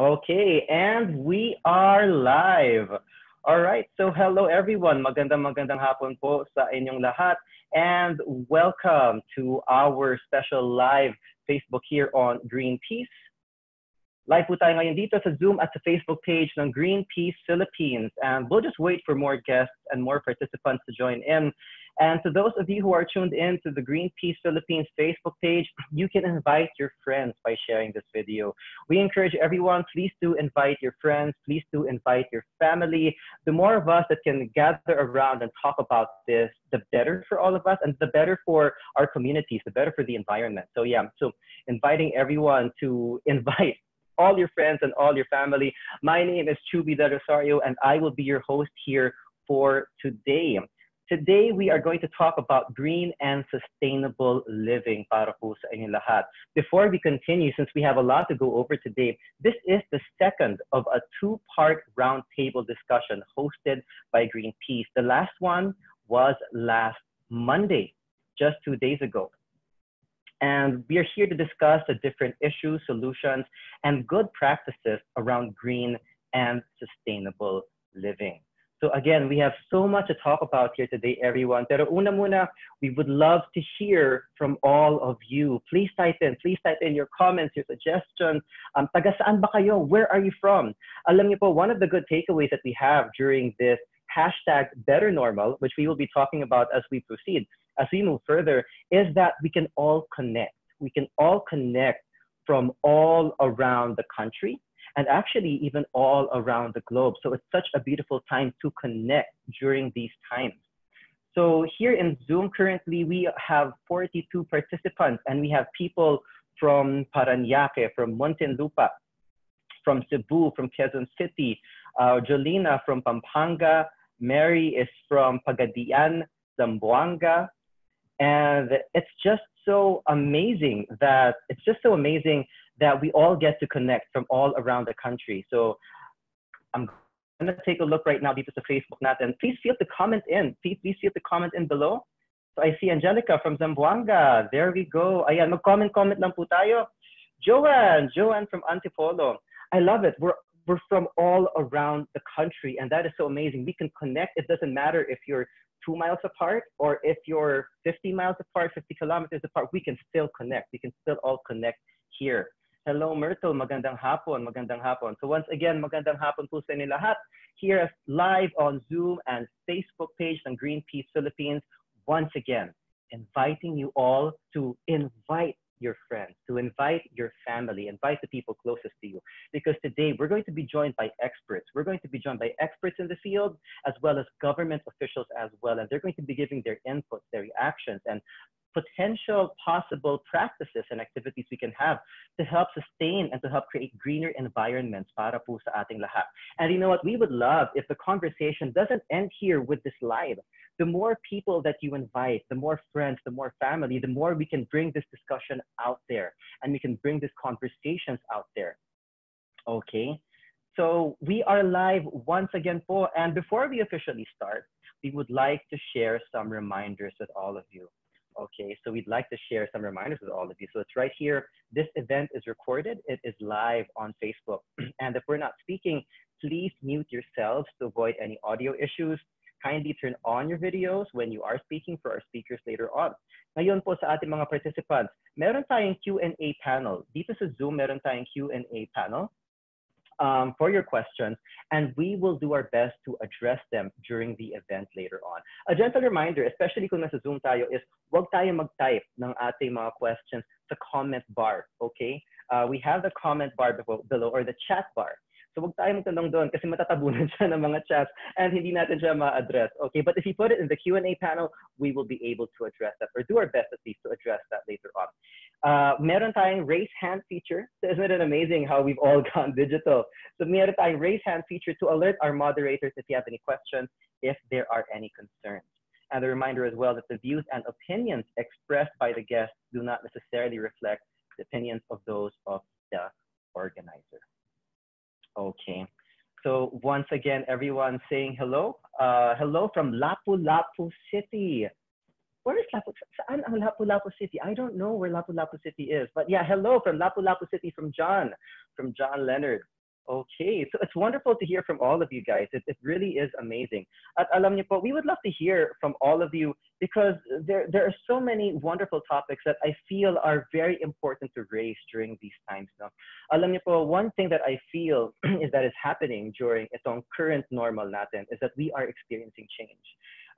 Okay, and we are live. All right, so hello everyone. Magandang magandang hapon po sa inyong lahat and welcome to our special live Facebook here on Greenpeace. Live po tayo ngayon dito sa Zoom at sa Facebook page ng Greenpeace Philippines. And we'll just wait for more guests and more participants to join in. And to those of you who are tuned in to the Greenpeace Philippines Facebook page, you can invite your friends by sharing this video. We encourage everyone, please do invite your friends, please do invite your family. The more of us that can gather around and talk about this, the better for all of us and the better for our communities, the better for the environment. So yeah, so inviting everyone to invite all your friends and all your family. My name is Chubi Del Rosario and I will be your host here for today. Today, we are going to talk about green and sustainable living para po sa inyong lahat. Before we continue, since we have a lot to go over today, this is the second of a two-part roundtable discussion hosted by Greenpeace. The last one was last Monday, just two days ago. And we are here to discuss the different issues, solutions, and good practices around green and sustainable living. So again, we have so much to talk about here today, everyone. Pero una muna, we would love to hear from all of you. Please type in, please type in your comments, your suggestions. Um, taga saan ba kayo? Where are you from? Alam niyo po, one of the good takeaways that we have during this hashtag better normal, which we will be talking about as we proceed, as we move further, is that we can all connect. We can all connect from all around the country and actually even all around the globe. So it's such a beautiful time to connect during these times. So here in Zoom currently, we have 42 participants and we have people from Paranaque, from Muntinlupa, from Cebu, from Quezon City, uh, Jolina from Pampanga, Mary is from Pagadian, Zamboanga, and it's just so amazing that it's just so amazing that we all get to connect from all around the country. So I'm going to take a look right now dito sa Facebook natin. Please feel to comment in. Please, please feel to comment in below. So I see Angelica from Zamboanga. There we go. Ayan, mag-comment-comment lang po tayo. Joanne, Joanne from Antipolo. I love it. We're we're from all around the country, and that is so amazing. We can connect. It doesn't matter if you're two miles apart or if you're 50 miles apart, 50 kilometers apart. We can still connect. We can still all connect here. Hello, Myrtle. Magandang hapon. Magandang hapon. So once again, magandang hapon po sa inyo lahat. Here live on Zoom and Facebook page ng Greenpeace Philippines. Once again, inviting you all to invite your friends, to invite your family, invite the people closest to you. Because today we're going to be joined by experts. We're going to be joined by experts in the field as well as government officials as well. And they're going to be giving their inputs, their reactions, and potential possible practices and activities we can have to help sustain and to help create greener environments para po sa ating lahat. And you know what? We would love if the conversation doesn't end here with this live. The more people that you invite, the more friends, the more family, the more we can bring this discussion out there and we can bring these conversations out there. Okay. So we are live once again po. And before we officially start, we would like to share some reminders with all of you. Okay, so we'd like to share some reminders with all of you. So it's right here. This event is recorded. It is live on Facebook. and if we're not speaking, please mute yourselves to avoid any audio issues. Kindly turn on your videos when you are speaking for our speakers later on. Ngayon po sa ating mga participants, meron tayong Q&A panel. Dito sa Zoom, meron tayong Q&A panel um, for your questions, and we will do our best to address them during the event later on. A gentle reminder, especially kung nasa Zoom tayo, is wag tayo mag-type ng ating mga questions sa comment bar, okay? Uh, we have the comment bar below, or the chat bar. So wag tayo magtanong doon kasi matatabunan siya ng mga chats and hindi natin siya ma-address. Okay, but if you put it in the Q&A panel, we will be able to address that or do our best at least to address that later on. Uh, meron tayong raise hand feature. So isn't it amazing how we've all gone digital? So meron tayong raise hand feature to alert our moderators if you have any questions, if there are any concerns. And a reminder as well that the views and opinions expressed by the guests do not necessarily reflect the opinions of those of the organizer. Okay. So once again, everyone saying hello. Uh, hello from Lapu-Lapu City. Where is Lapu? Saan ang Lapu-Lapu City? I don't know where Lapu-Lapu City is. But yeah, hello from Lapu-Lapu City from John, from John Leonard. Okay, so it's wonderful to hear from all of you guys. It, it really is amazing. At alam niyo po, we would love to hear from all of you because there, there are so many wonderful topics that I feel are very important to raise during these times. No? Alam niyo po, one thing that I feel is that is happening during itong current normal natin is that we are experiencing change.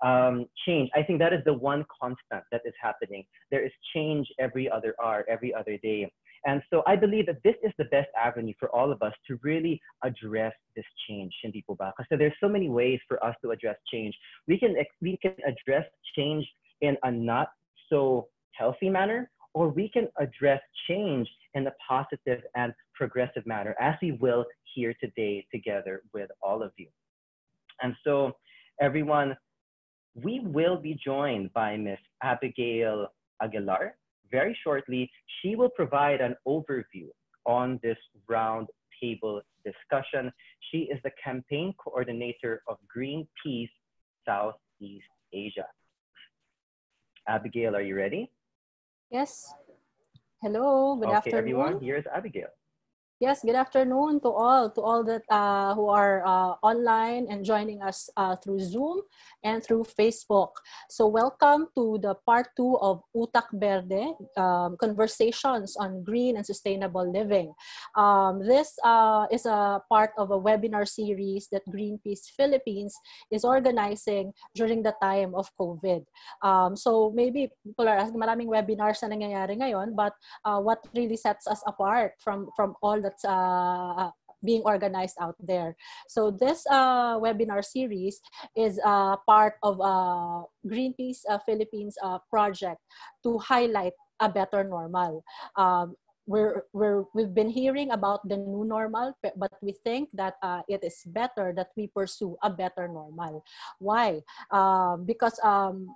Um, change, I think that is the one constant that is happening. There is change every other hour, every other day. And so I believe that this is the best avenue for all of us to really address this change, hindi po ba? Kasi there's so many ways for us to address change. We can, we can address change in a not so healthy manner, or we can address change in a positive and progressive manner, as we will here today together with all of you. And so, everyone, we will be joined by Miss Abigail Aguilar. Very shortly, she will provide an overview on this round table discussion. She is the campaign coordinator of Greenpeace Southeast Asia. Abigail, are you ready? Yes. Hello, good okay, afternoon. everyone, here's Abigail. Yes, good afternoon to all, to all that uh, who are uh, online and joining us uh, through Zoom and through Facebook. So welcome to the part two of Utak Verde, um, Conversations on Green and Sustainable Living. Um, this uh, is a part of a webinar series that Greenpeace Philippines is organizing during the time of COVID. Um, so maybe people are asking, maraming webinars na nangyayari ngayon, but uh, what really sets us apart from, from all the uh, being organized out there. So this uh, webinar series is uh, part of uh, Greenpeace uh, Philippines uh, project to highlight a better normal. Um, we're, we're, we've been hearing about the new normal, but we think that uh, it is better that we pursue a better normal. Why? Um, because um,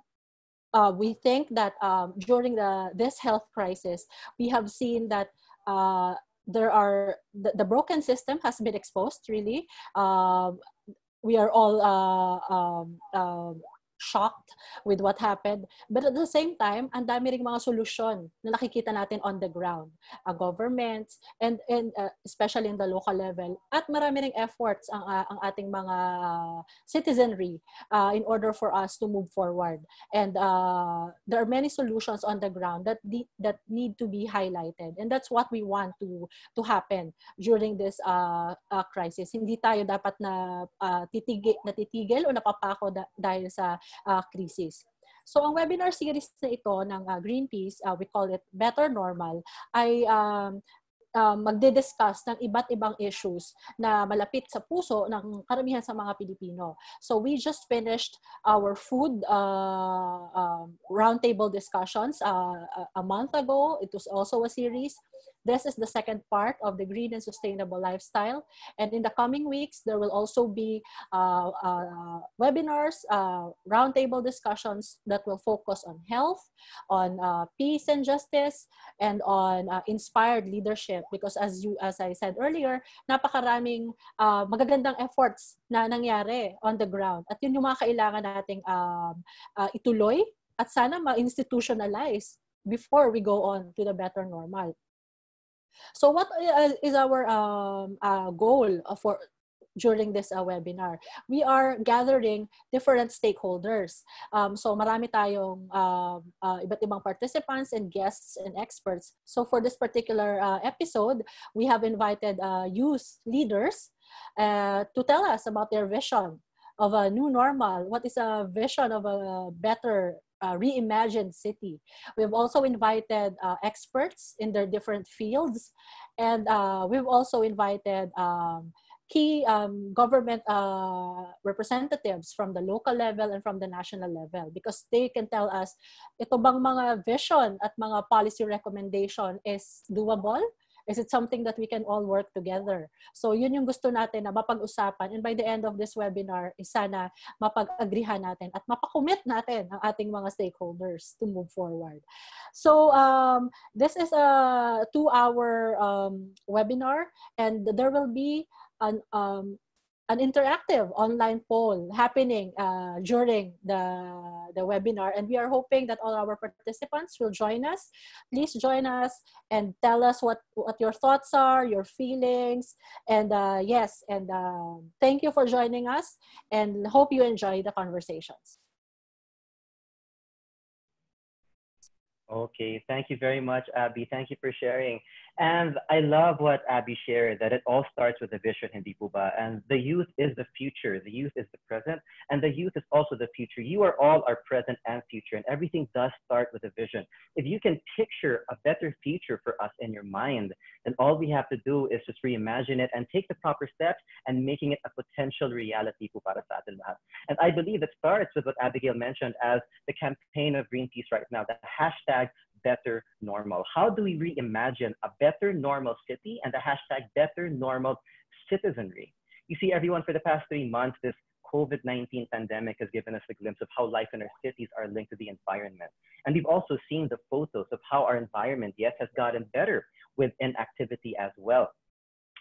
we think that um, during the this health crisis, we have seen that uh, there are the, the broken system has been exposed really. Um, we are all uh, um, um, shocked with what happened. But at the same time, ang dami ring mga solusyon na nakikita natin on the ground. Uh, governments, and, and uh, especially in the local level. At marami ring efforts ang, uh, ang ating mga citizenry uh, in order for us to move forward. And uh, there are many solutions on the ground that, de- that need to be highlighted. And that's what we want to, to happen during this uh, uh, crisis. Hindi tayo dapat na uh, titigil, natitigil o napapako da- dahil sa uh, crisis. So ang webinar series na ito ng uh, Greenpeace, uh, we call it Better Normal, ay um, uh, magde-discuss ng iba't ibang issues na malapit sa puso ng karamihan sa mga Pilipino. So we just finished our food uh, uh, roundtable discussions uh, a month ago. It was also a series. This is the second part of the green and sustainable lifestyle. And in the coming weeks, there will also be uh, uh, webinars, uh, roundtable discussions that will focus on health, on uh, peace and justice, and on uh, inspired leadership. Because as you, as I said earlier, napakaraming uh, magagandang efforts na nangyari on the ground. At yun yung mga kailangan nating um, ituloy at sana ma-institutionalize before we go on to the better normal. So what is our um, uh, goal for during this uh, webinar. We are gathering different stakeholders. Um, so marami tayong uh, uh, iba't ibang participants and guests and experts. So for this particular uh, episode, we have invited uh, youth leaders uh, to tell us about their vision of a new normal. What is a vision of a better uh, reimagined city. We've also invited uh, experts in their different fields, and uh, we've also invited um, key um, government uh, representatives from the local level and from the national level because they can tell us ito bang mga vision at mga policy recommendation is doable Is it something that we can all work together? So yun yung gusto natin na mapag-usapan. And by the end of this webinar, is sana mapag-agrihan natin at mapakumit natin ang ating mga stakeholders to move forward. So um, this is a two-hour um, webinar and there will be an um, an interactive online poll happening uh, during the, the webinar. And we are hoping that all our participants will join us. Please join us and tell us what, what your thoughts are, your feelings. And uh, yes, and uh, thank you for joining us and hope you enjoy the conversations. Okay, thank you very much, Abby. Thank you for sharing. And I love what Abby shared, that it all starts with a vision, hindi po? And the youth is the future, the youth is the present, and the youth is also the future. You are all our present and future, and everything does start with a vision. If you can picture a better future for us in your mind, then all we have to do is just reimagine it and take the proper steps and making it a potential reality po para. And I believe it starts with what Abigail mentioned as the campaign of Greenpeace right now, the hashtag better normal? How do we reimagine a better normal city and the hashtag better normal citizenry? You see, everyone, for the past three months, this COVID 19 pandemic has given us a glimpse of how life in our cities are linked to the environment. And we've also seen the photos of how our environment, yes, has gotten better with inactivity as well.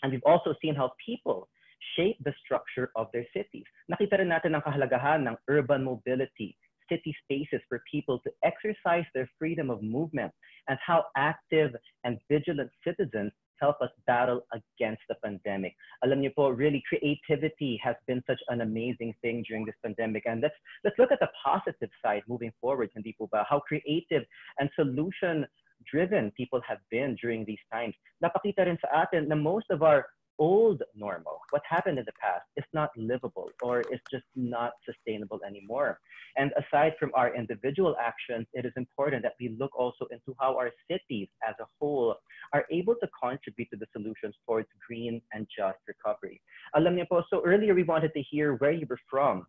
And we've also seen how people shape the structure of their cities. Nakita rin natin ang kahalagahan ng urban mobility, city spaces for people to exercise their freedom of movement and how active and vigilant citizens help us battle against the pandemic. Alam niyo po, really creativity has been such an amazing thing during this pandemic. And let's, let's look at the positive side moving forward, hindi po ba? How creative and solution driven people have been during these times. Napakita rin sa atin na most of our old normal, what happened in the past, is not livable or is just not sustainable anymore. And aside from our individual actions, it is important that we look also into how our cities as a whole are able to contribute to the solutions towards green and just recovery. Alam niyo po, so earlier we wanted to hear where you were from.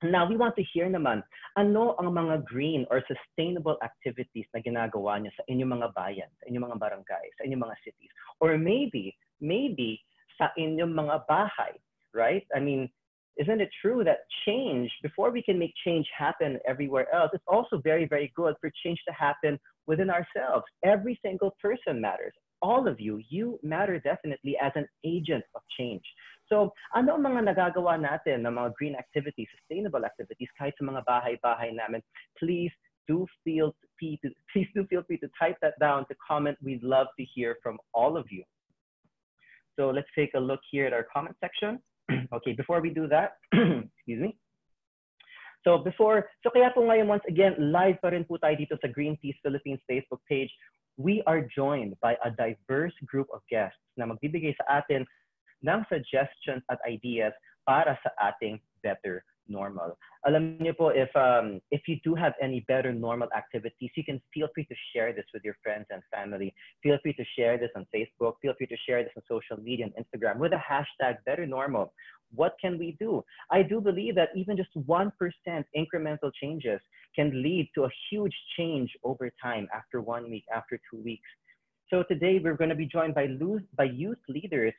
Now, we want to hear naman, ano ang mga green or sustainable activities na ginagawa niyo sa inyong mga bayan, sa inyong mga barangay, sa inyong mga cities? Or maybe, maybe sa inyong mga bahay, right? I mean, isn't it true that change, before we can make change happen everywhere else, it's also very, very good for change to happen within ourselves. Every single person matters. All of you, you matter definitely as an agent of change. So, ano ang mga nagagawa natin ng mga green activities, sustainable activities, kahit sa mga bahay-bahay namin? Please do feel free to, please do feel free to type that down to comment. We'd love to hear from all of you. So let's take a look here at our comment section. okay, before we do that, excuse me. So before, so kaya po ngayon once again, live pa rin po tayo dito sa Greenpeace Philippines Facebook page. We are joined by a diverse group of guests na magbibigay sa atin ng suggestions at ideas para sa ating better normal. Alam niyo po, if, um, if you do have any better normal activities, you can feel free to share this with your friends and family. Feel free to share this on Facebook. Feel free to share this on social media and Instagram with a hashtag better normal. What can we do? I do believe that even just 1% incremental changes can lead to a huge change over time after one week, after two weeks. So today we're going to be joined by, by youth leaders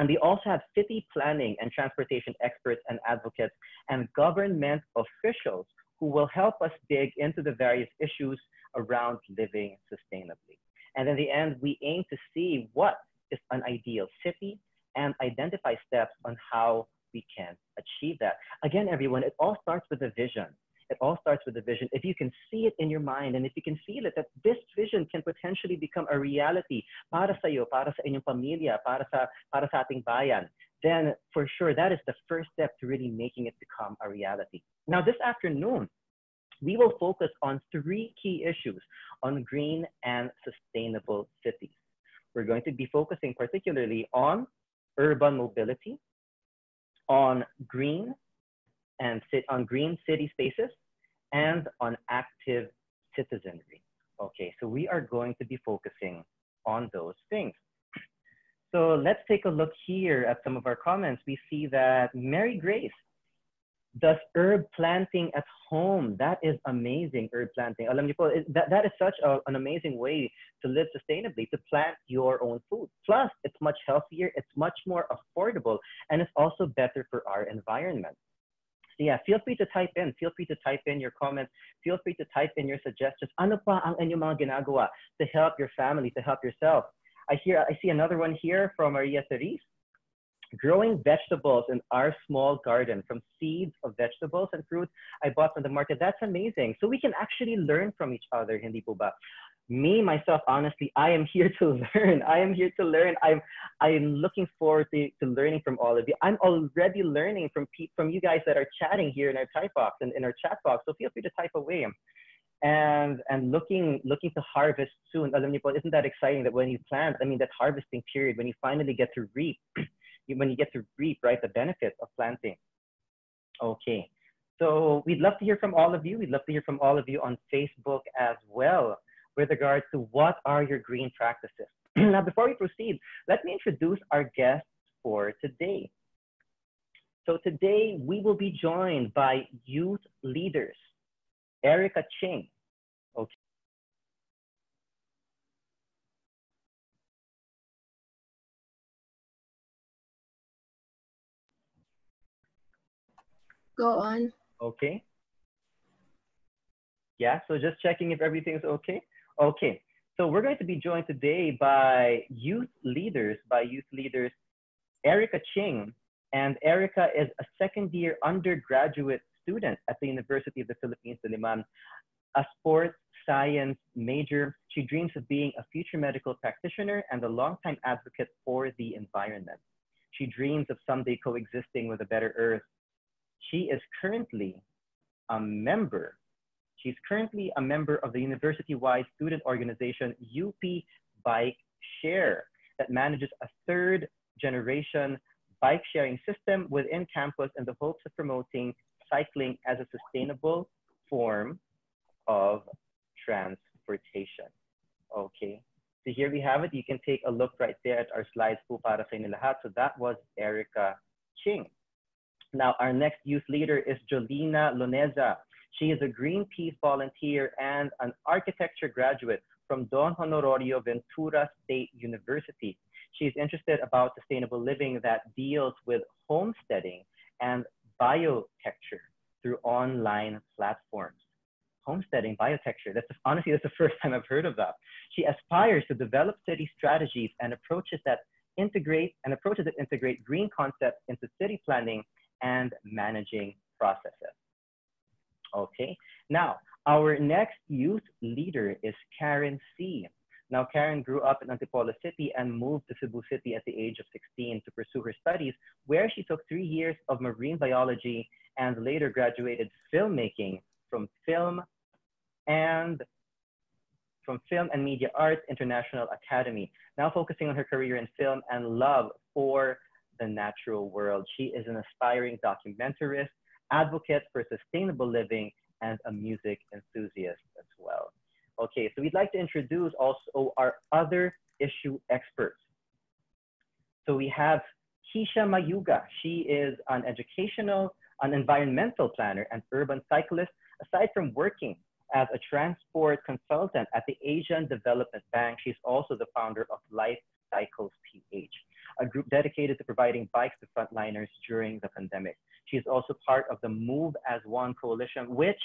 and we also have city planning and transportation experts and advocates and government officials who will help us dig into the various issues around living sustainably. And in the end, we aim to see what is an ideal city and identify steps on how we can achieve that. Again, everyone, it all starts with a vision. It all starts with a vision. If you can see it in your mind and if you can feel it, that this vision can potentially become a reality para sa iyo, para sa inyong pamilya, para sa, para sa ating bayan, then for sure that is the first step to really making it become a reality. Now, this afternoon, we will focus on three key issues on green and sustainable cities. We're going to be focusing particularly on urban mobility, on green and sit on green city spaces and on active citizenry. Okay, so we are going to be focusing on those things. So let's take a look here at some of our comments. We see that Mary Grace does herb planting at home. That is amazing, herb planting. Alam niyo po, that, that is such a, an amazing way to live sustainably, to plant your own food. Plus, it's much healthier, it's much more affordable, and it's also better for our environment yeah, feel free to type in. Feel free to type in your comments. Feel free to type in your suggestions. Ano pa ang inyong mga ginagawa to help your family, to help yourself? I hear, I see another one here from Maria Therese. growing vegetables in our small garden from seeds of vegetables and fruits I bought from the market. That's amazing. So we can actually learn from each other, hindi po ba? Me, myself, honestly, I am here to learn. I am here to learn. I'm, I'm looking forward to, to learning from all of you. I'm already learning from, pe- from you guys that are chatting here in our type box and in our chat box. So feel free to type away and and looking looking to harvest soon. Isn't that exciting that when you plant, I mean that harvesting period, when you finally get to reap, when you get to reap, right, the benefits of planting. Okay, so we'd love to hear from all of you. We'd love to hear from all of you on Facebook as well with regards to what are your green practices. now, before we proceed, let me introduce our guests for today. So today we will be joined by youth leaders, Erica Ching. Okay. Go on. Okay. Yeah, so just checking if everything's okay. Okay, so we're going to be joined today by youth leaders, by youth leaders Erica Ching. And Erica is a second year undergraduate student at the University of the Philippines, Diliman, a sports science major. She dreams of being a future medical practitioner and a longtime advocate for the environment. She dreams of someday coexisting with a better earth she is currently a member. She's currently a member of the university-wide student organization UP Bike Share that manages a third generation bike sharing system within campus in the hopes of promoting cycling as a sustainable form of transportation. Okay, so here we have it. You can take a look right there at our slides para sa. So that was Erica Ching. Now, our next youth leader is Jolina Loneza. She is a Greenpeace volunteer and an architecture graduate from Don Honorio Ventura State University. She is interested about sustainable living that deals with homesteading and biotecture through online platforms. Homesteading, biotecture, that's honestly, that's the first time I've heard of that. She aspires to develop city strategies and approaches that integrate and approaches that integrate green concepts into city planning and managing processes. Okay, now our next youth leader is Karen C. Now, Karen grew up in Antipolo City and moved to Cebu City at the age of 16 to pursue her studies, where she took three years of marine biology and later graduated filmmaking from film and from Film and Media Arts International Academy, now focusing on her career in film and love for the natural world. She is an aspiring documentarist, advocate for sustainable living, and a music enthusiast as well. Okay, so we'd like to introduce also our other issue experts. So we have Keisha Mayuga. She is an educational, an environmental planner and urban cyclist. Aside from working as a transport consultant at the Asian Development Bank, she's also the founder of Life Cycles PH a group dedicated to providing bikes to frontliners during the pandemic. She is also part of the Move as One coalition, which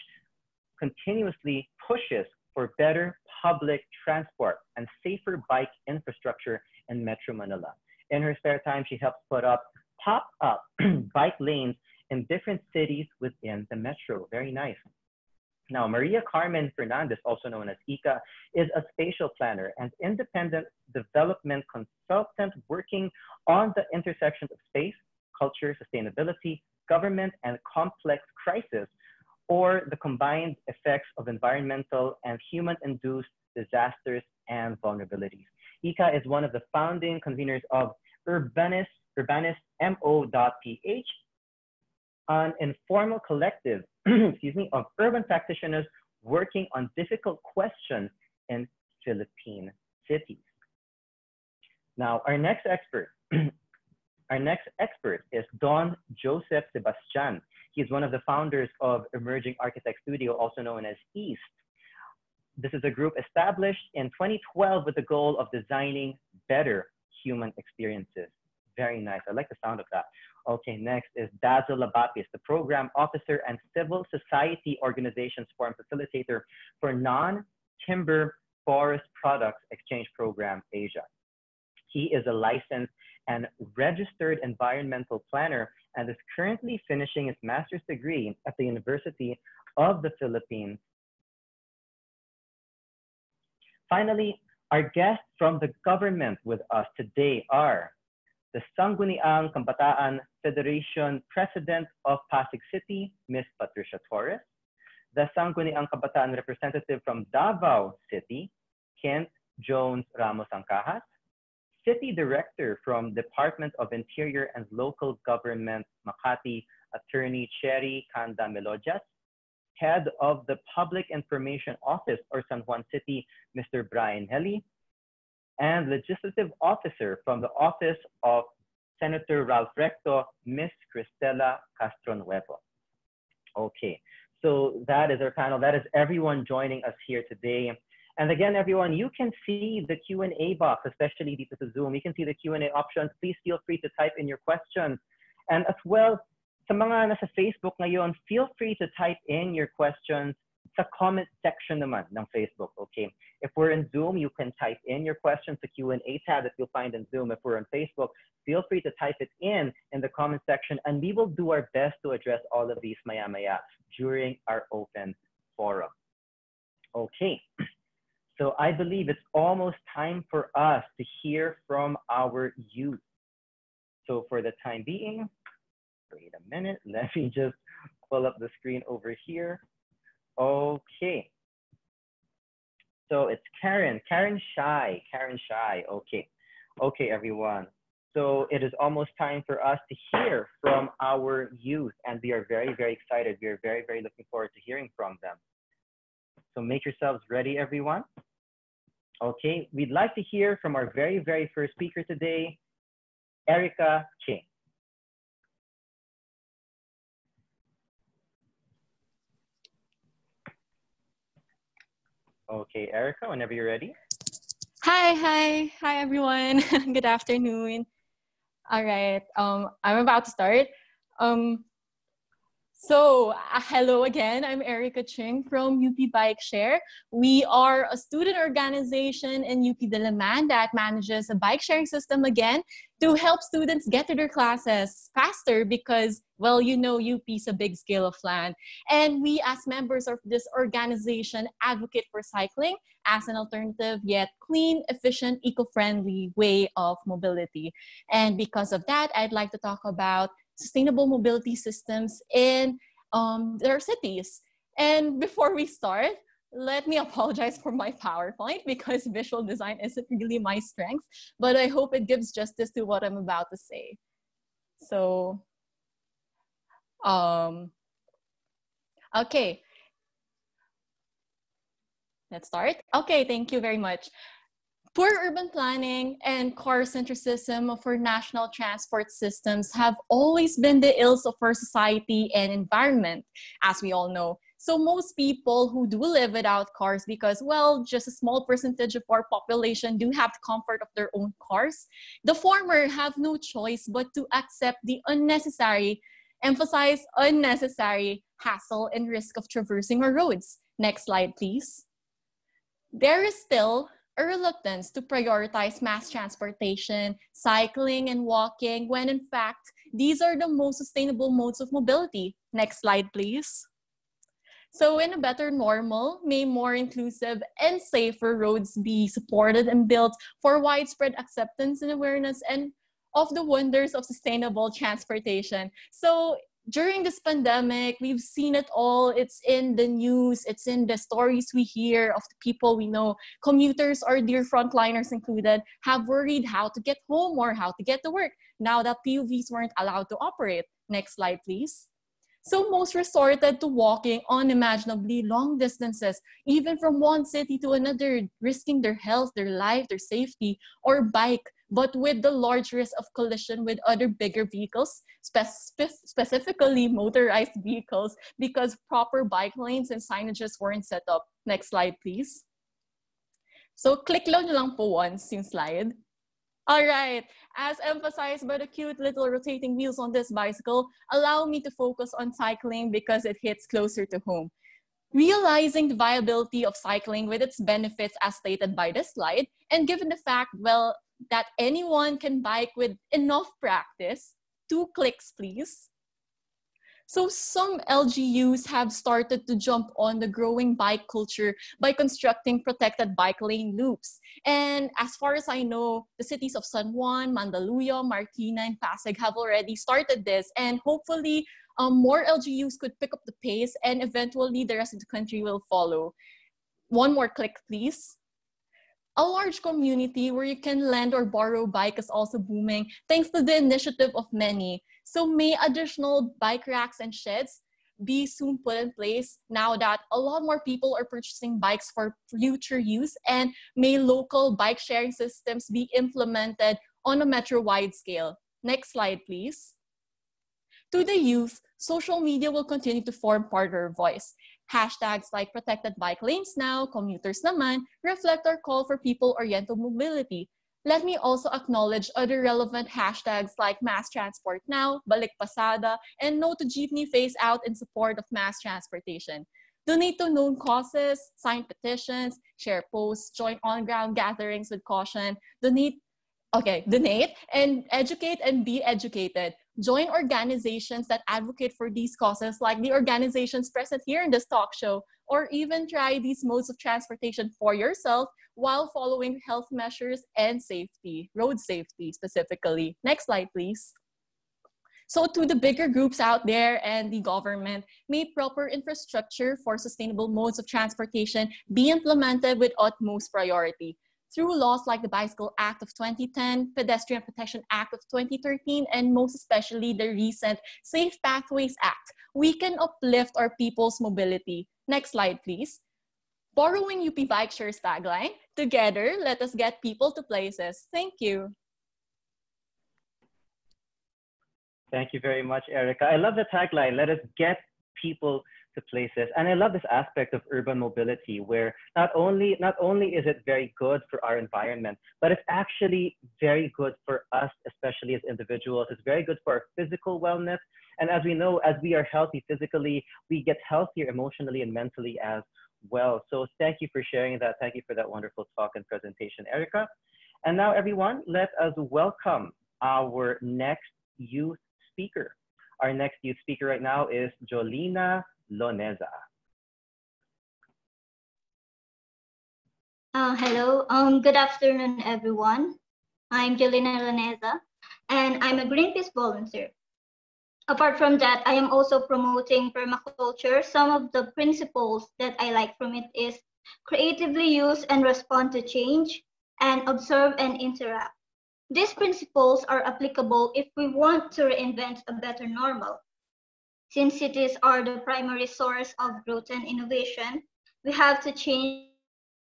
continuously pushes for better public transport and safer bike infrastructure in Metro Manila. In her spare time, she helps put up pop-up bike lanes in different cities within the metro. Very nice. Now, Maria Carmen Fernandez, also known as Ica, is a spatial planner and independent development consultant working on the intersections of space, culture, sustainability, government, and complex crisis, or the combined effects of environmental and human-induced disasters and vulnerabilities. Ica is one of the founding conveners of Urbanist, urbanismo.ph, an informal collective excuse me, of urban practitioners working on difficult questions in Philippine cities. Now, our next expert, our next expert is Don Joseph Sebastian. He's one of the founders of Emerging Architect Studio, also known as EAST. This is a group established in 2012 with the goal of designing better human experiences. Very nice. I like the sound of that. Okay, next is Dazzle Labapis, the program officer and civil society organizations forum facilitator for non-timber forest products exchange program Asia. He is a licensed and registered environmental planner and is currently finishing his master's degree at the University of the Philippines. Finally, our guests from the government with us today are the Sangguniang Kabataan Federation President of Pasig City, Ms. Patricia Torres, the Sangguniang Kabataan representative from Davao City, Kent Jones Ramos Angcajas, City Director from Department of Interior and Local Government, Makati, Attorney Cherry Kanda Melodias, Head of the Public Information Office or San Juan City, Mr. Brian Helly, and Legislative Officer from the Office of Senator Ralph Recto, Ms. Cristela Castronuevo. Okay, so that is our panel. That is everyone joining us here today. And again, everyone, you can see the Q&A box, especially dito sa Zoom. You can see the Q&A options. Please feel free to type in your questions. And as well, sa mga nasa Facebook ngayon, feel free to type in your questions sa comment section naman ng Facebook, okay? If we're in Zoom, you can type in your questions, the Q&A tab that you'll find in Zoom. If we're on Facebook, feel free to type it in in the comment section, and we will do our best to address all of these maya-maya during our open forum. Okay, so I believe it's almost time for us to hear from our youth. So for the time being, wait a minute, let me just pull up the screen over here. Okay. So it's Karen, Karen Shy, Karen Shy. Okay. Okay, everyone. So it is almost time for us to hear from our youth, and we are very, very excited. We are very, very looking forward to hearing from them. So make yourselves ready, everyone. Okay, we'd like to hear from our very, very first speaker today, Erica Ching. Okay, Erica, whenever you're ready. Hi, hi, hi everyone. Good afternoon. All right, um, I'm about to start. Um, so, uh, hello again. I'm Erica Ching from UP Bike Share. We are a student organization in UP Diliman that manages a bike sharing system again to help students get to their classes faster because, well, you know, UP is a big scale of land. And we, as members of this organization, advocate for cycling as an alternative yet clean, efficient, eco friendly way of mobility. And because of that, I'd like to talk about sustainable mobility systems in um, their cities. And before we start, let me apologize for my PowerPoint because visual design isn't really my strength, but I hope it gives justice to what I'm about to say. So, um, okay. Let's start. Okay, thank you very much. Poor urban planning and car centricism of our national transport systems have always been the ills of our society and environment, as we all know. So most people who do live without cars because, well, just a small percentage of our population do have the comfort of their own cars. The former have no choice but to accept the unnecessary, emphasize unnecessary hassle and risk of traversing our roads. Next slide, please. There is still a reluctance to prioritize mass transportation, cycling, and walking, when in fact, these are the most sustainable modes of mobility. Next slide, please. So in a better normal, may more inclusive and safer roads be supported and built for widespread acceptance and awareness and of the wonders of sustainable transportation. So during this pandemic, we've seen it all. It's in the news, it's in the stories we hear of the people we know. Commuters or dear frontliners included have worried how to get home or how to get to work now that PUVs weren't allowed to operate. Next slide, please. So most resorted to walking unimaginably long distances, even from one city to another, risking their health, their life, their safety, or bike but with the large risk of collision with other bigger vehicles, spe- specifically motorized vehicles, because proper bike lanes and signages weren't set up. Next slide, please. So click lang lang po once yung slide. All right, as emphasized by the cute little rotating wheels on this bicycle, allow me to focus on cycling because it hits closer to home. Realizing the viability of cycling with its benefits as stated by this slide, and given the fact, well, that anyone can bike with enough practice. Two clicks, please. So some LGUs have started to jump on the growing bike culture by constructing protected bike lane loops. And as far as I know, the cities of San Juan, Mandaluyong, Marikina, and Pasig have already started this. And hopefully um, more LGUs could pick up the pace and eventually the rest of the country will follow. One more click, please. A large community where you can lend or borrow bike is also booming thanks to the initiative of many. So may additional bike racks and sheds be soon put in place now that a lot more people are purchasing bikes for future use and may local bike sharing systems be implemented on a metro-wide scale. Next slide, please. To the youth, social media will continue to form part of our voice. Hashtags like protected bike lanes now, commuters naman, reflect our call for people-oriented mobility. Let me also acknowledge other relevant hashtags like mass transport now, balik pasada, and no to jeepney phase out in support of mass transportation. Donate to known causes, sign petitions, share posts, join on-ground gatherings with caution, donate Okay, donate and educate and be educated. Join organizations that advocate for these causes, like the organizations present here in this talk show, or even try these modes of transportation for yourself while following health measures and safety, road safety specifically. Next slide, please. So to the bigger groups out there and the government, may proper infrastructure for sustainable modes of transportation be implemented with utmost priority through laws like the Bicycle Act of 2010, Pedestrian Protection Act of 2013, and most especially the recent Safe Pathways Act, we can uplift our people's mobility. Next slide, please. Borrowing UP Bike Shares tagline, together, let us get people to places. Thank you. Thank you very much, Erica. I love the tagline, let us get people to places. And I love this aspect of urban mobility where not only, not only is it very good for our environment, but it's actually very good for us, especially as individuals. It's very good for our physical wellness. And as we know, as we are healthy physically, we get healthier emotionally and mentally as well. So thank you for sharing that. Thank you for that wonderful talk and presentation, Erica. And now everyone, let us welcome our next youth speaker. Our next youth speaker right now is Jolina Loneza. Uh, hello, um, good afternoon, everyone. I'm Jolina Loneza, and I'm a Greenpeace volunteer. Apart from that, I am also promoting permaculture. Some of the principles that I like from it is creatively use and respond to change, and observe and interact. These principles are applicable if we want to reinvent a better normal. Since cities are the primary source of growth and innovation, we have to change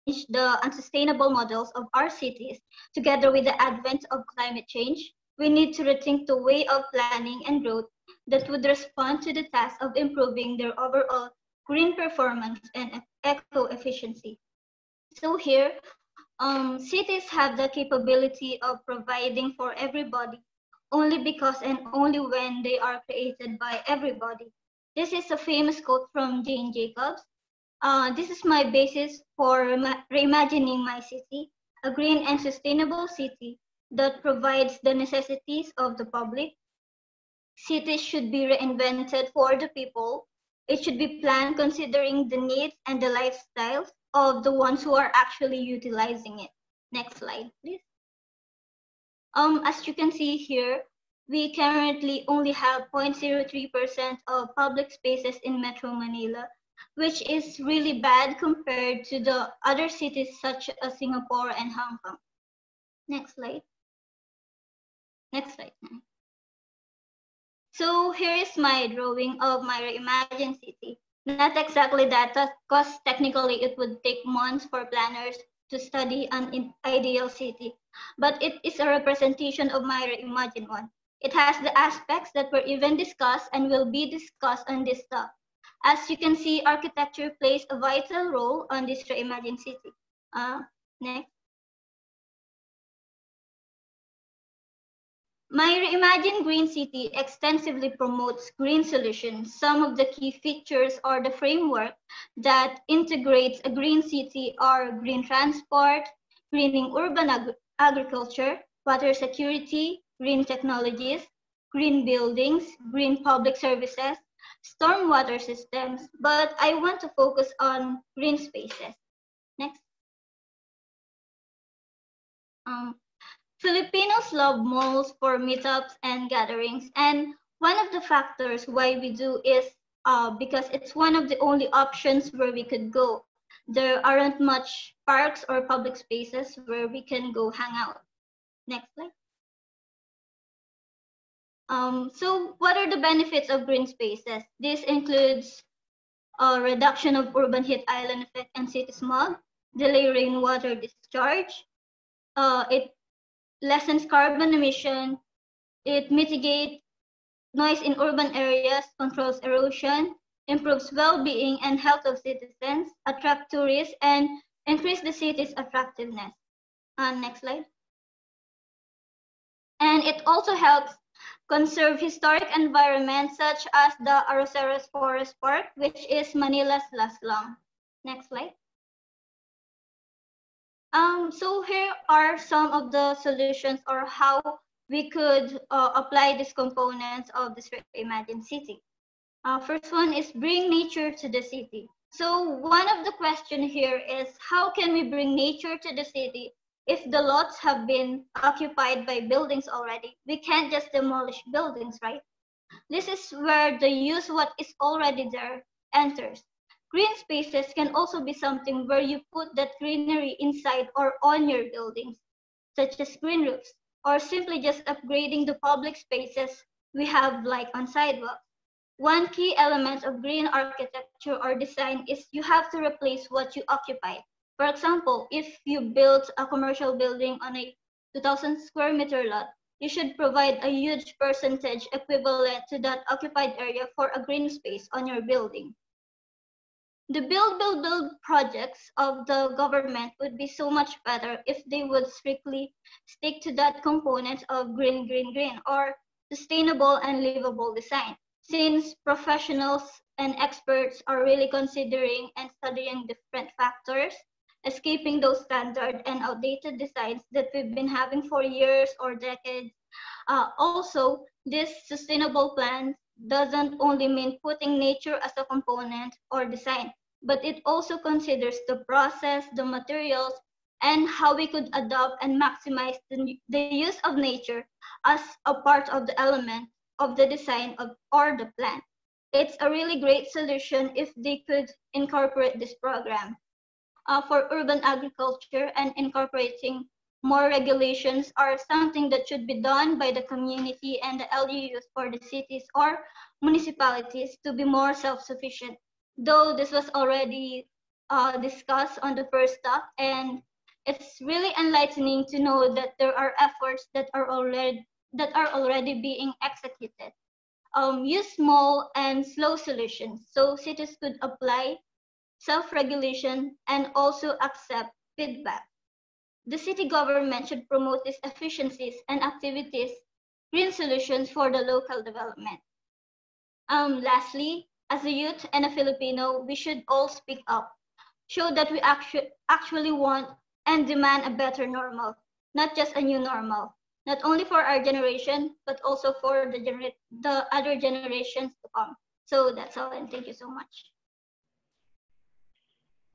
the unsustainable models of our cities together with the advent of climate change. We need to rethink the way of planning and growth that would respond to the task of improving their overall green performance and eco-efficiency. So here, um, cities have the capability of providing for everybody only because and only when they are created by everybody. This is a famous quote from Jane Jacobs. Uh, this is my basis for reimagining my city, a green and sustainable city that provides the necessities of the public. Cities should be reinvented for the people. It should be planned considering the needs and the lifestyles of the ones who are actually utilizing it. Next slide, please. Um, as you can see here, we currently only have 0.03% of public spaces in Metro Manila, which is really bad compared to the other cities such as Singapore and Hong Kong. Next slide. Next slide. So here is my drawing of my reimagined city. Not exactly that, because technically it would take months for planners to study an ideal city, but it is a representation of my reimagined one. It has the aspects that were even discussed and will be discussed on this talk. As you can see, architecture plays a vital role on this reimagined city. Uh, next. My Reimagined Green City extensively promotes green solutions. Some of the key features are the framework that integrates a green city are green transport, greening urban ag agriculture, water security, green technologies, green buildings, green public services, stormwater systems, but I want to focus on green spaces. Next. Um, Filipinos love malls for meetups and gatherings, and one of the factors why we do is uh, because it's one of the only options where we could go. There aren't much parks or public spaces where we can go hang out. Next slide. Um, so what are the benefits of green spaces? This includes a reduction of urban heat island effect and city smog, delay rainwater discharge, uh, it lessens carbon emission, it mitigates noise in urban areas, controls erosion, improves well-being and health of citizens, attract tourists, and increase the city's attractiveness. Uh, next slide. And it also helps conserve historic environments such as the Arroceros Forest Park, which is Manila's last long. Next slide. Um, so here are some of the solutions or how we could uh, apply these components of this reimagined city. Uh, first one is bring nature to the city. So one of the question here is how can we bring nature to the city if the lots have been occupied by buildings already? We can't just demolish buildings, right? This is where the use what is already there enters. Green spaces can also be something where you put that greenery inside or on your buildings, such as green roofs, or simply just upgrading the public spaces we have like on sidewalks. One key element of green architecture or design is you have to replace what you occupy. For example, if you build a commercial building on a 2000 square meter lot, you should provide a huge percentage equivalent to that occupied area for a green space on your building. The build, build, build projects of the government would be so much better if they would strictly stick to that component of green, green, green or sustainable and livable design since professionals and experts are really considering and studying different factors, escaping those standard and outdated designs that we've been having for years or decades. Uh, also, this sustainable plan doesn't only mean putting nature as a component or design, but it also considers the process, the materials, and how we could adopt and maximize the, the use of nature as a part of the element of the design of or the plan. It's a really great solution if they could incorporate this program. Uh, for urban agriculture and incorporating more regulations are something that should be done by the community and the LGUs for the cities or municipalities to be more self-sufficient. Though this was already uh, discussed on the first talk, and it's really enlightening to know that there are efforts that are already that are already being executed. Um, use small and slow solutions so cities could apply self-regulation and also accept feedback. The city government should promote these efficiencies and activities, green solutions for the local development. Um, lastly, as a youth and a Filipino, we should all speak up, show that we actu actually want and demand a better normal, not just a new normal not only for our generation, but also for the, gener- the other generations to come. So that's all, and thank you so much.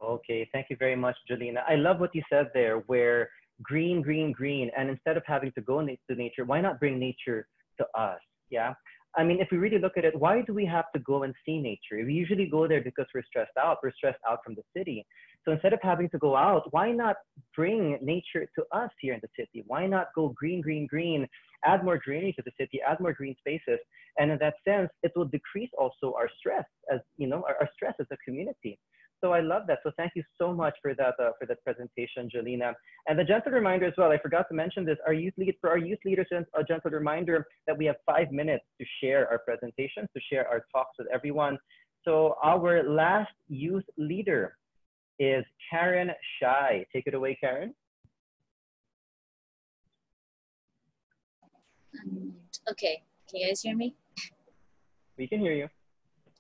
Okay, thank you very much, Jolina. I love what you said there, where green, green, green, and instead of having to go into nature, why not bring nature to us? Yeah. I mean, if we really look at it, why do we have to go and see nature? We usually go there because we're stressed out. We're stressed out from the city. So instead of having to go out, why not bring nature to us here in the city? Why not go green, green, green, add more greenery to the city, add more green spaces? And in that sense, it will decrease also our stress as, you know, our, our stress as a community. So I love that. So thank you so much for that uh, for that presentation, Jolina. And the gentle reminder as well. I forgot to mention this. Our youth lead for our youth leaders, a gentle reminder that we have five minutes to share our presentations, to share our talks with everyone. So our last youth leader is Karen Shy. Take it away, Karen. Okay, can you guys hear me? We can hear you.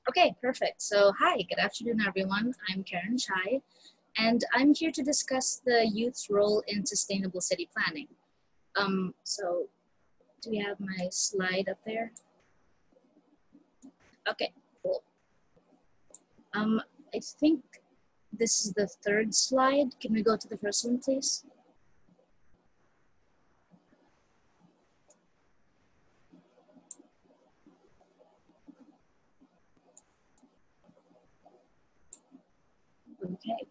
Okay, perfect. So hi, good afternoon, everyone. I'm Karen Chai, and I'm here to discuss the youth's role in sustainable city planning. Um, so, do we have my slide up there? Okay, cool. Um, I think this is the third slide. Can we go to the first one, please? Okay.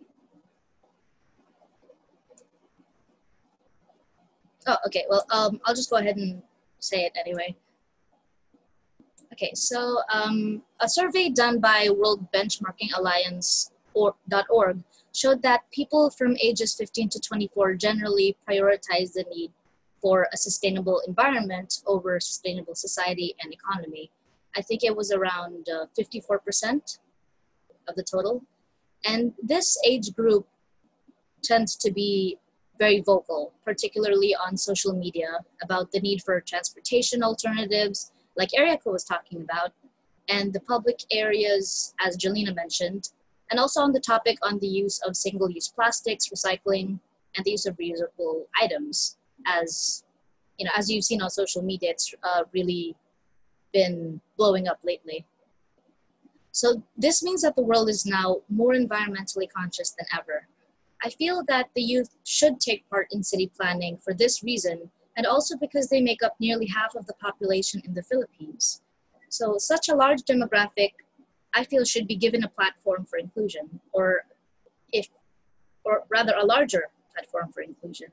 Oh, okay. Well, um, I'll just go ahead and say it anyway. Okay, so um, a survey done by World Benchmarking Alliance or, .org showed that people from ages 15 to 24 generally prioritize the need for a sustainable environment over sustainable society and economy. I think it was around uh, 54% of the total. And this age group tends to be very vocal, particularly on social media, about the need for transportation alternatives, like Erica was talking about, and the public areas, as Jolina mentioned, and also on the topic on the use of single-use plastics, recycling, and the use of reusable items. As you know, as you've seen on social media, it's uh, really been blowing up lately. So this means that the world is now more environmentally conscious than ever. I feel that the youth should take part in city planning for this reason, and also because they make up nearly half of the population in the Philippines. So such a large demographic, I feel should be given a platform for inclusion, or if, or rather a larger platform for inclusion,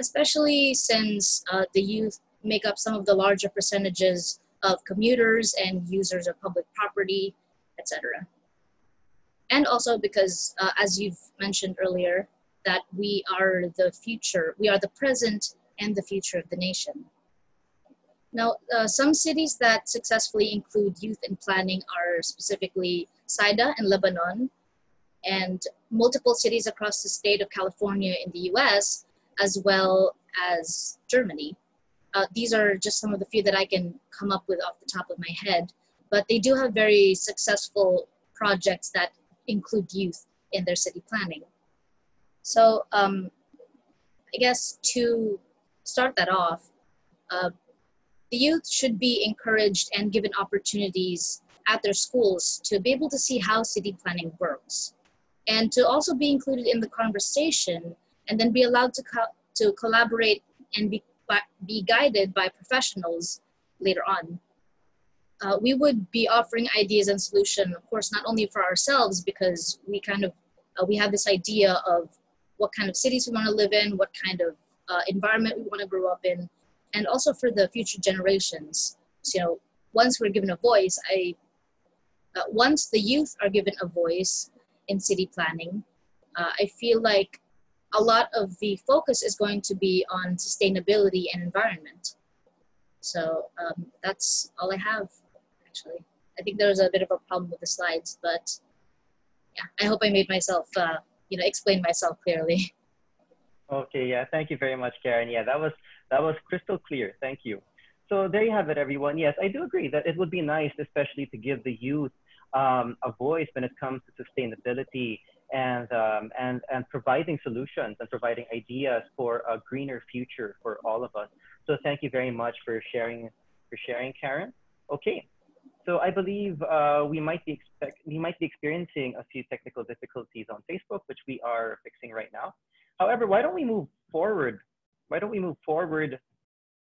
especially since uh, the youth make up some of the larger percentages of commuters and users of public property etc. And also because, uh, as you've mentioned earlier, that we are the future, we are the present and the future of the nation. Now, uh, some cities that successfully include youth in planning are specifically Saida in Lebanon, and multiple cities across the state of California in the US, as well as Germany. Uh, these are just some of the few that I can come up with off the top of my head but they do have very successful projects that include youth in their city planning. So um, I guess to start that off, uh, the youth should be encouraged and given opportunities at their schools to be able to see how city planning works and to also be included in the conversation and then be allowed to, co- to collaborate and be, be guided by professionals later on uh, we would be offering ideas and solution, of course, not only for ourselves because we kind of uh, we have this idea of what kind of cities we want to live in, what kind of uh, environment we want to grow up in, and also for the future generations. So, you know, once we're given a voice, I uh, once the youth are given a voice in city planning, uh, I feel like a lot of the focus is going to be on sustainability and environment. So um, that's all I have actually. I think there was a bit of a problem with the slides, but yeah, I hope I made myself, uh, you know, explain myself clearly. Okay, yeah, thank you very much, Karen. Yeah, that was that was crystal clear. Thank you. So there you have it, everyone. Yes, I do agree that it would be nice, especially to give the youth um, a voice when it comes to sustainability and um, and and providing solutions and providing ideas for a greener future for all of us. So thank you very much for sharing for sharing, Karen. Okay, so I believe uh, we might be expect we might be experiencing a few technical difficulties on Facebook, which we are fixing right now. However, why don't we move forward? Why don't we move forward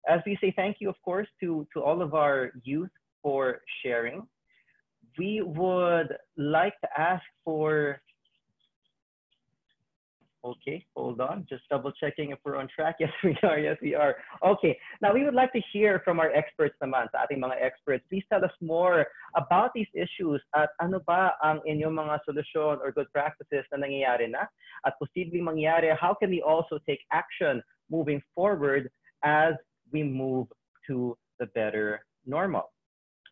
as we say thank you, of course, to, to all of our youth for sharing. We would like to ask for Okay, hold on. Just double checking if we're on track. Yes, we are. Yes, we are. Okay, now we would like to hear from our experts naman, sa ating mga experts. Please tell us more about these issues at ano ba ang inyong mga solusyon or good practices na nangyayari na at posibleng mangyari. How can we also take action moving forward as we move to the better normal?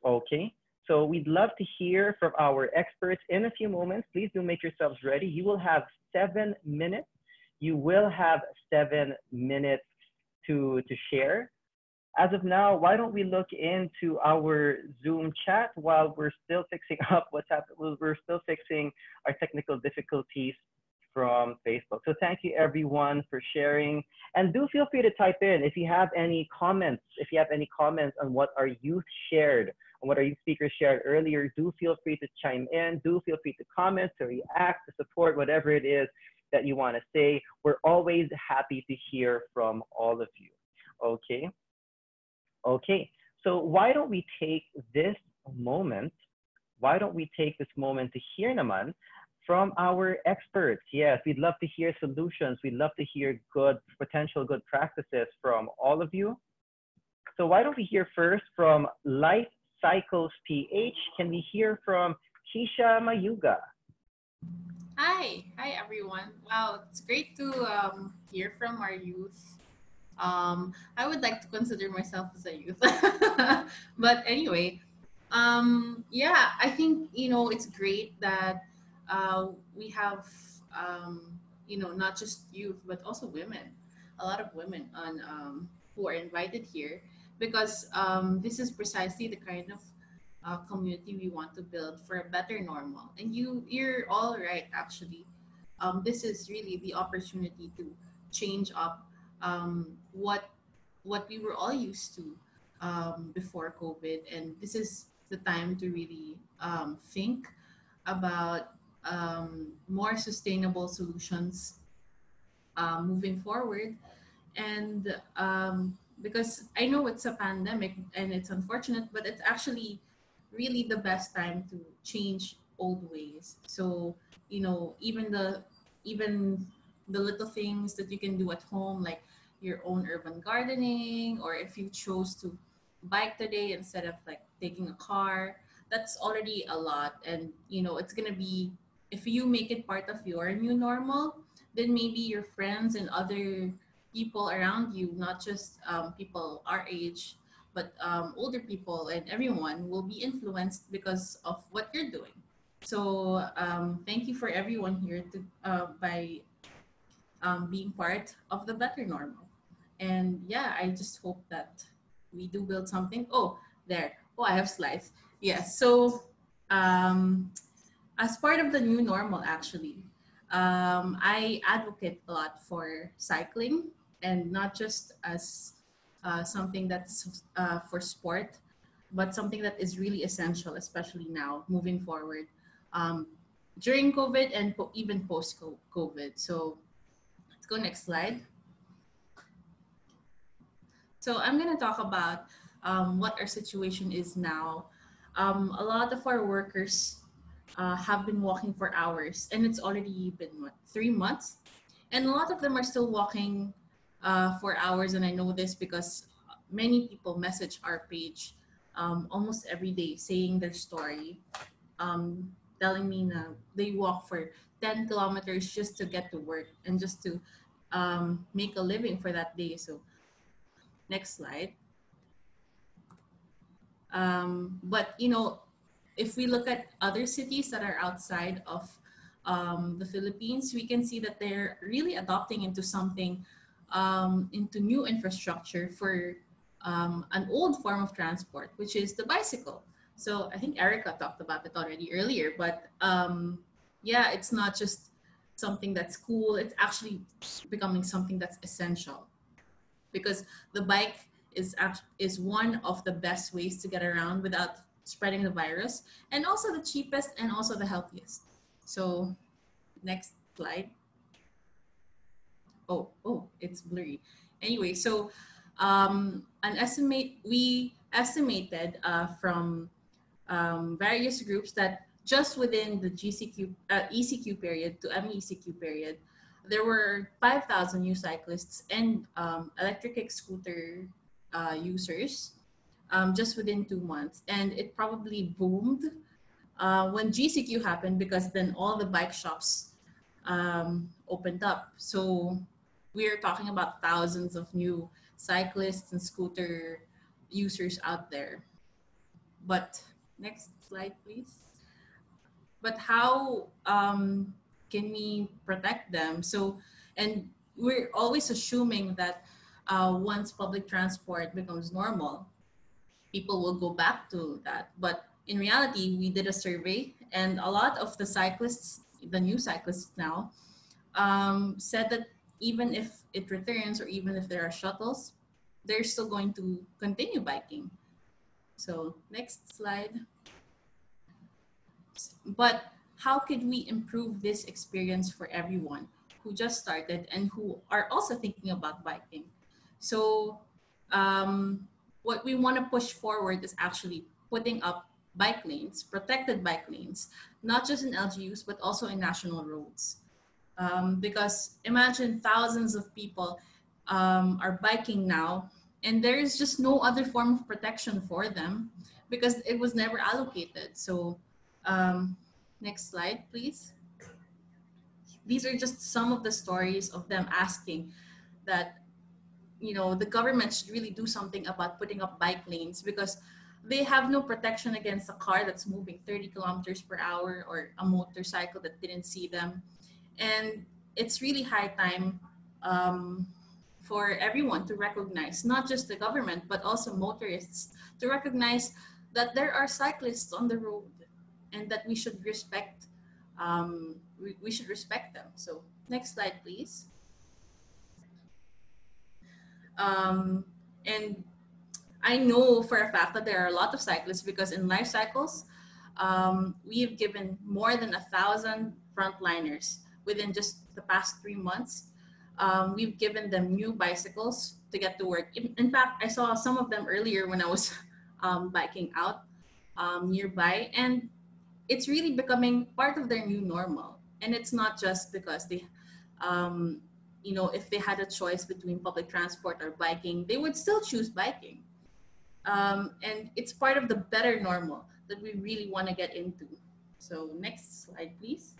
Okay, so we'd love to hear from our experts in a few moments. Please do make yourselves ready. You will have seven minutes. You will have seven minutes to, to share. As of now, why don't we look into our Zoom chat while we're still fixing up what's happening? We're still fixing our technical difficulties from Facebook. So thank you everyone for sharing. And do feel free to type in if you have any comments, if you have any comments on what our youth shared, on what our youth speakers shared earlier, do feel free to chime in. Do feel free to comment, to react, to support, whatever it is that you want to say. We're always happy to hear from all of you. Okay? Okay, so why don't we take this moment, why don't we take this moment to hear naman from our experts. Yes, we'd love to hear solutions. We'd love to hear good, potential good practices from all of you. So why don't we hear first from Life Cycles PH? Can we hear from Keisha Mayuga? Hi, hi everyone. Wow, it's great to um, hear from our youth. Um, I would like to consider myself as a youth. but anyway, um, yeah, I think, you know, it's great that uh, we have um, you know not just youth but also women a lot of women on um, who are invited here because um, this is precisely the kind of uh, community we want to build for a better normal. And you you're all right actually. Um, this is really the opportunity to change up um, what what we were all used to um, before covid. And this is the time to really think about um, more sustainable solutions uh, moving forward. And um, because I know it's a pandemic and it's unfortunate, but it's actually really the best time to change old ways. So, you know, even the even the little things that you can do at home, like your own urban gardening, or if you chose to bike today instead of like taking a car, that's already a lot. And you know, it's gonna be if you make it part of your new normal, then maybe your friends and other people around you, not just um, people our age, but um, older people and everyone will be influenced because of what you're doing. So um, thank you for everyone here to uh, by um, being part of the better normal. And yeah, I just hope that we do build something. Oh, there. Oh, I have slides. Yes. So um, as part of the new normal, actually, um, I advocate a lot for cycling and not just as uh, something that's uh, for sport, but something that is really essential, especially now moving forward um, during COVID and po even post COVID. So let's go next slide. So I'm going to talk about um, what our situation is now. Um, a lot of our workers uh, have been walking for hours, and it's already been what three months, and a lot of them are still walking uh, for hours. And I know this because many people message our page um, almost every day saying their story, um, telling me that they walk for 10 kilometers just to get to work and just to um, make a living for that day. So, next slide. Um, but you know, if we look at other cities that are outside of um, the Philippines, we can see that they're really adopting into something, um, into new infrastructure for um, an old form of transport, which is the bicycle. So I think Erica talked about it already earlier, but um, yeah, it's not just something that's cool, it's actually becoming something that's essential because the bike is, is one of the best ways to get around without spreading the virus, and also the cheapest and also the healthiest. So next slide. Oh, oh, it's blurry. Anyway, so um, an estimate, we estimated uh, from um, various groups that just within the GCQ, uh, ECQ period to MECQ period, there were 5,000 new cyclists and um, electric scooter uh, users um, just within two months. And it probably boomed uh, when GCQ happened because then all the bike shops um, opened up. So we are talking about thousands of new cyclists and scooter users out there. But next slide, please. But how um, can we protect them? So, and we're always assuming that uh, once public transport becomes normal, people will go back to that. But in reality, we did a survey, and a lot of the cyclists, the new cyclists now, um, said that even if it returns or even if there are shuttles, they're still going to continue biking. So next slide. But how could we improve this experience for everyone who just started and who are also thinking about biking? So um, what we want to push forward is actually putting up bike lanes, protected bike lanes, not just in LGUs, but also in national roads. Um, because imagine thousands of people um, are biking now and there is just no other form of protection for them because it was never allocated. So um, next slide, please. These are just some of the stories of them asking that, you know, the government should really do something about putting up bike lanes because they have no protection against a car that's moving 30 kilometers per hour or a motorcycle that didn't see them. And it's really high time um, for everyone to recognize, not just the government, but also motorists, to recognize that there are cyclists on the road and that we should respect, um, we, we should respect them. So next slide, please. Um, and I know for a fact that there are a lot of cyclists because in life cycles, um, we have given more than a thousand frontliners within just the past three months. Um, we've given them new bicycles to get to work. In, in, fact, I saw some of them earlier when I was um, biking out um, nearby, and it's really becoming part of their new normal. And it's not just because they, um, you know, if they had a choice between public transport or biking, they would still choose biking. Um, and it's part of the better normal that we really want to get into. So next slide, please.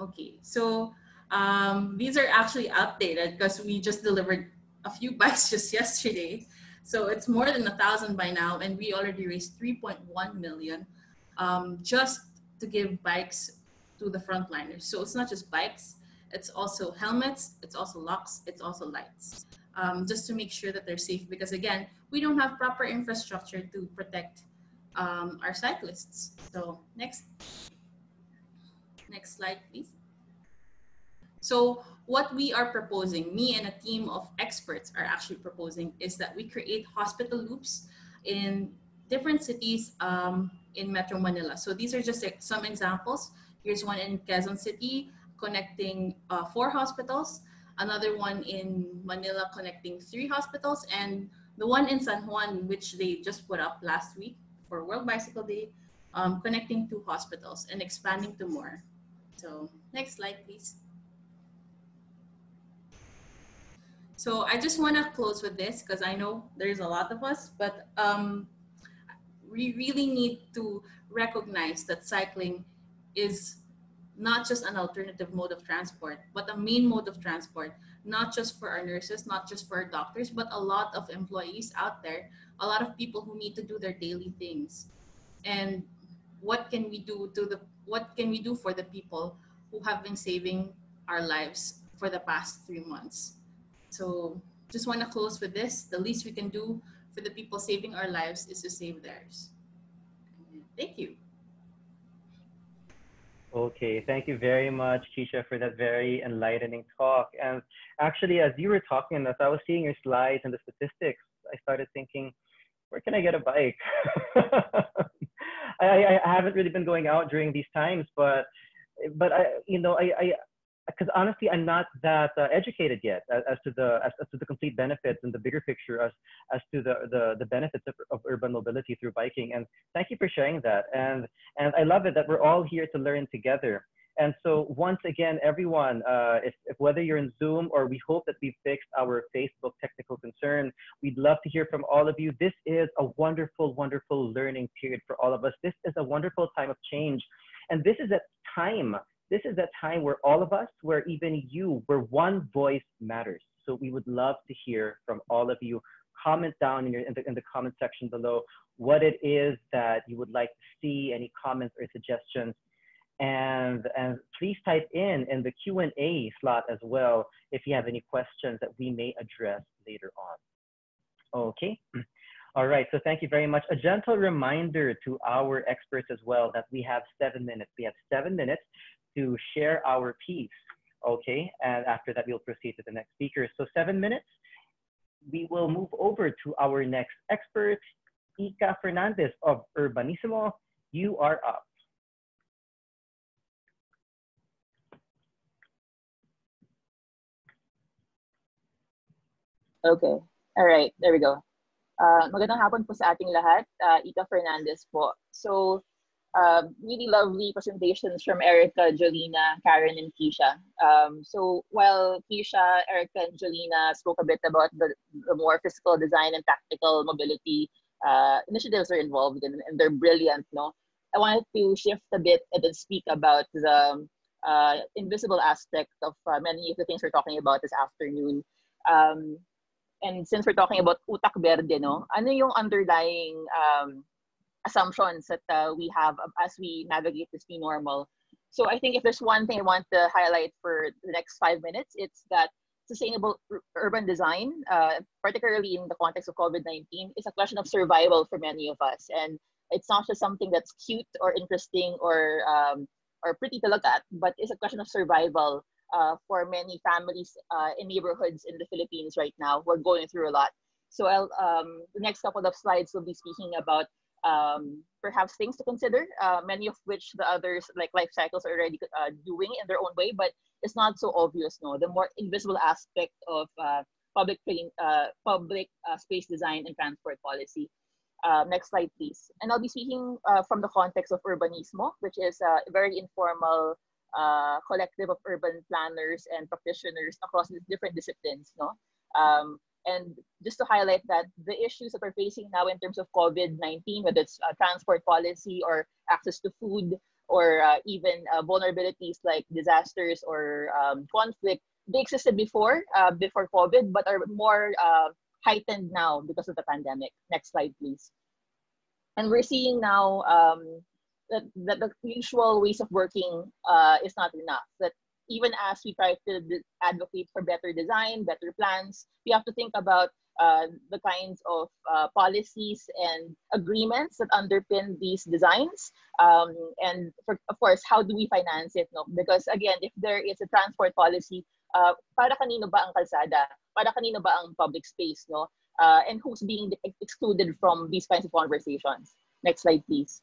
Okay, so um, these are actually updated because we just delivered a few bikes just yesterday. So it's more than a thousand by now, and we already raised 3.1 million um, just to give bikes to the frontliners. So it's not just bikes, it's also helmets, it's also locks, it's also lights, um, just to make sure that they're safe. Because again, we don't have proper infrastructure to protect um, our cyclists. So next. Next slide, please. So what we are proposing, me and a team of experts are actually proposing is that we create hospital loops in different cities um, in Metro Manila. So these are just some examples. Here's one in Quezon City connecting uh, four hospitals, another one in Manila connecting three hospitals, and the one in San Juan, which they just put up last week for World Bicycle Day, um, connecting two hospitals and expanding to more. So next slide, please. So I just want to close with this because I know there's a lot of us, but um, we really need to recognize that cycling is not just an alternative mode of transport, but a main mode of transport, not just for our nurses, not just for our doctors, but a lot of employees out there, a lot of people who need to do their daily things. And what can we do to the what can we do for the people who have been saving our lives for the past three months? So just want to close with this. The least we can do for the people saving our lives is to save theirs. Thank you. Okay, thank you very much, Keisha, for that very enlightening talk. And actually, as you were talking, as I was seeing your slides and the statistics, I started thinking, where can I get a bike? I, I haven't really been going out during these times, but but I you know I, I because honestly I'm not that uh, educated yet as, as to the as, as, to the complete benefits and the bigger picture as as to the the, the benefits of, of urban mobility through biking. And thank you for sharing that. And and I love it that we're all here to learn together. And so once again, everyone, uh, if, if, whether you're in Zoom or we hope that we've fixed our Facebook technical concern, we'd love to hear from all of you. This is a wonderful, wonderful learning period for all of us. This is a wonderful time of change. And this is a time, this is a time where all of us, where even you, where one voice matters. So we would love to hear from all of you. Comment down in, your, in, the, in the comment section below what it is that you would like to see, any comments or suggestions and and please type in in the q&a slot as well if you have any questions that we may address later on okay All right, so thank you very much. A gentle reminder to our experts as well that we have seven minutes. We have seven minutes to share our piece, okay? And after that, we'll proceed to the next speaker. So seven minutes, we will move over to our next expert, Ica Fernandez of Urbanismo. You are up. Okay. All right. There we go. Uh, magandang hapon po sa ating lahat. Uh, Ica Fernandez po. So, uh, really lovely presentations from Erica, Jolina, Karen, and Keisha. Um, so while Keisha, Erica, and Jolina spoke a bit about the, the more physical design and tactical mobility uh, initiatives are involved in, and they're brilliant, no? I wanted to shift a bit and then speak about the uh, invisible aspect of uh, many of the things we're talking about this afternoon. Um, and since we're talking about utak verde, no, ano yung underlying um, assumptions that uh, we have as we navigate this new normal? So I think if there's one thing I want to highlight for the next five minutes, it's that sustainable urban design, uh, particularly in the context of COVID-19, is a question of survival for many of us. And it's not just something that's cute or interesting or um, or pretty to look at, but it's a question of survival uh, for many families uh, in neighborhoods in the Philippines right now. We're going through a lot. So I'll, um, the next couple of slides will be speaking about um, perhaps things to consider, uh, many of which the others like life cycles are already uh, doing in their own way, but it's not so obvious. No, the more invisible aspect of uh, public uh, public space design and transport policy. next slide, please. And I'll be speaking from the context of urbanismo, which is a very informal uh, collective of urban planners and practitioners across different disciplines. No? Um, and just to highlight that the issues that we're facing now in terms of COVID-19, whether it's uh, transport policy or access to food or uh, even uh, vulnerabilities like disasters or um, conflict, they existed before, uh, before COVID, but are more uh, heightened now because of the pandemic. Next slide, please. And we're seeing now um, that, that the usual ways of working uh, is not enough. That even as we try to advocate for better design, better plans, we have to think about uh, the kinds of uh, policies and agreements that underpin these designs. Um, and for, of course, how do we finance it? No? Because again, if there is a transport policy, uh, para kanino ba ang kalsada? Para kanino ba ang public space? No? Uh, and who's being excluded from these kinds of conversations? Next slide, please.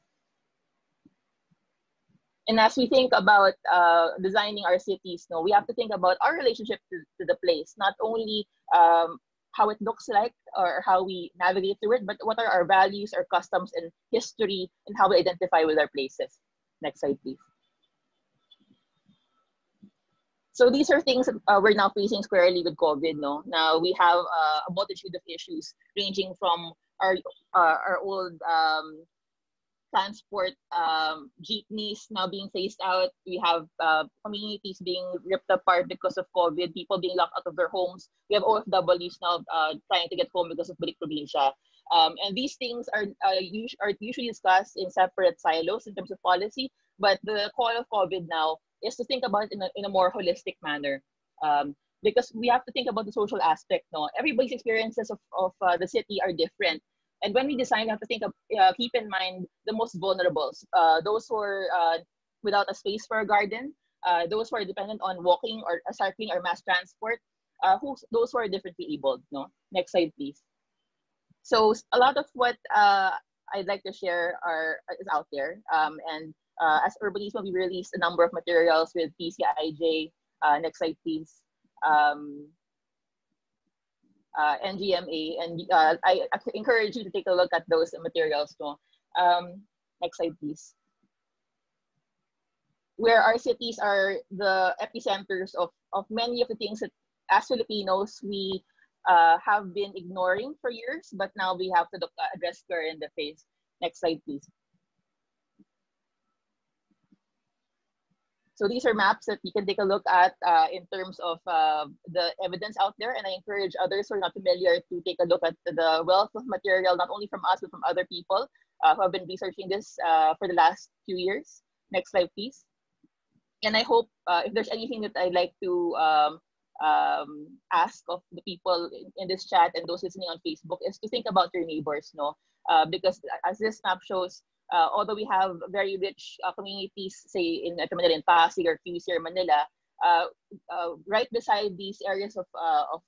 And as we think about uh, designing our cities, no, we have to think about our relationship to, to the place, not only um, how it looks like or how we navigate through it, but what are our values, our customs, and history, and how we identify with our places. Next slide, please. So these are things uh, we're now facing squarely with COVID. No, now we have uh, a multitude of issues ranging from our uh, our old um, transport um, jeepneys now being phased out. We have uh, communities being ripped apart because of COVID, people being locked out of their homes. We have OFWs now uh, trying to get home because of Balik Probinsya. Um, and these things are, uh, us- are usually discussed in separate silos in terms of policy, but the call of COVID now is to think about it in a, in a more holistic manner. Um, because we have to think about the social aspect. No, everybody's experiences of, of uh, the city are different and when we design, we have to think of, uh, keep in mind the most vulnerable, uh, those who are uh, without a space for a garden, uh, those who are dependent on walking or uh, cycling or mass transport, uh, who, those who are differently abled. No, next slide, please. So a lot of what I'd like to share are is out there, um, and as Urbanismo, we released a number of materials with PCIJ. next slide, please. Um, uh, NGMA, and uh, I encourage you to take a look at those materials. Um, next slide, please. Where our cities are the epicenters of, of many of the things that as Filipinos we uh, have been ignoring for years, but now we have to uh, address square in the face. Next slide, please. So these are maps that you can take a look at uh, in terms of uh, the evidence out there. And I encourage others who are not familiar to take a look at the wealth of material, not only from us, but from other people uh, who have been researching this uh, for the last few years. Next slide, please. And I hope uh, if there's anything that I'd like to um, um, ask of the people in, in, this chat and those listening on Facebook is to think about your neighbors, no? Uh, because as this map shows, uh, although we have very rich uh, communities, say in Metro Manila, in Pasig or QC or Manila, uh, uh, right beside these areas of, uh, of,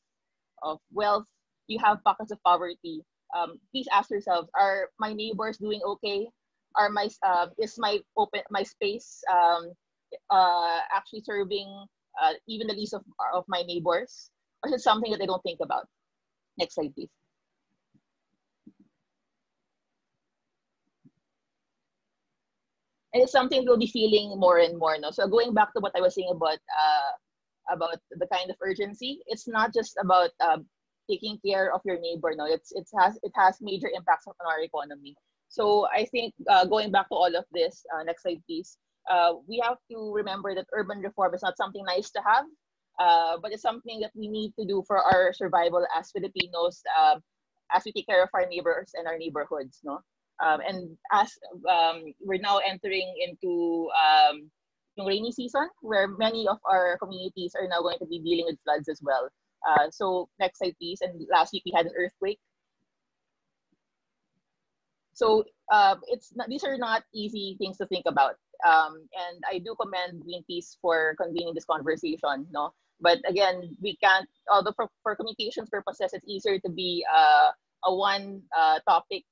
of wealth, you have pockets of poverty. Um, please ask yourselves, are my neighbors doing okay? Are my, is my open, my space um, actually serving even the least of, of my neighbors? Or is it something that they don't think about? Next slide, please. And it's something we'll be feeling more and more. No, so going back to what I was saying about uh, about the kind of urgency, it's not just about uh, taking care of your neighbor. No, it's it has it has major impacts on our economy. So I think uh, going back to all of this, uh, next slide please. Uh, we have to remember that urban reform is not something nice to have, uh, but it's something that we need to do for our survival as Filipinos, um, as we take care of our neighbors and our neighborhoods. No. Um, and as um, we're now entering into um, rainy season, where many of our communities are now going to be dealing with floods as well. Uh, so next slide, please. And last week we had an earthquake. So uh, it's not, these are not easy things to think about. Um, and I do commend Greenpeace for convening this conversation. No, but again, we can't. Although for, for communications purposes, it's easier to be uh, a one uh, topic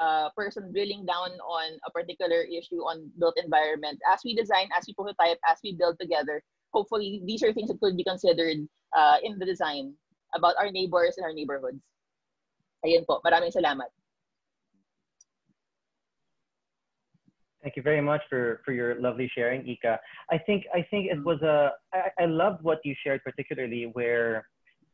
uh, person drilling down on a particular issue on built environment. As we design, as we prototype, as we build together, hopefully these are things that could be considered uh, in the design about our neighbors and our neighborhoods. Ayun po. Maraming salamat. Thank you very much for, for your lovely sharing, Ica. I think I think it was a I, I loved what you shared particularly where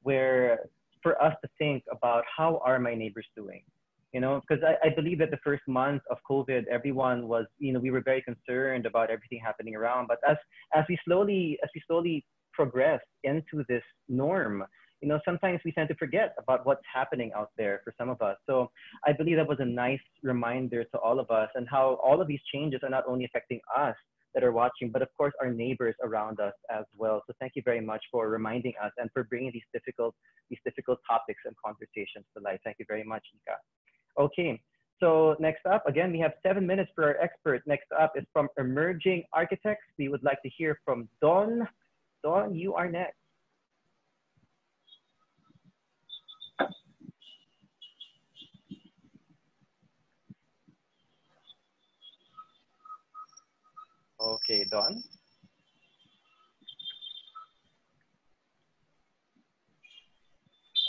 where for us to think about how are my neighbors doing you know, because I, I believe that the first month of COVID, everyone was, you know, we were very concerned about everything happening around. But as as we slowly as we slowly progress into this norm, you know, sometimes we tend to forget about what's happening out there for some of us. So I believe that was a nice reminder to all of us and how all of these changes are not only affecting us that are watching, but of course our neighbors around us as well. So thank you very much for reminding us and for bringing these difficult these difficult topics and conversations to life. Thank you very much, Ica. Okay, so next up, again, we have seven minutes for our expert. Next up is from Emerging Architects. We would like to hear from Don. Don, you are next. Okay, Don.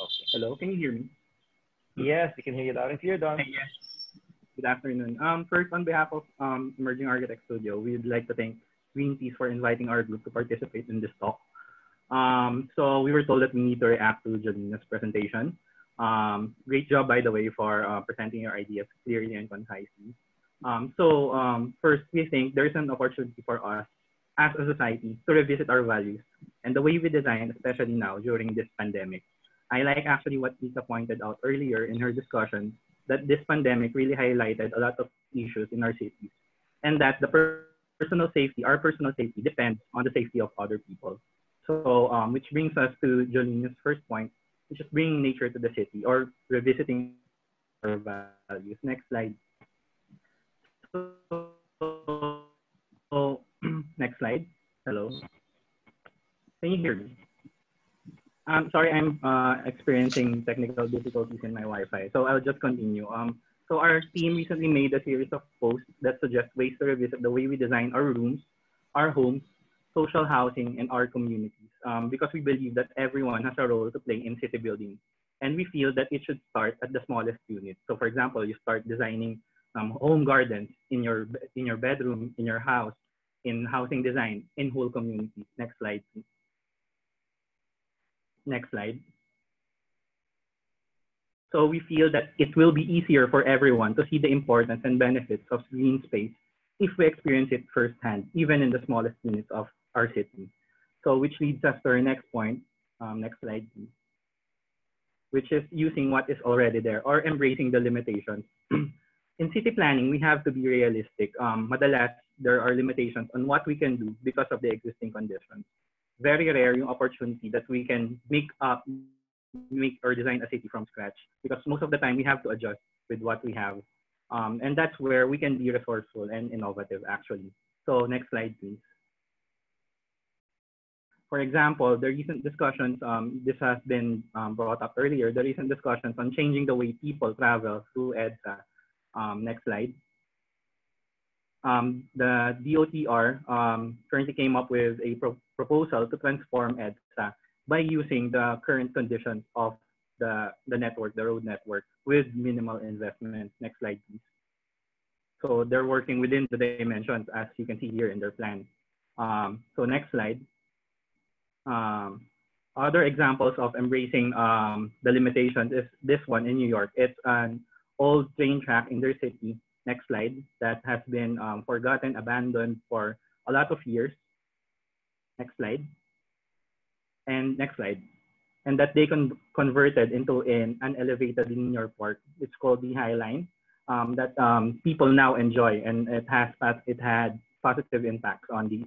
Okay. Hello, can you hear me? Yes, we can hear you loud and clear, Don. Yes. Good afternoon. Um, first, on behalf of um, Emerging Architect Studio, we'd like to thank Greenpeace for inviting our group to participate in this talk. Um, so we were told that we need to react to Jolina's presentation. Um, great job, by the way, for uh, presenting your ideas clearly and concisely. Um, so um, first, we think there's an opportunity for us as a society to revisit our values and the way we design, especially now during this pandemic. I like actually what Lisa pointed out earlier in her discussion that this pandemic really highlighted a lot of issues in our cities and that the personal safety, our personal safety depends on the safety of other people. So, um, which brings us to Jolina's first point, which is bringing nature to the city or revisiting our values. Next slide. So, so next slide. Hello. Can you hear me? I'm sorry, I'm uh, experiencing technical difficulties in my Wi-Fi, so I'll just continue. Um, so our team recently made a series of posts that suggest ways to revisit the way we design our rooms, our homes, social housing, and our communities, um, because we believe that everyone has a role to play in city building. And we feel that it should start at the smallest unit. So for example, you start designing um, home gardens in your, in your bedroom, in your house, in housing design, in whole communities. Next slide, please. Next slide. So we feel that it will be easier for everyone to see the importance and benefits of green space if we experience it firsthand, even in the smallest units of our city. So which leads us to our next point. Um, next slide, please. Which is using what is already there or embracing the limitations. in city planning, we have to be realistic. Um, madalas, there are limitations on what we can do because of the existing conditions. Very rare yung opportunity that we can make up, make or design a city from scratch because most of the time we have to adjust with what we have. Um, and that's where we can be resourceful and innovative actually. So next slide, please. For example, the recent discussions, um, this has been um, brought up earlier, the recent discussions on changing the way people travel through EDSA. Um, next slide um, the DOTR um, currently came up with a pro proposal to transform EDSA by using the current conditions of the, the network, the road network, with minimal investment. Next slide, please. So they're working within the dimensions, as you can see here in their plan. Um, so next slide. Um, other examples of embracing um, the limitations is this one in New York. It's an old train track in their city next slide, that has been um, forgotten, abandoned for a lot of years. Next slide. And next slide. And that they con converted into in an elevated linear port. It's called the High Line um, that um, people now enjoy and it has it had positive impacts on the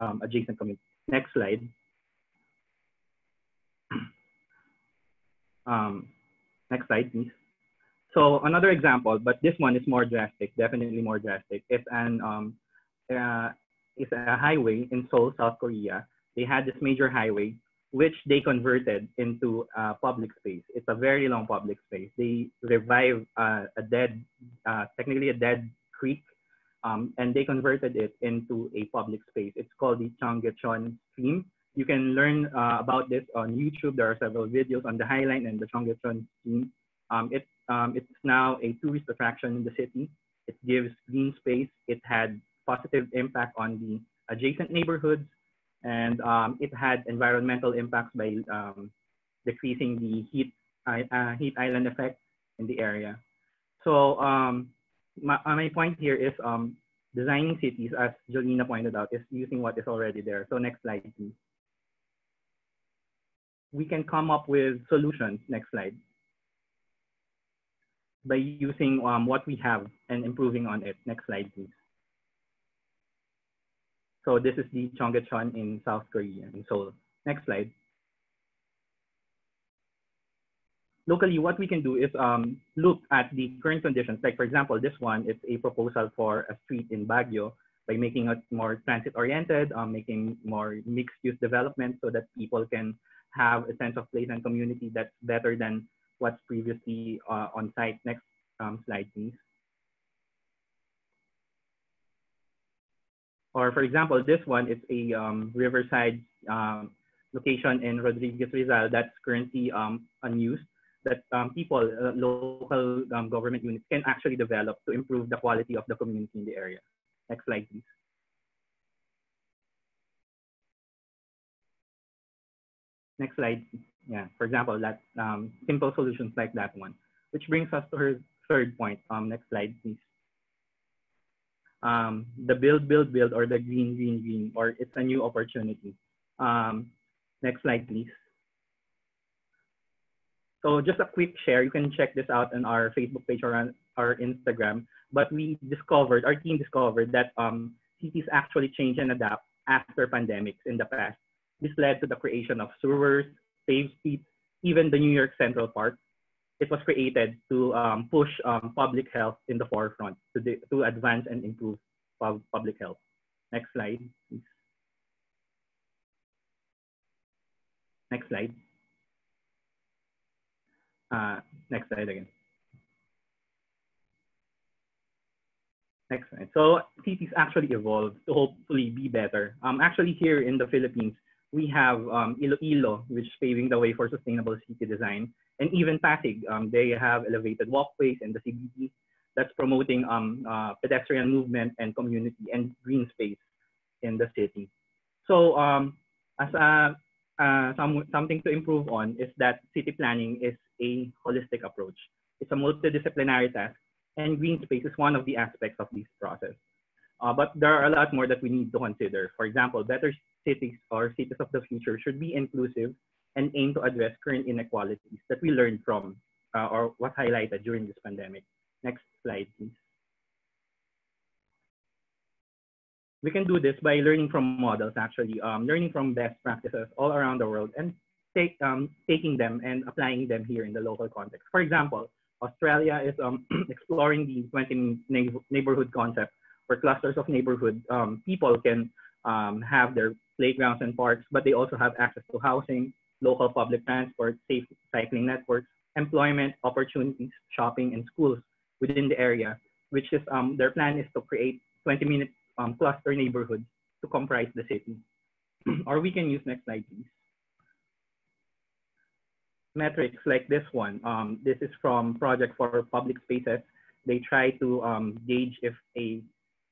um, adjacent community. Next slide. Um, next slide, please. So another example, but this one is more drastic, definitely more drastic. It's an um, uh, it's a highway in Seoul, South Korea. They had this major highway, which they converted into uh, public space. It's a very long public space. They revived uh, a dead, uh, technically a dead creek, um, and they converted it into a public space. It's called the Cheonggyecheon Stream. You can learn uh, about this on YouTube. There are several videos on the High Line and the Cheonggyecheon Stream. Um, um, it's now a tourist attraction in the city. It gives green space. It had positive impact on the adjacent neighborhoods, and um, it had environmental impacts by um, decreasing the heat, uh, heat island effect in the area. So um, my, uh, my point here is um, designing cities, as Jolina pointed out, is using what is already there. So next slide, please. We can come up with solutions. Next slide by using um, what we have and improving on it. Next slide, please. So this is the Cheonggyecheon in South Korea, in Seoul. Next slide. Locally, what we can do is um, look at the current conditions. Like for example, this one is a proposal for a street in Baguio by making it more transit-oriented, um, making more mixed-use development so that people can have a sense of place and community that's better than what's previously uh, on site. Next um, slide, please. Or for example, this one is a um, riverside um, location in Rodriguez Rizal that's currently um, unused that um, people, uh, local government units can actually develop to improve the quality of the community in the area. Next slide, please. Next slide yeah, for example, that um, simple solutions like that one, which brings us to her third point. Um, next slide, please. Um, the build, build, build, or the green, green, green, or it's a new opportunity. Um, next slide, please. So just a quick share, you can check this out on our Facebook page or on our Instagram. But we discovered, our team discovered that um, cities actually change and adapt after pandemics in the past. This led to the creation of sewers, Save Street, even the New York Central Park. It was created to um, push um, public health in the forefront, to, to advance and improve pub public health. Next slide, please. Next slide. Uh, next slide again. Next slide. So cities actually evolved to hopefully be better. Um, actually here in the Philippines, we have um, Iloilo, which is paving the way for sustainable city design, and even Pasig. Um, they have elevated walkways in the CBD that's promoting um, uh, pedestrian movement and community and green space in the city. So um, as a, uh, some, something to improve on is that city planning is a holistic approach. It's a multidisciplinary task, and green space is one of the aspects of this process. Uh, but there are a lot more that we need to consider. For example, better cities or cities of the future should be inclusive and aim to address current inequalities that we learned from uh, or was highlighted during this pandemic. Next slide, please. we can do this by learning from models, actually, um, learning from best practices all around the world and take, um, taking them and applying them here in the local context. For example, Australia is um, exploring the 20 neighborhood concept where clusters of neighborhood um, people can um, have their playgrounds and parks, but they also have access to housing, local public transport, safe cycling networks, employment opportunities, shopping, and schools within the area, which is um, their plan is to create 20 minute um, cluster neighborhoods to comprise the city. or we can use next slide, please. Metrics like this one. Um, this is from Project for Public Spaces. They try to um, gauge if a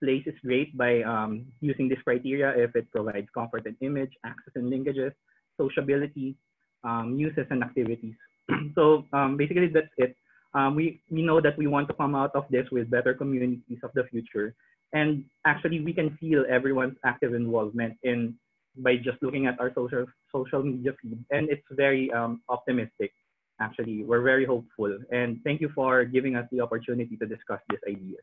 place is great by um, using this criteria, if it provides comfort and image, access and linkages, sociability, um, uses and activities. so um, basically that's it. Um, we, we know that we want to come out of this with better communities of the future. And actually we can feel everyone's active involvement in by just looking at our social social media feed. And it's very um, optimistic. Actually, we're very hopeful. And thank you for giving us the opportunity to discuss this idea.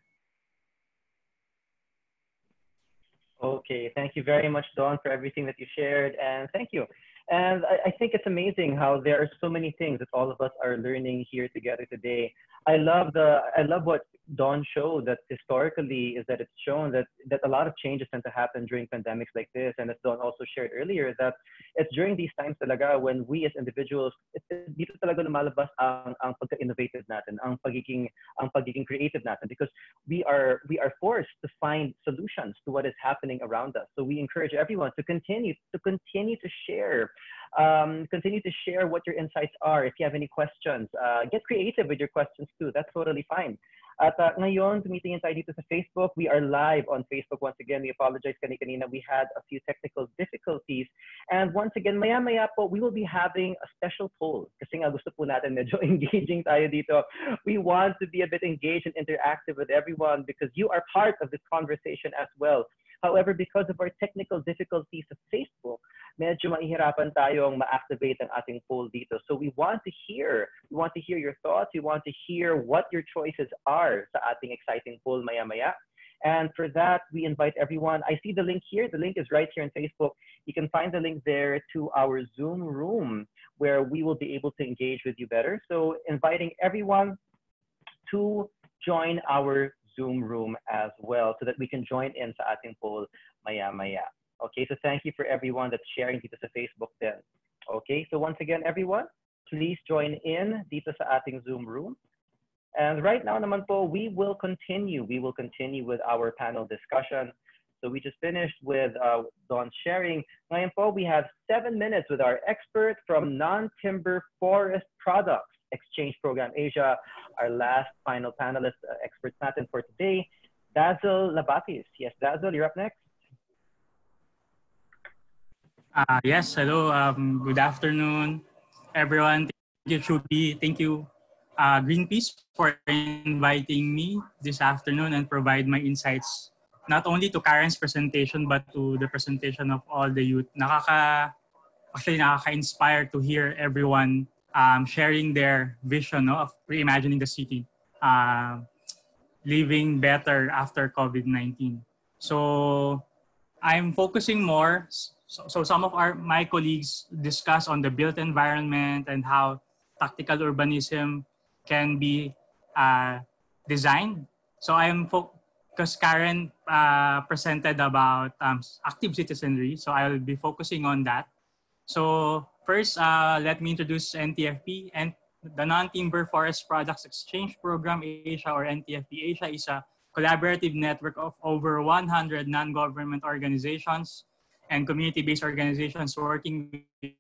Okay, thank you very much, Dawn, for everything that you shared. And thank you. And I, I, think it's amazing how there are so many things that all of us are learning here together today. I love the I love what Dawn showed that historically is that it's shown that that a lot of changes tend to happen during pandemics like this. And as Dawn also shared earlier, that it's during these times talaga when we as individuals, dito talaga lumalabas ang, ang pagka-innovative natin, ang pagiging, ang pagiging creative natin because we are, we are forced to find solutions to what is happening around us. So we encourage everyone to continue, to continue to share um, continue to share what your insights are. If you have any questions, uh, get creative with your questions too. That's totally fine. At uh, ngayon, tumitingin tayo dito sa Facebook. We are live on Facebook once again. We apologize kanina. We had a few technical difficulties. And once again, maya-maya po, we will be having a special poll. Kasi nga gusto po natin medyo engaging tayo dito. We want to be a bit engaged and interactive with everyone because you are part of this conversation as well. However, because of our technical difficulties of Facebook, medyo mahihirapan tayong ma-activate ang ating poll dito. So we want to hear, we want to hear your thoughts, we want to hear what your choices are sa ating exciting poll maya-maya. And for that, we invite everyone. I see the link here. The link is right here on Facebook. You can find the link there to our Zoom room where we will be able to engage with you better. So inviting everyone to join our Zoom room as well so that we can join in sa ating poll maya-maya. Okay, so thank you for everyone that's sharing dito sa Facebook then. Okay, so once again, everyone, please join in dito sa ating Zoom room. And right now naman po, we will continue. We will continue with our panel discussion. So we just finished with uh, Dawn sharing. Ngayon po, we have seven minutes with our expert from non-timber forest products. Exchange Program Asia, our last final panelist, uh, expert natin for today, Dazzle Labatis. Yes, Dazzle, you're up next. Uh, yes, hello. Um, good afternoon, everyone. Thank you, Chubi. Thank you, uh, Greenpeace, for inviting me this afternoon and provide my insights not only to Karen's presentation but to the presentation of all the youth. Nakaka, actually nakaka-inspire to hear everyone um, sharing their vision no, of reimagining the city, uh, living better after COVID-19. So I'm focusing more. So, so some of our my colleagues discuss on the built environment and how tactical urbanism can be uh, designed. So I'm because Karen uh, presented about um, active citizenry, so I'll be focusing on that. So First, uh, let me introduce NTFP. And the Non-Timber Forest Products Exchange Program Asia or NTFP Asia is a collaborative network of over 100 non-government organizations and community-based organizations working with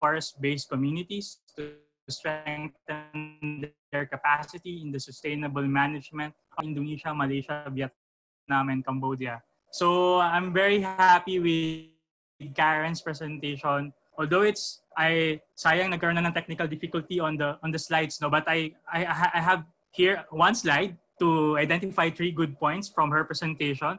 forest-based communities to strengthen their capacity in the sustainable management of Indonesia, Malaysia, Vietnam, and Cambodia. So I'm very happy with Karen's presentation. Although it's I sayang nagkaroon na ng technical difficulty on the on the slides no but I I I have here one slide to identify three good points from her presentation.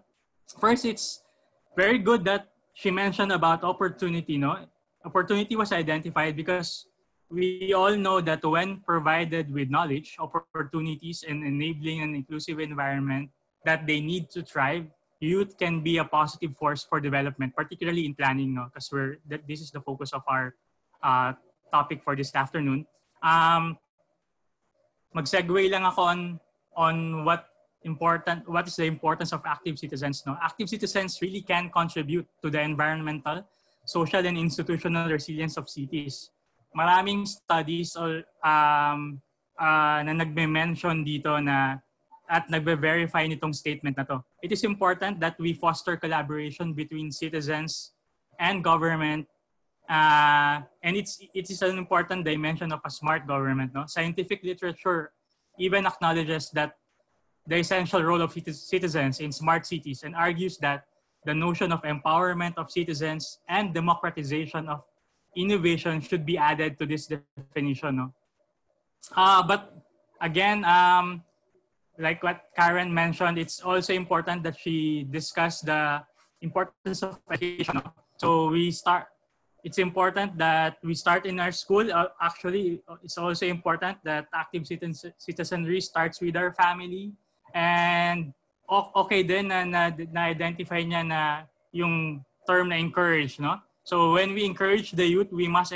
First it's very good that she mentioned about opportunity no. Opportunity was identified because we all know that when provided with knowledge, opportunities and enabling an inclusive environment that they need to thrive, youth can be a positive force for development, particularly in planning, no? Because we're that this is the focus of our uh, topic for this afternoon. Um, mag-segue lang ako on on what important what is the importance of active citizens no active citizens really can contribute to the environmental social and institutional resilience of cities maraming studies or um, uh, na nagme-mention dito na at nagbe-verify nitong statement na to. It is important that we foster collaboration between citizens and government uh, and it's it is an important dimension of a smart government. No, scientific literature even acknowledges that the essential role of citizens in smart cities and argues that the notion of empowerment of citizens and democratization of innovation should be added to this definition. No? Uh, but again, um, like what Karen mentioned, it's also important that she discussed the importance of education. So we start, it's important that we start in our school. Uh, actually, it's also important that active citizenry starts with our family. And okay din na, na, na-identify niya na yung term na encourage, no? So when we encourage the youth, we must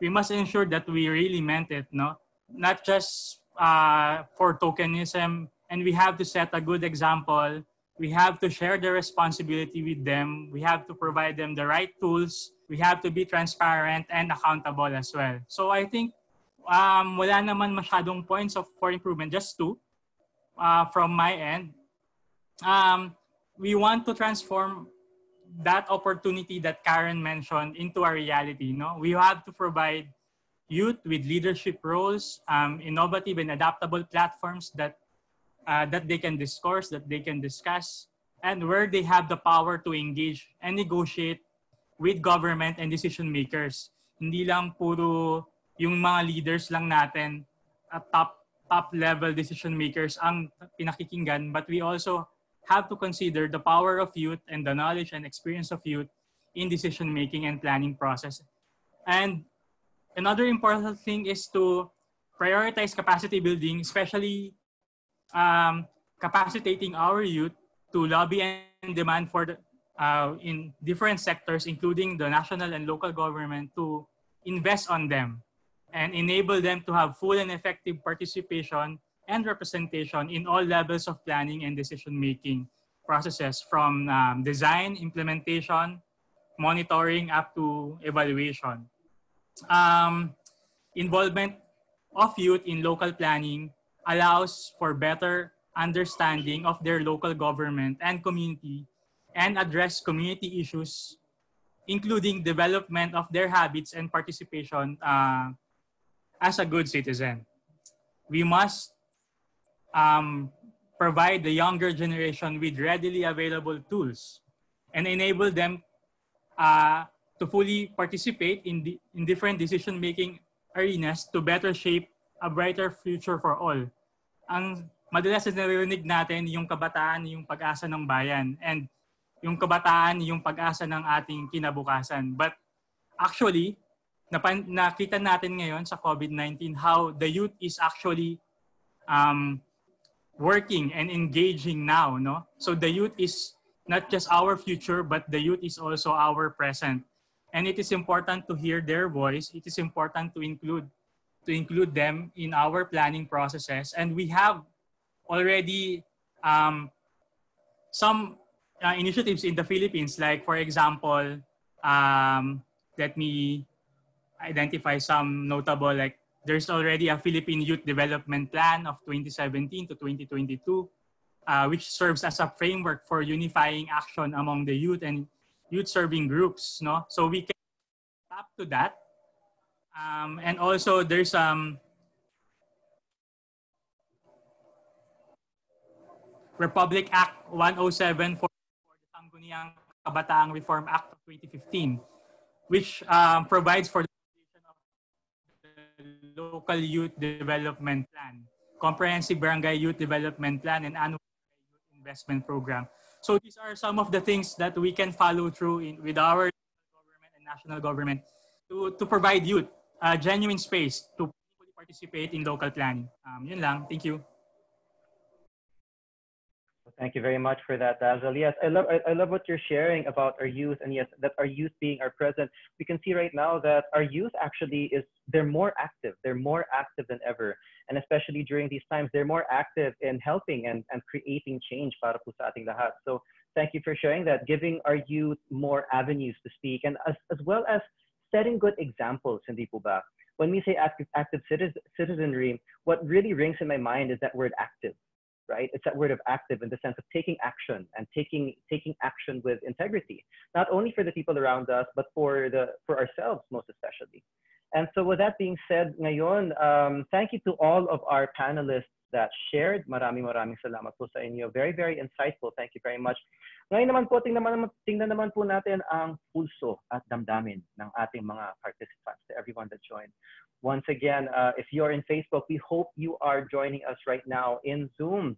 we must ensure that we really meant it, no? Not just uh, for tokenism, and we have to set a good example. We have to share the responsibility with them. We have to provide them the right tools. We have to be transparent and accountable as well. So I think um, wala naman masyadong points of for improvement, just two uh, from my end. Um, we want to transform that opportunity that Karen mentioned into a reality. No, we have to provide youth with leadership roles, um, innovative and adaptable platforms that uh, that they can discourse, that they can discuss, and where they have the power to engage and negotiate with government and decision makers. Hindi lang puro yung mga leaders lang natin at top top level decision makers ang pinakikinggan, but we also have to consider the power of youth and the knowledge and experience of youth in decision making and planning process. And another important thing is to prioritize capacity building, especially um, capacitating our youth to lobby and demand for the, uh, in different sectors, including the national and local government, to invest on them and enable them to have full and effective participation and representation in all levels of planning and decision-making processes from um, design, implementation, monitoring up to evaluation. Um, involvement of youth in local planning allows for better understanding of their local government and community and address community issues, including development of their habits and participation uh, as a good citizen. We must um, provide the younger generation with readily available tools and enable them uh, to fully participate in, the, in different decision-making arenas to better shape a brighter future for all. Ang madalas na naririnig natin yung kabataan, yung pag-asa ng bayan and yung kabataan, yung pag-asa ng ating kinabukasan. But actually, napan, nakita natin ngayon sa COVID-19 how the youth is actually um, working and engaging now no? So the youth is not just our future but the youth is also our present. And it is important to hear their voice. It is important to include to include them in our planning processes. And we have already um, some uh, initiatives in the philippines. Like for example um, let me identify some notable like there's already a Philippine Youth Development Plan of 2017 to 2022, uh, which serves as a framework for unifying action among the youth and youth-serving groups. No, so we can tap to that, um, and also there's um, Republic Act 107 for, the Sangguniang Kabataang Reform Act of 2015, which um, provides for the local youth development plan, comprehensive barangay youth development plan, and annual investment program. So these are some of the things that we can follow through in, with our government and national government to, to provide youth a genuine space to participate in local planning. Um, yun lang. Thank you. Thank you very much for that, Dazzle. Yes, I love I, I love what you're sharing about our youth, and yes, that our youth being our present. We can see right now that our youth actually is they're more active. They're more active than ever, and especially during these times, they're more active in helping and, and creating change para po sa ating lahat. So thank you for sharing that, giving our youth more avenues to speak, and as as well as setting good examples. Hindi po? When we say active active citizenry, what really rings in my mind is that word active right? It's that word of active in the sense of taking action and taking taking action with integrity, not only for the people around us, but for the for ourselves most especially. And so with that being said, ngayon, um, thank you to all of our panelists that shared. Maraming maraming salamat po sa inyo. Very, very insightful. Thank you very much. Ngayon naman po, tingnan naman, tingnan naman po natin ang pulso at damdamin ng ating mga participants, to everyone that joined. Once again, uh, if you're in Facebook, we hope you are joining us right now in Zoom.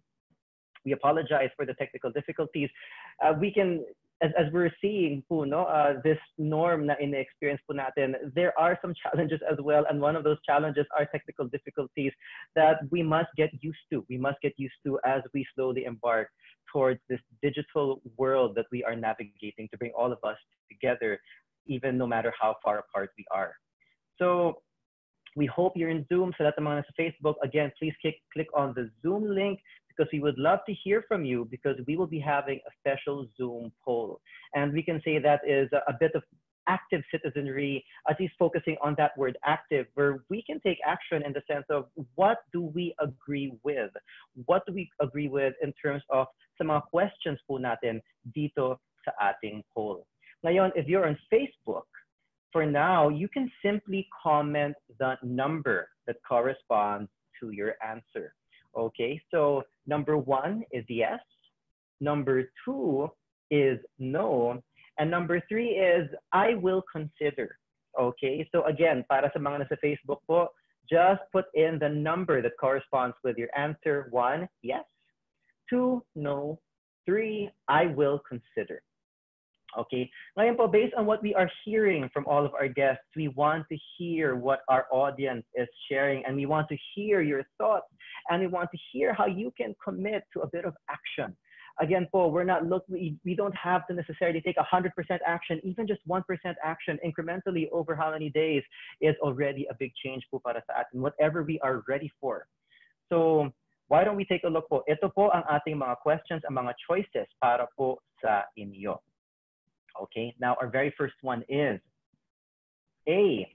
We apologize for the technical difficulties. Uh, we can, as, as we're seeing po, no, uh, this norm na in-experience po natin, there are some challenges as well. And one of those challenges are technical difficulties that we must get used to. We must get used to as we slowly embark towards this digital world that we are navigating to bring all of us together, even no matter how far apart we are. So we hope you're in Zoom. So that Facebook, again, please click, click on the Zoom link because we would love to hear from you because we will be having a special Zoom poll. And we can say that is a, bit of active citizenry, at least focusing on that word active, where we can take action in the sense of what do we agree with? What do we agree with in terms of mga questions po natin dito sa ating poll? Ngayon, if you're on Facebook, for now, you can simply comment the number that corresponds to your answer. Okay, so number one is yes, number two is no, and number three is I will consider. Okay, so again, para sa mga nasa Facebook po, just put in the number that corresponds with your answer. One, yes. Two, no. Three, I will consider. Okay. Ngayon po, based on what we are hearing from all of our guests, we want to hear what our audience is sharing and we want to hear your thoughts and we want to hear how you can commit to a bit of action. Again, po, we're not look, we, we don't have to necessarily take 100% action, even just 1% action incrementally over how many days is already a big change po para sa atin, whatever we are ready for. So, why don't we take a look po? Ito po ang ating mga questions, ang mga choices para po sa inyo. Okay, now our very first one is A,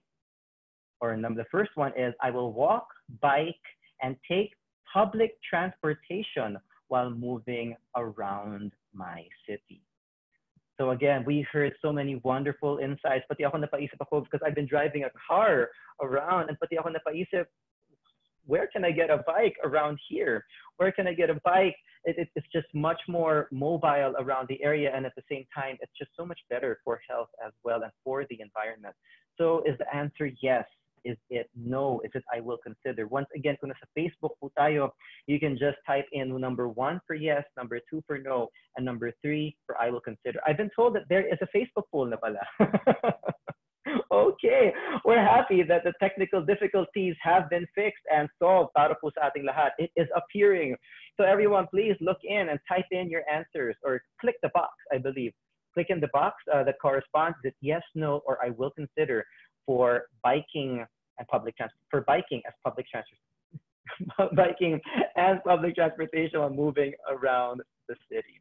or number the first one is I will walk, bike, and take public transportation while moving around my city. So again, we heard so many wonderful insights. Pati ako napaisip ako because I've been driving a car around and pati ako napaisip, where can I get a bike around here? Where can I get a bike it, it's just much more mobile around the area and at the same time it's just so much better for health as well and for the environment. So is the answer yes? Is it no? Is it i will consider? Once again kung nasa facebook po tayo you can just type in number one for yes number two for no and number three for i will consider. I've been told that there is a facebook poll na pala okay, we're happy that the technical difficulties have been fixed and solved para po sa ating lahat. It is appearing. So everyone, please look in and type in your answers or click the box, I believe. Click in the box uh, that corresponds with yes, no, or I will consider for biking and public transport, for biking as public transport, biking and public transportation while moving around the city.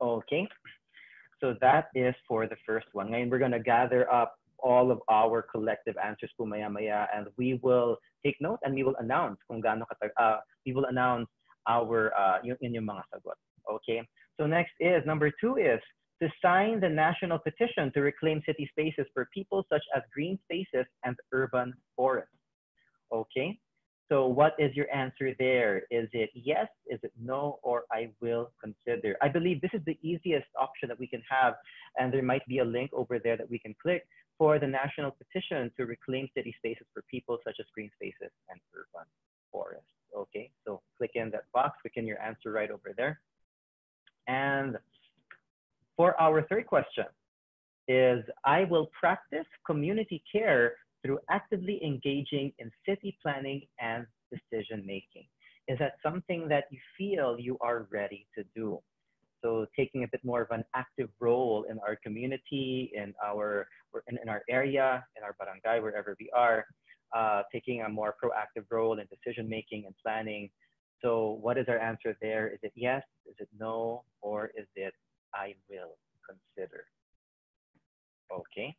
Okay. So that is for the first one. And we're going to gather up all of our collective answers po maya maya and we will take note and we will announce kung gaano uh, we will announce our uh, yung inyong mga sagot. Okay? So next is number 2 is to sign the national petition to reclaim city spaces for people such as green spaces and urban forests. Okay? So what is your answer there? Is it yes? Is it no? Or I will consider? I believe this is the easiest option that we can have. And there might be a link over there that we can click for the national petition to reclaim city spaces for people such as green spaces and urban forests. Okay, so click in that box, click in your answer right over there. And for our third question is I will practice community care through actively engaging in city planning and decision making. Is that something that you feel you are ready to do? So taking a bit more of an active role in our community, in our in, in our area, in our barangay, wherever we are, uh, taking a more proactive role in decision making and planning. So what is our answer there? Is it yes? Is it no? Or is it I will consider? Okay.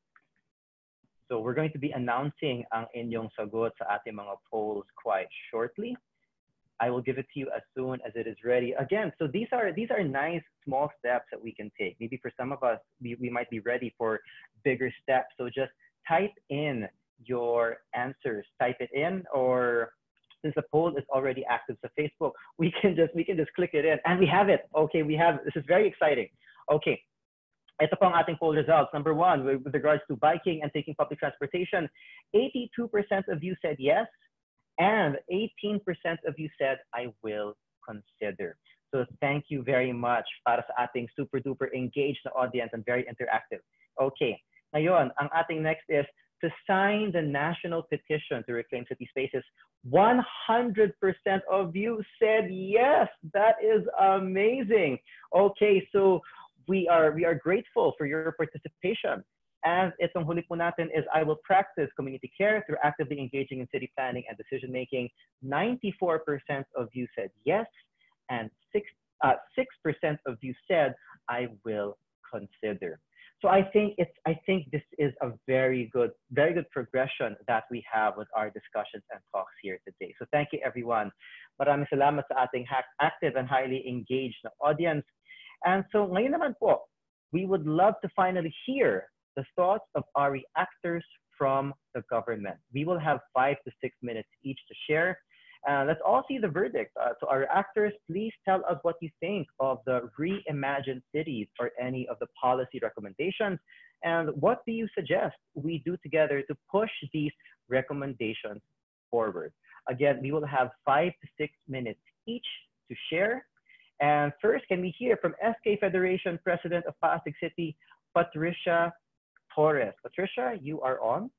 So we're going to be announcing ang inyong sagot sa ating mga polls quite shortly. I will give it to you as soon as it is ready. Again, so these are these are nice small steps that we can take. Maybe for some of us, we, we might be ready for bigger steps. So just type in your answers. Type it in or since the poll is already active to Facebook, we can just we can just click it in and we have it. Okay, we have this is very exciting. Okay. Ito po ang ating poll results. Number one, with, regards to biking and taking public transportation, 82% of you said yes, and 18% of you said, I will consider. So thank you very much para sa ating super duper engaged na audience and very interactive. Okay, ngayon, ang ating next is to sign the national petition to reclaim city spaces. 100% of you said yes. That is amazing. Okay, so we are we are grateful for your participation. And itong huli po natin is I will practice community care through actively engaging in city planning and decision making. 94% of you said yes, and 6 uh, 6% of you said I will consider. So I think it's I think this is a very good very good progression that we have with our discussions and talks here today. So thank you everyone. Maraming salamat sa ating active and highly engaged na audience. And so ngayon naman po, we would love to finally hear the thoughts of our reactors from the government. We will have five to six minutes each to share. Uh, let's all see the verdict. Uh, so our actors, please tell us what you think of the reimagined cities or any of the policy recommendations. And what do you suggest we do together to push these recommendations forward? Again, we will have five to six minutes each to share. And first, can we hear from SK Federation President of Pasig City, Patricia Torres. Patricia, you are on.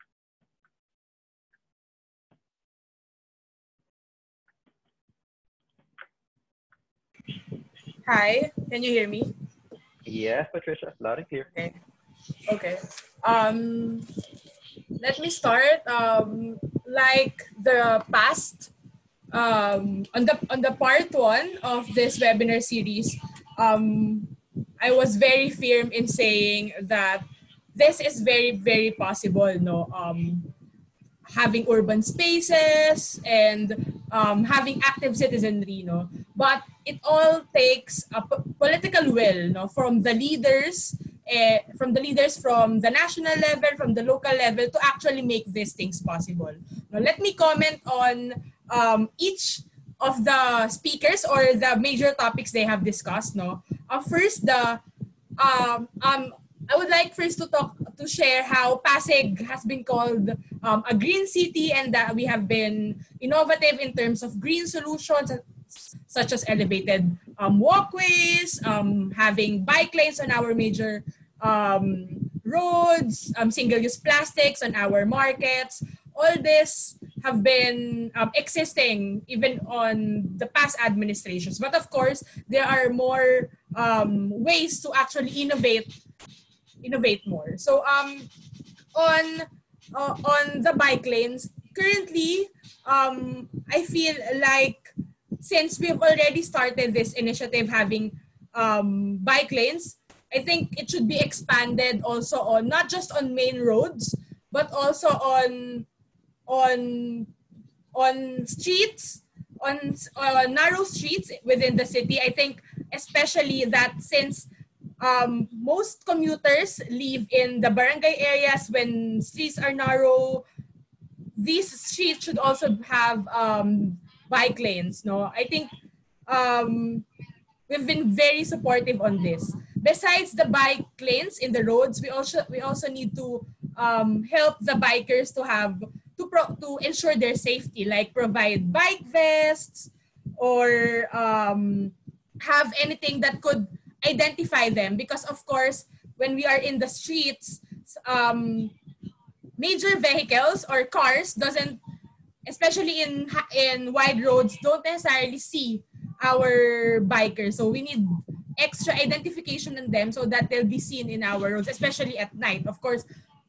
Hi, can you hear me? Yes, Patricia, loud and clear. Okay. Okay. Um, let me start. Um, like the past, um, on the on the part one of this webinar series, um, I was very firm in saying that this is very very possible no? Um having urban spaces and um, having active citizenry no? But it all takes a political will no? From the leaders eh, from the leaders from the national level from the local level to actually make these things possible. Now let me comment on um, each of the speakers or the major topics they have discussed no uh, first the um, um, I would like first to talk to share how Pasig has been called um, a green city and that we have been innovative in terms of green solutions such as elevated um, walkways, um, having bike lanes on our major um, roads, um, single-use plastics on our markets. All this have been um, existing even on the past administrations. But of course, there are more ways to actually innovate innovate more. So um, on uh, on the bike lanes, currently, um, I feel like since we've already started this initiative having um, bike lanes, I think it should be expanded also on not just on main roads, but also on on on streets, on uh, narrow streets within the city. I think especially that since um, most commuters live in the barangay areas when streets are narrow. These streets should also have um, bike lanes. No, I think um, we've been very supportive on this. Besides the bike lanes in the roads, we also we also need to um, help the bikers to have to pro, to ensure their safety, like provide bike vests or um, have anything that could identify them because of course when we are in the streets um, major vehicles or cars doesn't especially in in wide roads, don't necessarily see our bikers. So we need extra identification in them so that they'll be seen in our roads, especially at night. Of course,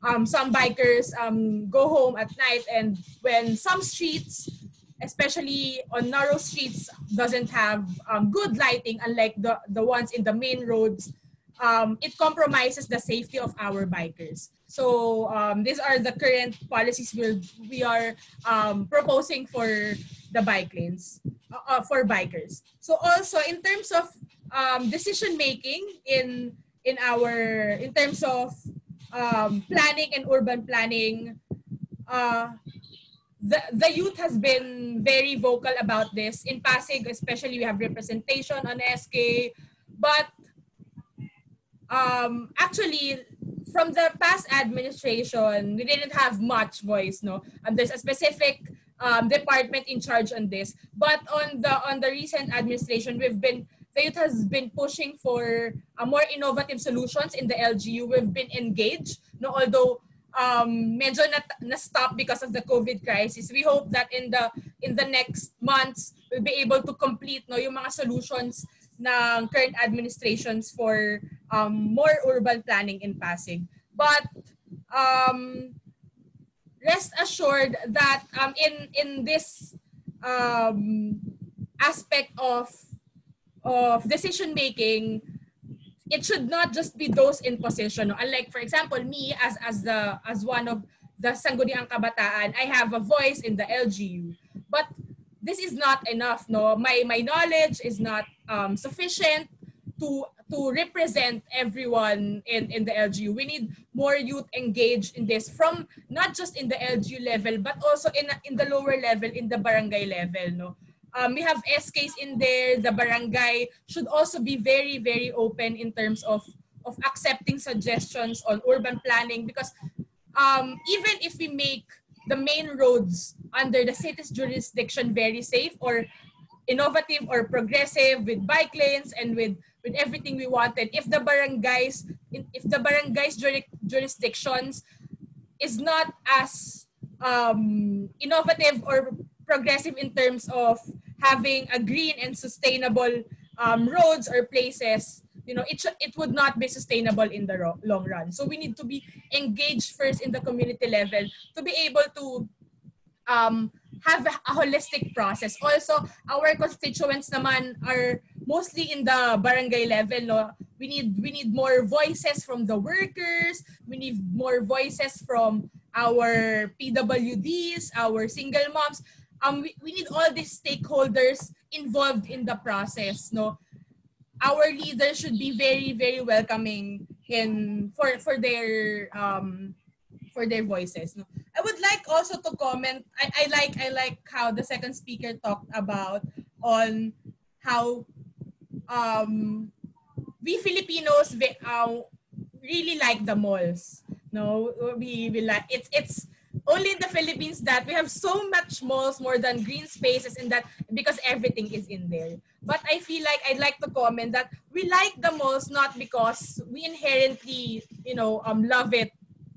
um, some bikers um, go home at night, and when some streets, especially on narrow streets, doesn't have um, good lighting, unlike the, the ones in the main roads, um, it compromises the safety of our bikers. So um, these are the current policies we we are um, proposing for the bike lanes uh, uh, for bikers. So also in terms of decision making in in our in terms of um, planning and urban planning, uh, the the youth has been very vocal about this. In Pasig, especially, we have representation on SK, but um, actually from the past administration, we didn't have much voice, no. Um, there's a specific um, department in charge on this, but on the on the recent administration, we've been youth has been pushing for uh, more innovative solutions in the LGU. We've been engaged, no. Although um, medyo na, na stop because of the COVID crisis. We hope that in the in the next months we'll be able to complete no yung mga solutions ng current administrations for um, more urban planning in Pasig. But um, rest assured that um, in in this um, aspect of of decision making, it should not just be those in position. Unlike, for example, me as as the as one of the Sangguniang Kabataan, I have a voice in the LGU. But this is not enough. No, my my knowledge is not um, sufficient to to represent everyone in, in the LGU. We need more youth engaged in this from not just in the LGU level, but also in, in the lower level, in the barangay level. No? Um, we have SKs in there. The barangay should also be very, very open in terms of, of accepting suggestions on urban planning because um, even if we make the main roads under the city's jurisdiction very safe or innovative or progressive with bike lanes and with with everything we wanted if the barangays if the barangays jurisdictions is not as um, innovative or progressive in terms of having a green and sustainable um, roads or places you know it should, it would not be sustainable in the ro- long run so we need to be engaged first in the community level to be able to um, have a holistic process. Also, our constituents naman are mostly in the barangay level. No? We need we need more voices from the workers. We need more voices from our PWDs, our single moms. Um, we, we need all these stakeholders involved in the process. No, our leaders should be very very welcoming in for for their um for their voices. No? I would like also to comment. I, I like I like how the second speaker talked about on how um, we Filipinos we, uh, really like the malls. No, we, we like it's it's only in the Philippines that we have so much malls more than green spaces and that because everything is in there. But I feel like I'd like to comment that we like the malls not because we inherently, you know, um, love it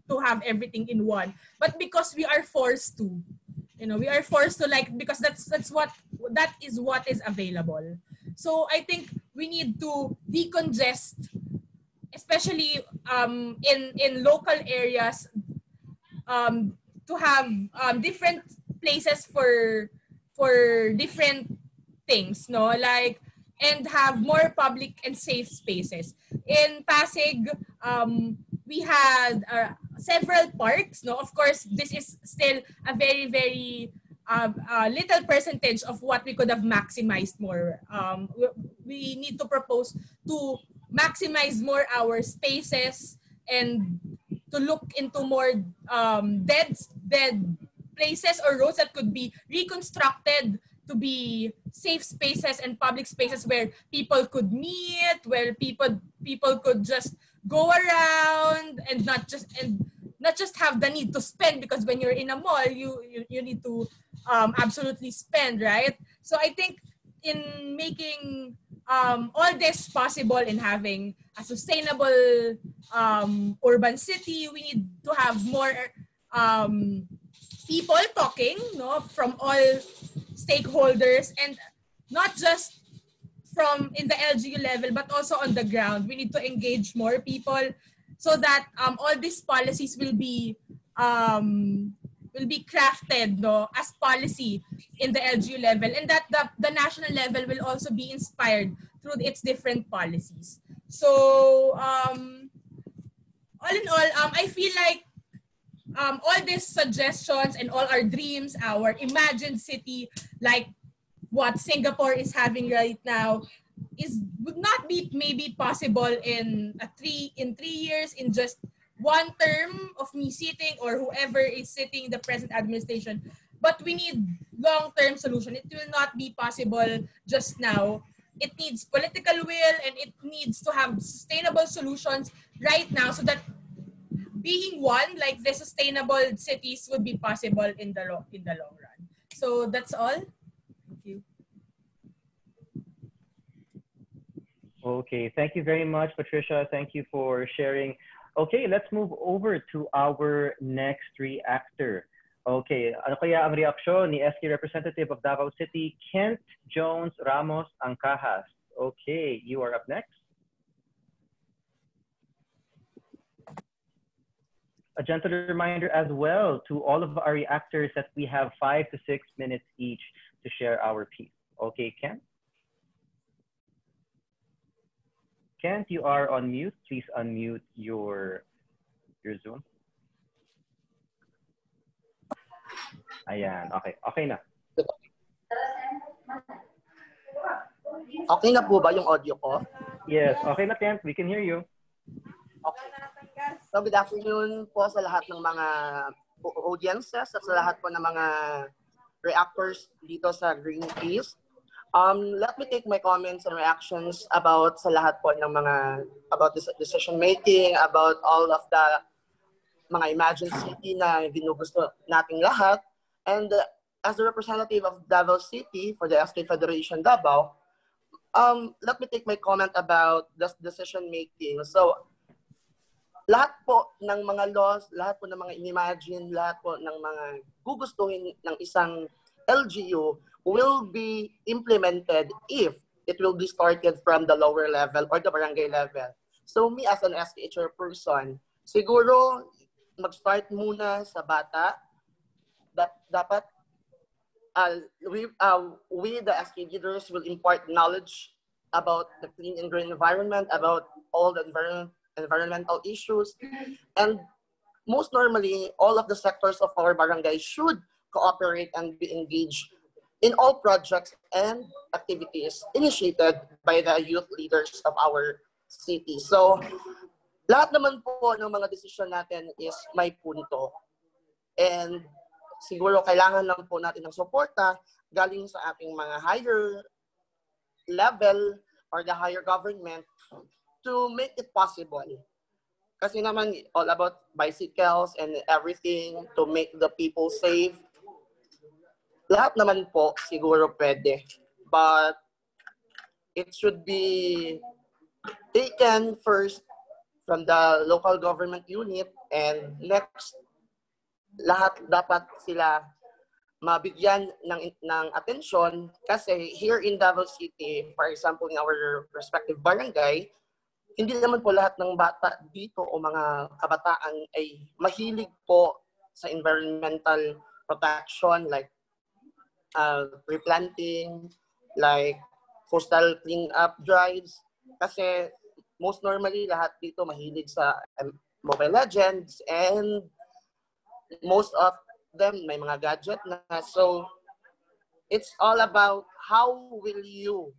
to have everything in one but because we are forced to you know we are forced to like because that's that's what that is what is available so i think we need to decongest especially um in in local areas um to have um different places for for different things no like and have more public and safe spaces in pasig um we had uh, several parks. No, of course, this is still a very, very uh, little percentage of what we could have maximized more. Um, we need to propose to maximize more our spaces and to look into more um, dead, dead places or roads that could be reconstructed to be safe spaces and public spaces where people could meet, where people people could just go around and not just and not just have the need to spend because when you're in a mall you you, you need to um, absolutely spend right? So i think in making um, all this possible in having a sustainable um, urban city. We need to have more um, people talking no from all stakeholders and not just from in the LGU level but also on the ground. We need to engage more people so that um, all these policies will be um, will be crafted no as policy in the LGU level and that the, the national level will also be inspired through its different policies. So um, all in all um, I feel like um, all these suggestions and all our dreams, our imagined city, like what Singapore is having right now, is would not be maybe possible in a three in three years in just one term of me sitting or whoever is sitting in the present administration. But we need long-term solution. It will not be possible just now. It needs political will and it needs to have sustainable solutions right now so that being one, like the sustainable cities would be possible in the long in the long run. So that's all. Thank you. Okay, thank you very much, Patricia. Thank you for sharing. Okay, let's move over to our next reactor. Okay, ano kaya ang reaksyon ni SK Representative of Davao City, Kent Jones Ramos Angkahas? Okay, you are up next. a gentle reminder as well to all of our reactors that we have five to six minutes each to share our piece. Okay, Kent? Kent, you are on mute. Please unmute your, your Zoom. Ayan, okay. Okay na. Okay na po ba yung audio ko? Yes, okay na Kent. We can hear you. Okay. So good afternoon po sa lahat ng mga audiences at sa lahat po ng mga reactors dito sa Greenpeace. Um, let me take my comments and reactions about sa lahat po ng mga about this decision making, about all of the mga imagined city na ginugusto nating lahat. And uh, as the representative of Davao City for the SK Federation Davao, um, let me take my comment about this decision making. So lahat po ng mga laws, lahat po ng mga inimagine, lahat po ng mga gugustuhin ng isang LGU will be implemented if it will be started from the lower level or the barangay level. So me as an SKHR person, siguro mag-start muna sa bata. That dapat uh, we, uh, we the SK leaders will impart knowledge about the clean and green environment, about all the environment environmental issues. And most normally, all of the sectors of our barangay should cooperate and be engaged in all projects and activities initiated by the youth leaders of our city. So, lahat naman po ng mga desisyon natin is may punto. And siguro kailangan lang po natin ng suporta galing sa ating mga higher level or the higher government to make it possible. Kasi naman, all about bicycles and everything to make the people safe. Lahat naman po siguro pwede. But it should be taken first from the local government unit and next lahat dapat sila mabigyan ng ng atensyon kasi here in Davao City for example in our respective barangay hindi naman po lahat ng bata dito o mga kabataan ay mahilig po sa environmental protection like uh, replanting, like coastal cleanup drives. Kasi most normally lahat dito mahilig sa um, Mobile Legends and most of them may mga gadget na. So it's all about how will you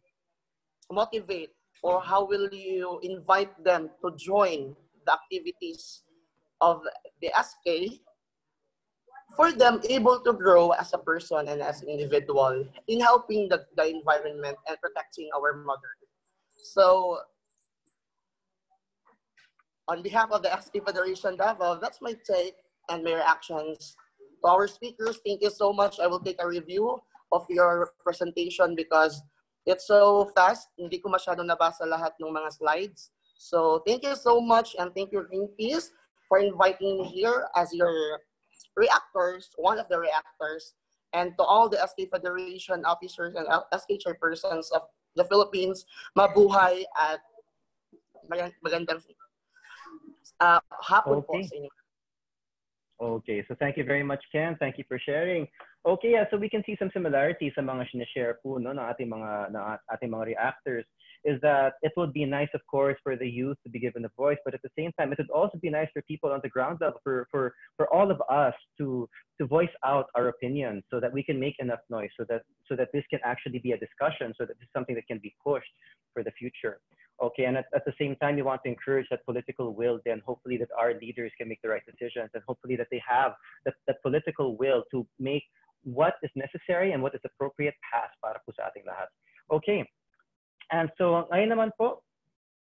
motivate or how will you invite them to join the activities of the SK for them able to grow as a person and as an individual in helping the, the environment and protecting our mother. So on behalf of the SK Federation Davao, that's my take and my reactions. To our speakers, thank you so much. I will take a review of your presentation because it's so fast, hindi ko masyado nabasa lahat ng mga slides. So thank you so much and thank you Greenpeace for inviting me here as your reactors, one of the reactors, and to all the SK Federation officers and SK chairpersons of the Philippines, mabuhay at magandang uh, hapon Okay. po sa inyo. Okay, so thank you very much, Ken. Thank you for sharing. Okay, yeah, so we can see some similarities sa mga sinishare po no, ng ating mga, ng ating mga reactors is that it would be nice, of course, for the youth to be given a voice, but at the same time, it would also be nice for people on the ground level, for, for, for all of us to, to voice out our opinions so that we can make enough noise, so that, so that this can actually be a discussion, so that this is something that can be pushed for the future. Okay, and at, at the same time, we want to encourage that political will, then hopefully that our leaders can make the right decisions, and hopefully that they have that, that political will to make what is necessary and what is appropriate pass para po sa ating lahat. Okay, and so ngayon naman po,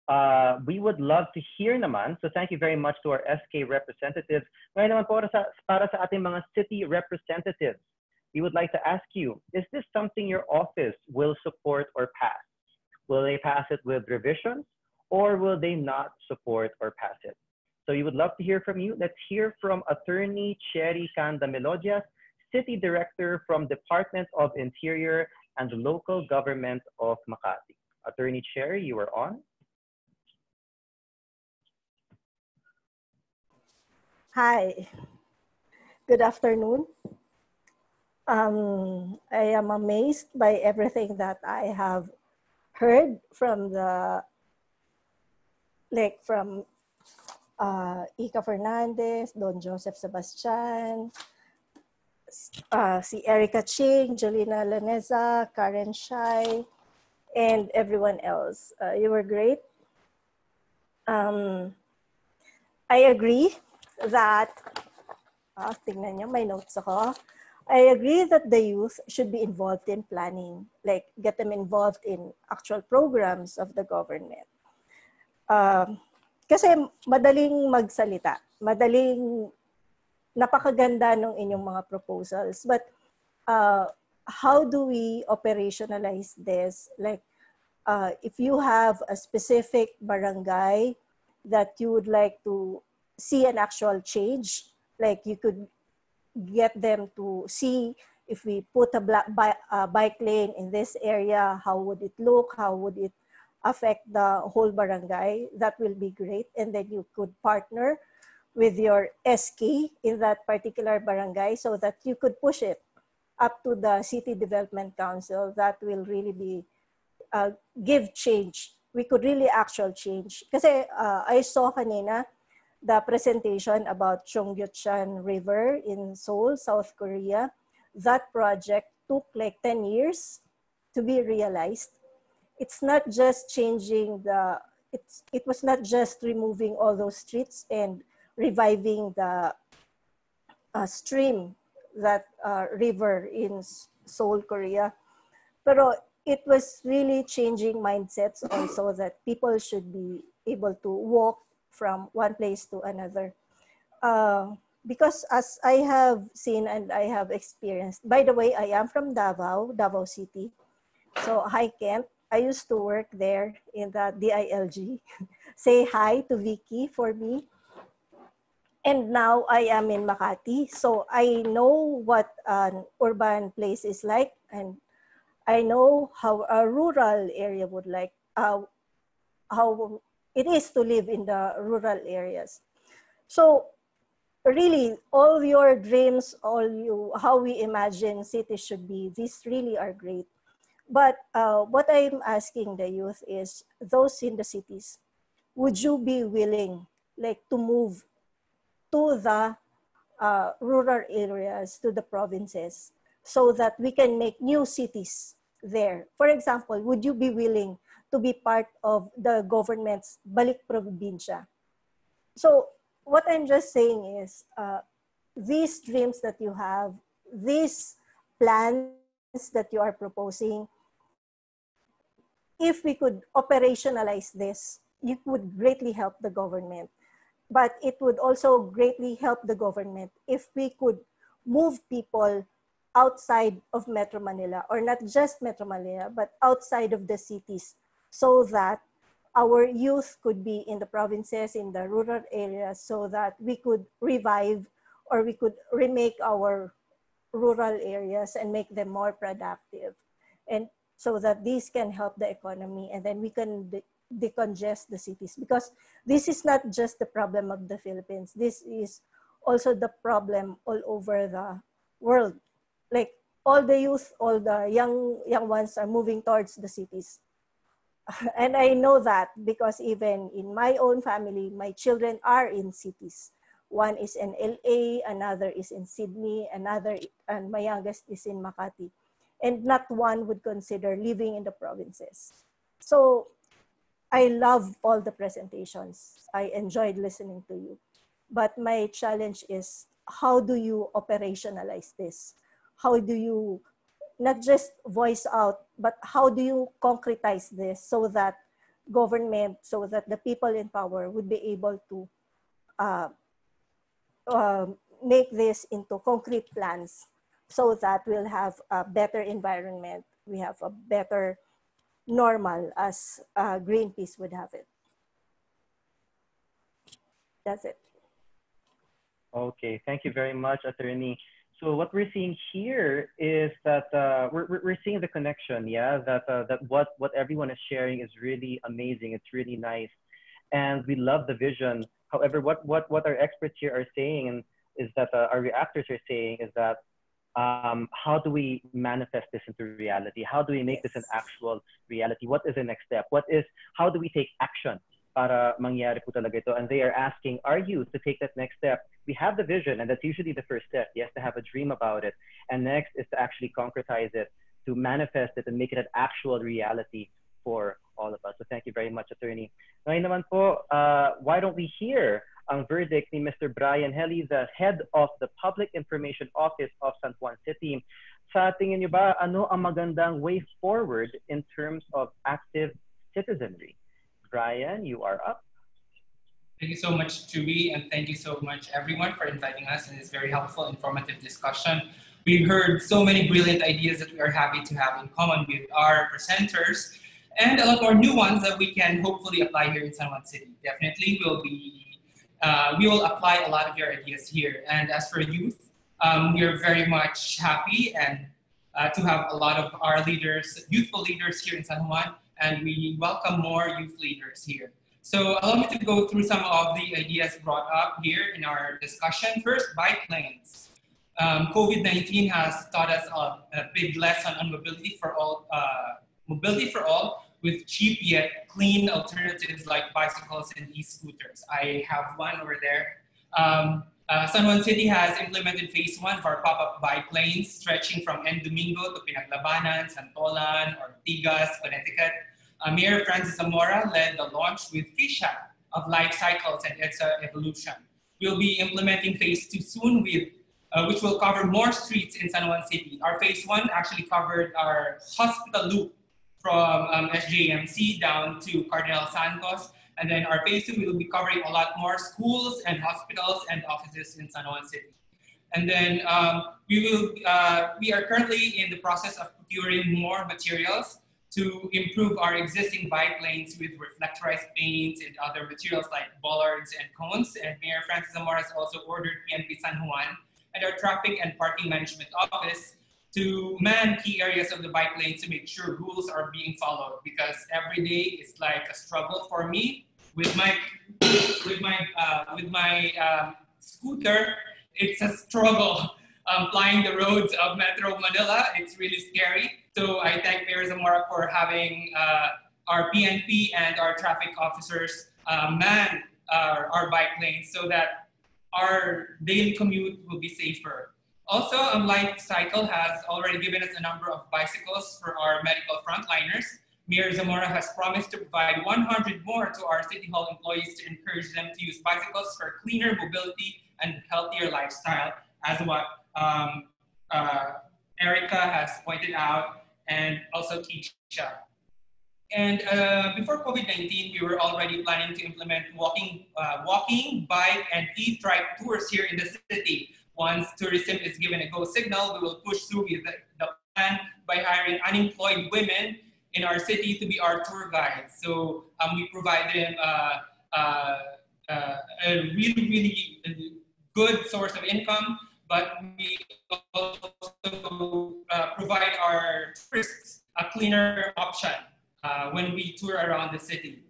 uh, we would love to hear naman, so thank you very much to our SK representatives. Ngayon naman po sa, para sa ating mga city representatives, we would like to ask you, is this something your office will support or pass? Will they pass it with revisions or will they not support or pass it? So we would love to hear from you. Let's hear from Attorney Cherry Kanda Melodias, City Director from Department of Interior and Local Government of Makati. Attorney Cherry, you are on. Hi. Good afternoon. Um, I am amazed by everything that I have heard from the, like from uh, Ica Fernandez, Don Joseph Sebastian, uh, si Erica Ching, Jolina Laneza, Karen Shai, and everyone else. Uh, you were great. Um, I agree that, ah, tingnan niyo, may notes ako. I agree that the youth should be involved in planning, like get them involved in actual programs of the government. Um, kasi madaling magsalita, madaling napakaganda ng inyong mga proposals. But uh, how do we operationalize this? Like, uh, if you have a specific barangay that you would like to see an actual change, like you could get them to see if we put a black bi- uh, bike lane in this area, how would it look? How would it affect the whole barangay? That will be great. And then you could partner with your SK in that particular barangay so that you could push it up to the City Development Council. That will really be uh, give change. We could really actual change. Kasi uh, I saw kanina the presentation about Cheonggyecheon River in Seoul, South Korea. That project took like 10 years to be realized. It's not just changing the, it's, it was not just removing all those streets and reviving the uh, stream, that uh, river in Seoul, Korea. Pero it was really changing mindsets also that people should be able to walk from one place to another. Uh, because as I have seen and I have experienced, by the way, I am from Davao, Davao City. So hi Kent, I used to work there in the DILG. Say hi to Vicky for me. And now I am in Makati. So I know what an urban place is like and I know how a rural area would like, uh, how it is to live in the rural areas. So really, all your dreams, all you, how we imagine cities should be, these really are great. But uh, what I'm asking the youth is, those in the cities, would you be willing, like, to move to the uh, rural areas, to the provinces, so that we can make new cities there? For example, would you be willing to be part of the government's Balik Probinsya. So what I'm just saying is uh, these dreams that you have, these plans that you are proposing, if we could operationalize this, it would greatly help the government. But it would also greatly help the government if we could move people outside of Metro Manila, or not just Metro Manila, but outside of the cities so that our youth could be in the provinces, in the rural areas, so that we could revive or we could remake our rural areas and make them more productive. And so that these can help the economy and then we can decongest the cities because this is not just the problem of the Philippines. This is also the problem all over the world. Like all the youth, all the young young ones are moving towards the cities. and I know that because even in my own family, my children are in cities. One is in LA, another is in Sydney, another, and my youngest is in Makati. And not one would consider living in the provinces. So I love all the presentations. I enjoyed listening to you. But my challenge is how do you operationalize this? How do you not just voice out, but how do you concretize this so that government, so that the people in power would be able to uh, uh, make this into concrete plans so that we'll have a better environment, we have a better normal as uh, Greenpeace would have it. That's it. Okay, thank you very much, Attorney. So what we're seeing here is that uh, we're, we're seeing the connection, yeah, that, uh, that what, what everyone is sharing is really amazing. It's really nice. And we love the vision. However, what, what, what our experts here are saying is that uh, our reactors are saying is that um, how do we manifest this into reality? How do we make this an actual reality? What is the next step? What is, how do we take action para mangyari po talaga ito? And they are asking our youth to take that next step. We have the vision, and that's usually the first step. Yes, to have a dream about it. And next is to actually concretize it, to manifest it and make it an actual reality for all of us. So thank you very much, Attorney. Ngayon naman po, uh, why don't we hear ang verdict ni Mr. Brian Helly, the head of the Public Information Office of San Juan City. Sa tingin niyo ba, ano ang magandang way forward in terms of active citizenry? Brian, you are up. Thank you so much, Chubi, and thank you so much, everyone, for inviting us in this very helpful, informative discussion. We heard so many brilliant ideas that we are happy to have in common with our presenters, and a lot more new ones that we can hopefully apply here in San Juan City. Definitely, we'll be uh, we will apply a lot of your ideas here. And as for youth, um, we are very much happy and uh, to have a lot of our leaders, youthful leaders here in San Juan, and we welcome more youth leaders here. So allow me to go through some of the ideas brought up here in our discussion. First, bike lanes. Um, COVID-19 has taught us a, a, big lesson on mobility for all, uh, mobility for all, with cheap yet clean alternatives like bicycles and e-scooters. I have one over there. Um, uh, San Juan City has implemented phase one for pop-up bike lanes stretching from N. Domingo to Pinaglabanan, Santolan, Ortigas, Connecticut. Uh, Mayor Francis Zamora led the launch with Fisha of life cycles and its evolution. We'll be implementing phase two soon with uh, which will cover more streets in San Juan City. Our phase one actually covered our hospital loop from um, SJMC down to Cardinal Santos. And then our phase two will be covering a lot more schools and hospitals and offices in San Juan City. And then um, we will, uh, we are currently in the process of procuring more materials to improve our existing bike lanes with reflectorized paints and other materials like bollards and cones. And Mayor Francis Zamora has also ordered PNP San Juan and our traffic and parking management office to man key areas of the bike lane to make sure rules are being followed because every day is like a struggle for me with my with my uh, with my um, scooter. It's a struggle um, flying the roads of metro manila. It's really scary. So i thank mayor zamora for having uh, our pnp and our traffic officers uh, man our, our bike lanes so that our daily commute will be safer also, um, Life Cycle has already given us a number of bicycles for our medical frontliners. Mayor Zamora has promised to provide 100 more to our City Hall employees to encourage them to use bicycles for cleaner mobility and healthier lifestyle, as what um, uh, Erica has pointed out, and also Keisha. And uh, before COVID-19, we were already planning to implement walking, uh, walking, bike, and e-trike tours here in the city. Once tourism is given a go signal, we will push through with the, plan by hiring unemployed women in our city to be our tour guides. So um, we provide them uh, uh, uh, a really, really good source of income, but we also uh, provide our tourists a cleaner option uh, when we tour around the city.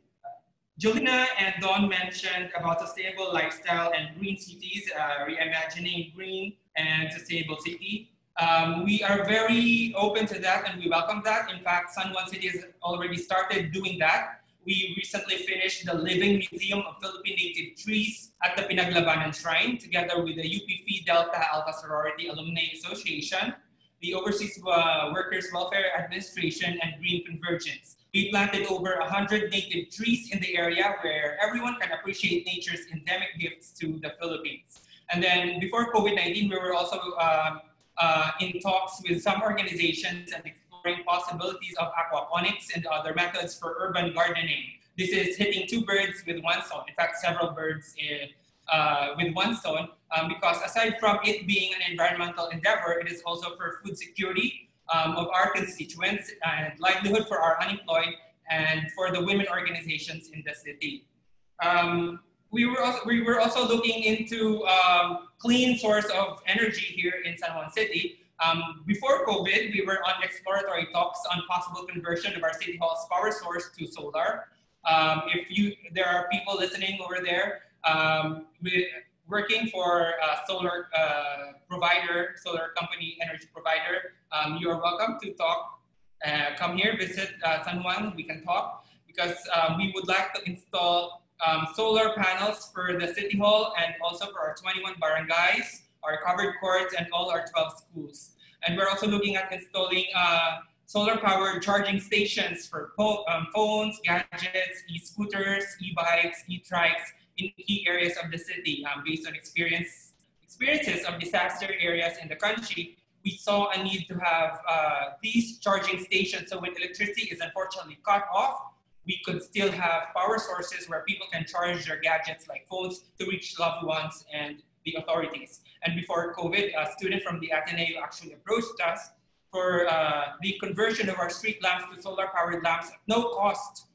Jolina and Don mentioned about sustainable lifestyle and green cities, uh, reimagining green and sustainable city. Um, we are very open to that and we welcome that. In fact, San Juan City has already started doing that. We recently finished the Living Museum of Philippine Native Trees at the Pinaglabanan Shrine together with the UP Phi Delta Alpha Sorority Alumni Association, the Overseas uh, Workers Welfare Administration, and Green Convergence. We planted over 100 native trees in the area where everyone can appreciate nature's endemic gifts to the Philippines. And then before COVID-19, we were also uh, uh, in talks with some organizations and exploring possibilities of aquaponics and other methods for urban gardening. This is hitting two birds with one stone. In fact, several birds in, uh, with one stone, um, because aside from it being an environmental endeavor, it is also for food security um, of our constituents and livelihood for our unemployed and for the women organizations in the city. Um, we were also, we were also looking into um, clean source of energy here in San Juan City. Um, before COVID, we were on exploratory talks on possible conversion of our city hall's power source to solar. Um, if you, there are people listening over there um, with, working for a solar uh, provider, solar company, energy provider, um, you are welcome to talk. Uh, come here, visit uh, San Juan, we can talk because um, we would like to install um, solar panels for the City Hall and also for our 21 barangays, our covered courts, and all our 12 schools. And we're also looking at installing uh, solar powered charging stations for um, phones, gadgets, e-scooters, e-bikes, e-trikes in key areas of the city um, based on experience, experiences of disaster areas in the country. We saw a need to have uh, these charging stations so when electricity is unfortunately cut off, we could still have power sources where people can charge their gadgets like phones to reach loved ones and the authorities. And before COVID, a student from the Ateneo actually approached us for uh, the conversion of our street lamps to solar powered lamps at no cost,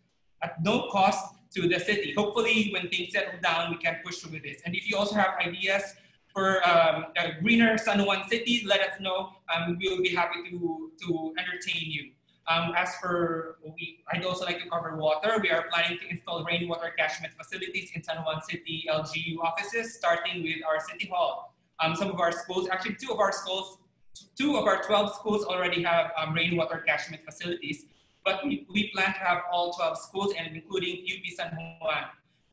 at no cost to the city. Hopefully when things settle down, we can push through with this. And if you also have ideas for um, a greener San Juan city, let us know. Um, we'll be happy to, to entertain you. Um, as for, we, I'd also like to cover water. We are planning to install rainwater catchment facilities in San Juan City LGU offices, starting with our City Hall. Um, some of our schools, actually two of our schools, two of our 12 schools already have um, rainwater catchment facilities, but we, we plan to have all 12 schools and including UP San Juan.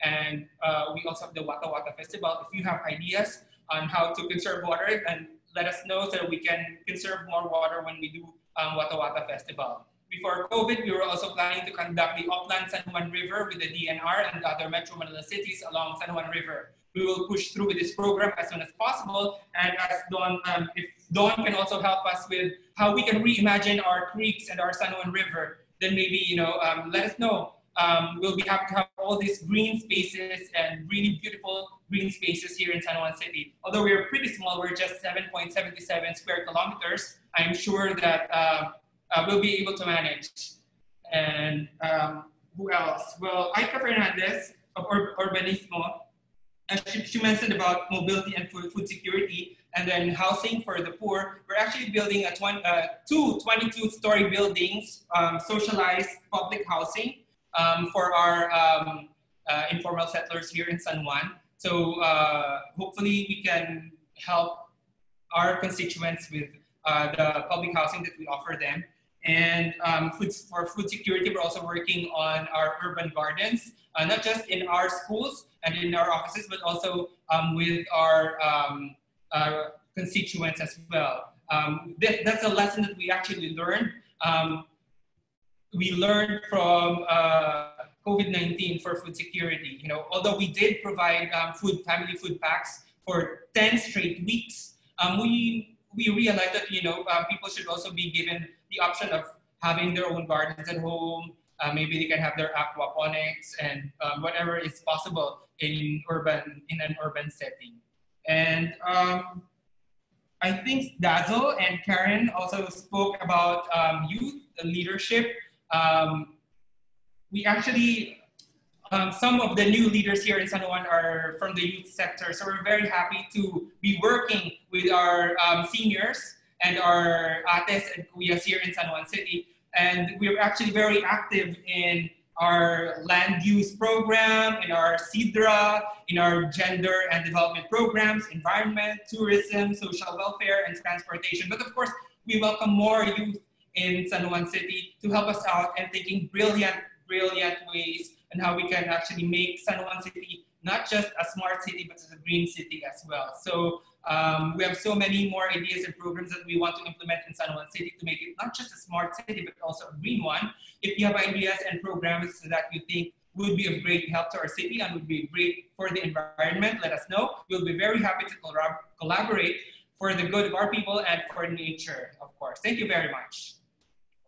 And uh, we also have the Wattah Wattah Festival. If you have ideas on how to conserve water, then let us know so we can conserve more water when we do um, Wattah Wattah Festival. Before COVID, we were also planning to conduct the Upland San Juan River with the DNR and other Metro Manila cities along San Juan River. We will push through with this program as soon as possible. And as Don, um, if Don can also help us with how we can reimagine our creeks and our San Juan River, then maybe, you know, um, let us know. Um, we'll be happy to have all these green spaces and really beautiful green spaces here in San Juan City. Although we're pretty small, we're just 7.77 square kilometers, I'm sure that uh, uh, we'll be able to manage. And um, who else? Well, Ica Fernandez of Ur Urbanismo, she, she, mentioned about mobility and food, food security and then housing for the poor. We're actually building a 20, uh, two 22-story buildings, um, socialized public housing um, for our um, uh, informal settlers here in San Juan. So uh, hopefully we can help our constituents with uh, the public housing that we offer them. And um, food, for food security, we're also working on our urban gardens, uh, not just in our schools and in our offices, but also um, with our um, uh, constituents as well. Um, that, that's a lesson that we actually learned. Um, we learned from uh, COVID-19 for food security. You know, although we did provide um, food, family food packs for 10 straight weeks, we we realized that you know uh, people should also be given the option of having their own gardens at home. Uh, maybe they can have their aquaponics and um, whatever is possible in urban in an urban setting. And um, I think Dazzle and Karen also spoke about um, youth leadership. Um, we actually um, some of the new leaders here in San Juan are from the youth sector. So we're very happy to be working with our um, seniors and our ates and kuyas here in San Juan City. And we're actually very active in our land use program, in our CIDRA, in our gender and development programs, environment, tourism, social welfare, and transportation. But of course, we welcome more youth in San Juan City to help us out and thinking brilliant, brilliant ways and how we can actually make San Juan City not just a smart city, but a green city as well. So um, we have so many more ideas and programs that we want to implement in San Juan City to make it not just a smart city, but also a green one. If you have ideas and programs that you think would be of great help to our city and would be great for the environment, let us know. We'll be very happy to collab collaborate for the good of our people and for nature, of course. Thank you very much.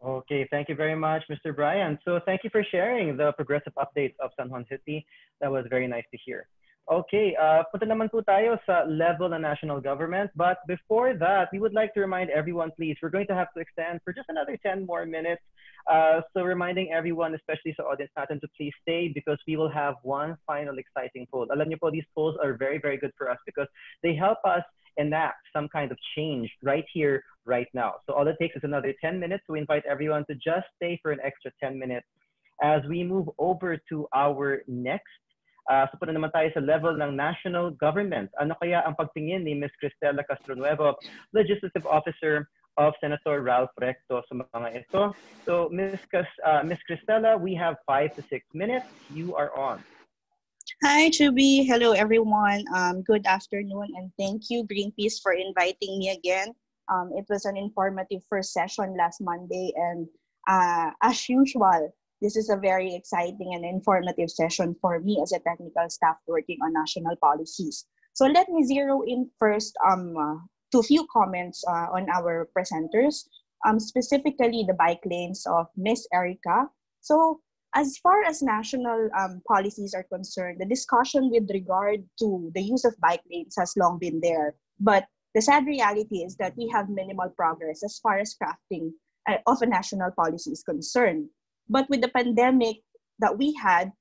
Okay, thank you very much, Mr. Brian. So thank you for sharing the progressive updates of San Juan City. That was very nice to hear. Okay, uh, punta naman po tayo sa level ng national government. But before that, we would like to remind everyone, please, we're going to have to extend for just another 10 more minutes. Uh, so reminding everyone, especially sa audience natin, to please stay because we will have one final exciting poll. Alam niyo po, these polls are very, very good for us because they help us enact some kind of change right here, right now. So all it takes is another 10 minutes. We invite everyone to just stay for an extra 10 minutes as we move over to our next Uh, so punta naman tayo sa level ng national government. Ano kaya ang pagtingin ni Ms. Cristela Castronuevo, Legislative Officer of Senator Ralph Recto sa mga ito? So Ms. Cas, uh, Ms. Cristela, we have five to six minutes. You are on. Hi, Chubby. Hello, everyone. Um, good afternoon, and thank you, Greenpeace, for inviting me again. Um, it was an informative first session last Monday, and uh, as usual, this is a very exciting and informative session for me as a technical staff working on national policies. So let me zero in first um, uh, to a few comments uh, on our presenters, um, specifically the bike lanes of Miss Erica. So as far as national um, policies are concerned, the discussion with regard to the use of bike lanes has long been there. But the sad reality is that we have minimal progress as far as crafting uh, of a national policy is concerned. But with the pandemic that we had,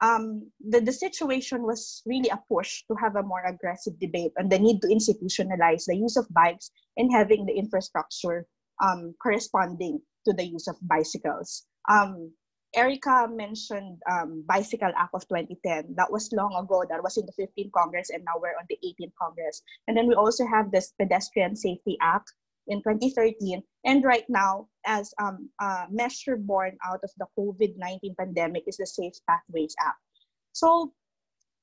um, the, the situation was really a push to have a more aggressive debate on the need to institutionalize the use of bikes and having the infrastructure um, corresponding to the use of bicycles. Um, Erica mentioned um, Bicycle Act of 2010. That was long ago. That was in the 15th Congress, and now we're on the 18th Congress. And then we also have this Pedestrian Safety Act in 2013. And right now, as um, a measure born out of the COVID-19 pandemic is the Safe Pathways Act. So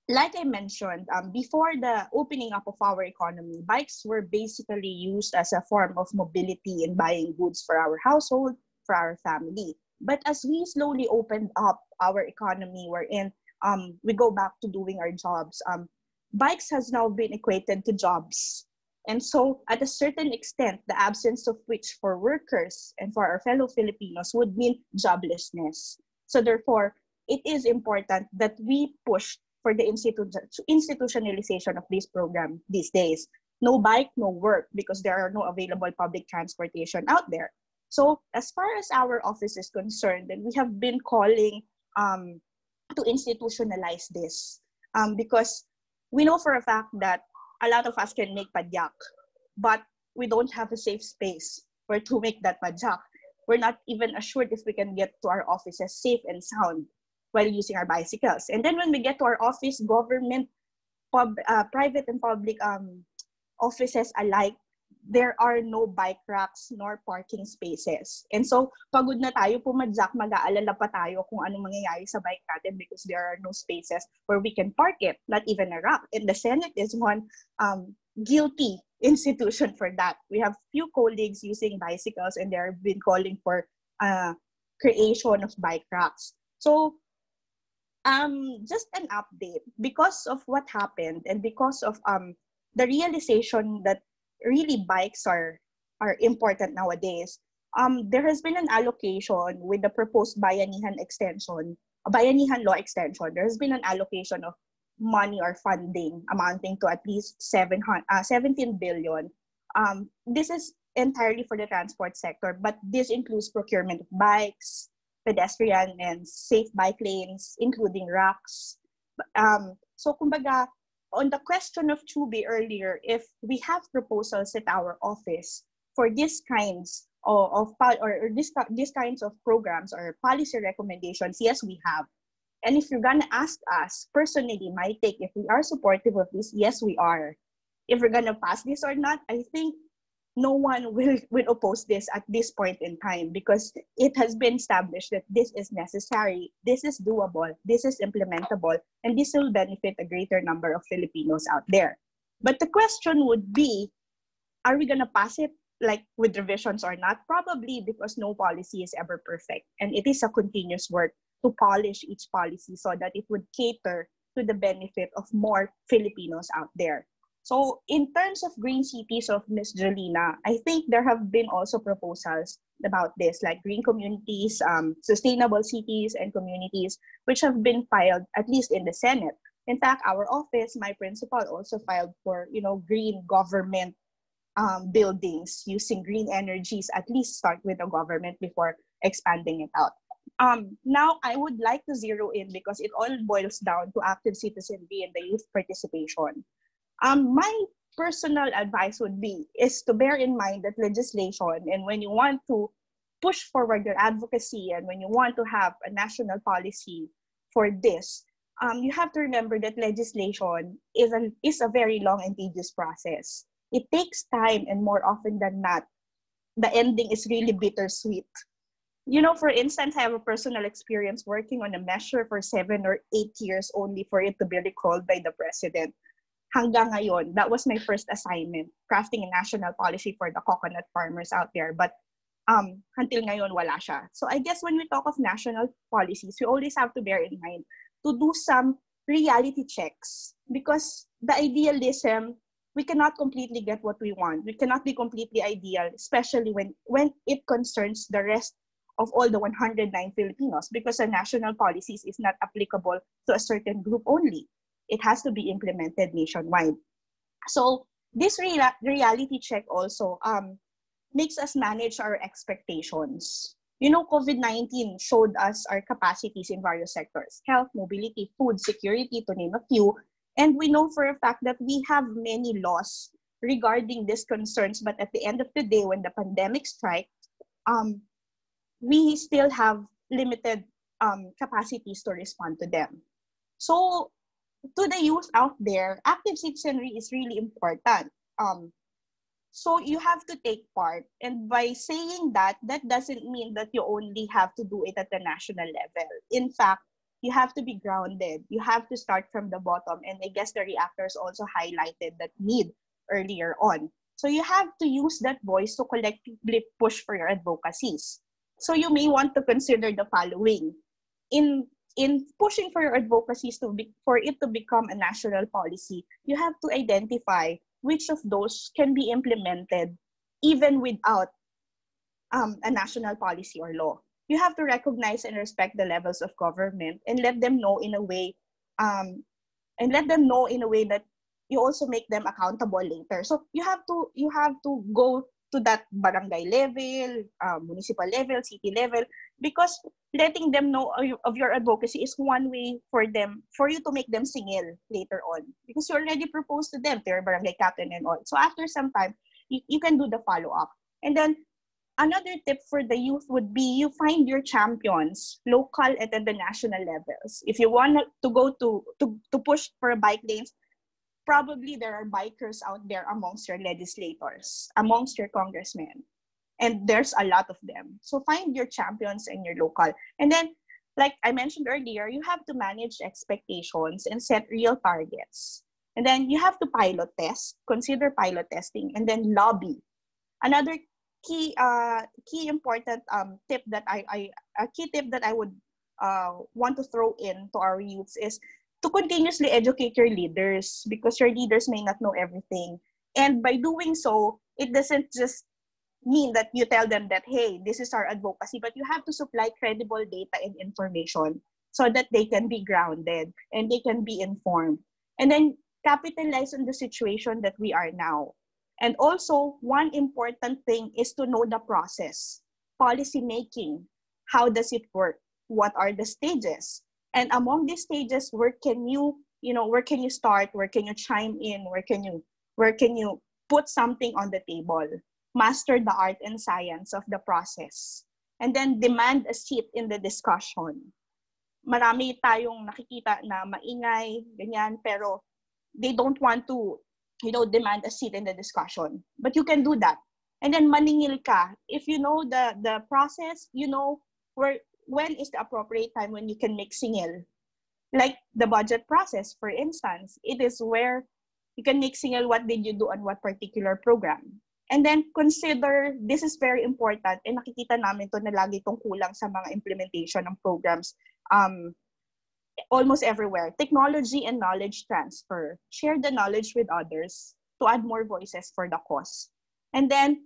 like I mentioned, um, before the opening up of our economy, bikes were basically used as a form of mobility in buying goods for our household, for our family. But as we slowly opened up our economy, we're in, um, we go back to doing our jobs. Um, bikes has now been equated to jobs and so, at a certain extent, the absence of which for workers and for our fellow Filipinos would mean joblessness. So, therefore, it is important that we push for the institu- institutionalization of this program these days. No bike, no work, because there are no available public transportation out there. So, as far as our office is concerned, then we have been calling um, to institutionalize this um, because we know for a fact that a lot of us can make padyak, but we don't have a safe space where to make that padyak. We're not even assured if we can get to our offices safe and sound while using our bicycles. And then when we get to our office, government, pub, uh, private and public um, offices alike there are no bike racks nor parking spaces. And so, pagod na tayo pumadyak, mag-aalala pa tayo kung anong mangyayari sa bike natin because there are no spaces where we can park it, not even a rack. And the Senate is one um, guilty institution for that. We have few colleagues using bicycles and they have been calling for uh, creation of bike racks. So, um, just an update because of what happened and because of um, the realization that really bikes are are important nowadays. Um, there has been an allocation with the proposed Bayanihan extension, Bayanihan law extension. There has been an allocation of money or funding amounting to at least 700, uh, 17 billion. Um, this is entirely for the transport sector, but this includes procurement of bikes, pedestrian and safe bike lanes, including racks. Um, so kumbaga, on the question of Chubi earlier, if we have proposals at our office for these kinds of, of or, or this, these kinds of programs or policy recommendations, yes, we have. And if you're gonna ask us personally, my take, if we are supportive of this, yes, we are. If we're gonna pass this or not, I think no one will, will oppose this at this point in time because it has been established that this is necessary, this is doable, this is implementable, and this will benefit a greater number of Filipinos out there. But the question would be, are we gonna pass it like with revisions or not? Probably because no policy is ever perfect. And it is a continuous work to polish each policy so that it would cater to the benefit of more Filipinos out there. So in terms of green cities of Ms. Jolina, I think there have been also proposals about this, like green communities, um, sustainable cities and communities, which have been filed at least in the Senate. In fact, our office, my principal also filed for, you know, green government um, buildings using green energies, at least start with the government before expanding it out. Um, now, I would like to zero in because it all boils down to active citizenry and the youth participation. Um, my personal advice would be is to bear in mind that legislation and when you want to push forward your advocacy and when you want to have a national policy for this, um, you have to remember that legislation is, an, is a very long and tedious process. It takes time and more often than not, the ending is really bittersweet. You know, for instance, I have a personal experience working on a measure for seven or eight years only for it to be recalled by the president hanggang ngayon, that was my first assignment, crafting a national policy for the coconut farmers out there. But um, until ngayon, wala siya. So I guess when we talk of national policies, we always have to bear in mind to do some reality checks because the idealism, we cannot completely get what we want. We cannot be completely ideal, especially when, when it concerns the rest of all the 109 Filipinos because a national policies is not applicable to a certain group only it has to be implemented nationwide. So this rea- reality check also um, makes us manage our expectations. You know, COVID-19 showed us our capacities in various sectors, health, mobility, food, security, to name a few. And we know for a fact that we have many laws regarding these concerns. But at the end of the day, when the pandemic strikes, um, we still have limited um, capacities to respond to them. So to the youth out there, active citizenry is really important. Um, so you have to take part. And by saying that, that doesn't mean that you only have to do it at the national level. In fact, you have to be grounded. You have to start from the bottom. And I guess the reactors also highlighted that need earlier on. So you have to use that voice to collectively push for your advocacies. So you may want to consider the following. In in pushing for your advocacies to be, for it to become a national policy, you have to identify which of those can be implemented even without um, a national policy or law. You have to recognize and respect the levels of government and let them know in a way, um, and let them know in a way that you also make them accountable later. So you have to you have to go to that barangay level, uh, municipal level, city level, because letting them know of your advocacy is one way for them, for you to make them singil later on. Because you already proposed to them, to your barangay captain and all. So after some time, you, you can do the follow-up. And then another tip for the youth would be you find your champions local and at the national levels. If you want to go to, to, to push for bike lanes, probably there are bikers out there amongst your legislators, amongst your congressmen. And there's a lot of them. So find your champions in your local. And then, like I mentioned earlier, you have to manage expectations and set real targets. And then you have to pilot test, consider pilot testing, and then lobby. Another key uh, key important um, tip that I, I a key tip that I would uh, want to throw in to our youths is to continuously educate your leaders because your leaders may not know everything. And by doing so, it doesn't just mean that you tell them that, hey, this is our advocacy, but you have to supply credible data and information so that they can be grounded and they can be informed. And then capitalize on the situation that we are now. And also, one important thing is to know the process, policy making, how does it work? What are the stages? And among these stages, where can you, you know, where can you start? Where can you chime in? Where can you, where can you put something on the table? Master the art and science of the process. And then demand a seat in the discussion. Marami tayong nakikita na maingay, ganyan, pero they don't want to, you know, demand a seat in the discussion. But you can do that. And then maningil ka. If you know the, the process, you know where when is the appropriate time when you can make singil. Like the budget process, for instance, it is where you can make singil what did you do on what particular program. And then consider, this is very important, and nakikita namin to na lagi itong kulang sa mga implementation ng programs um, almost everywhere. Technology and knowledge transfer. Share the knowledge with others to add more voices for the cause. And then,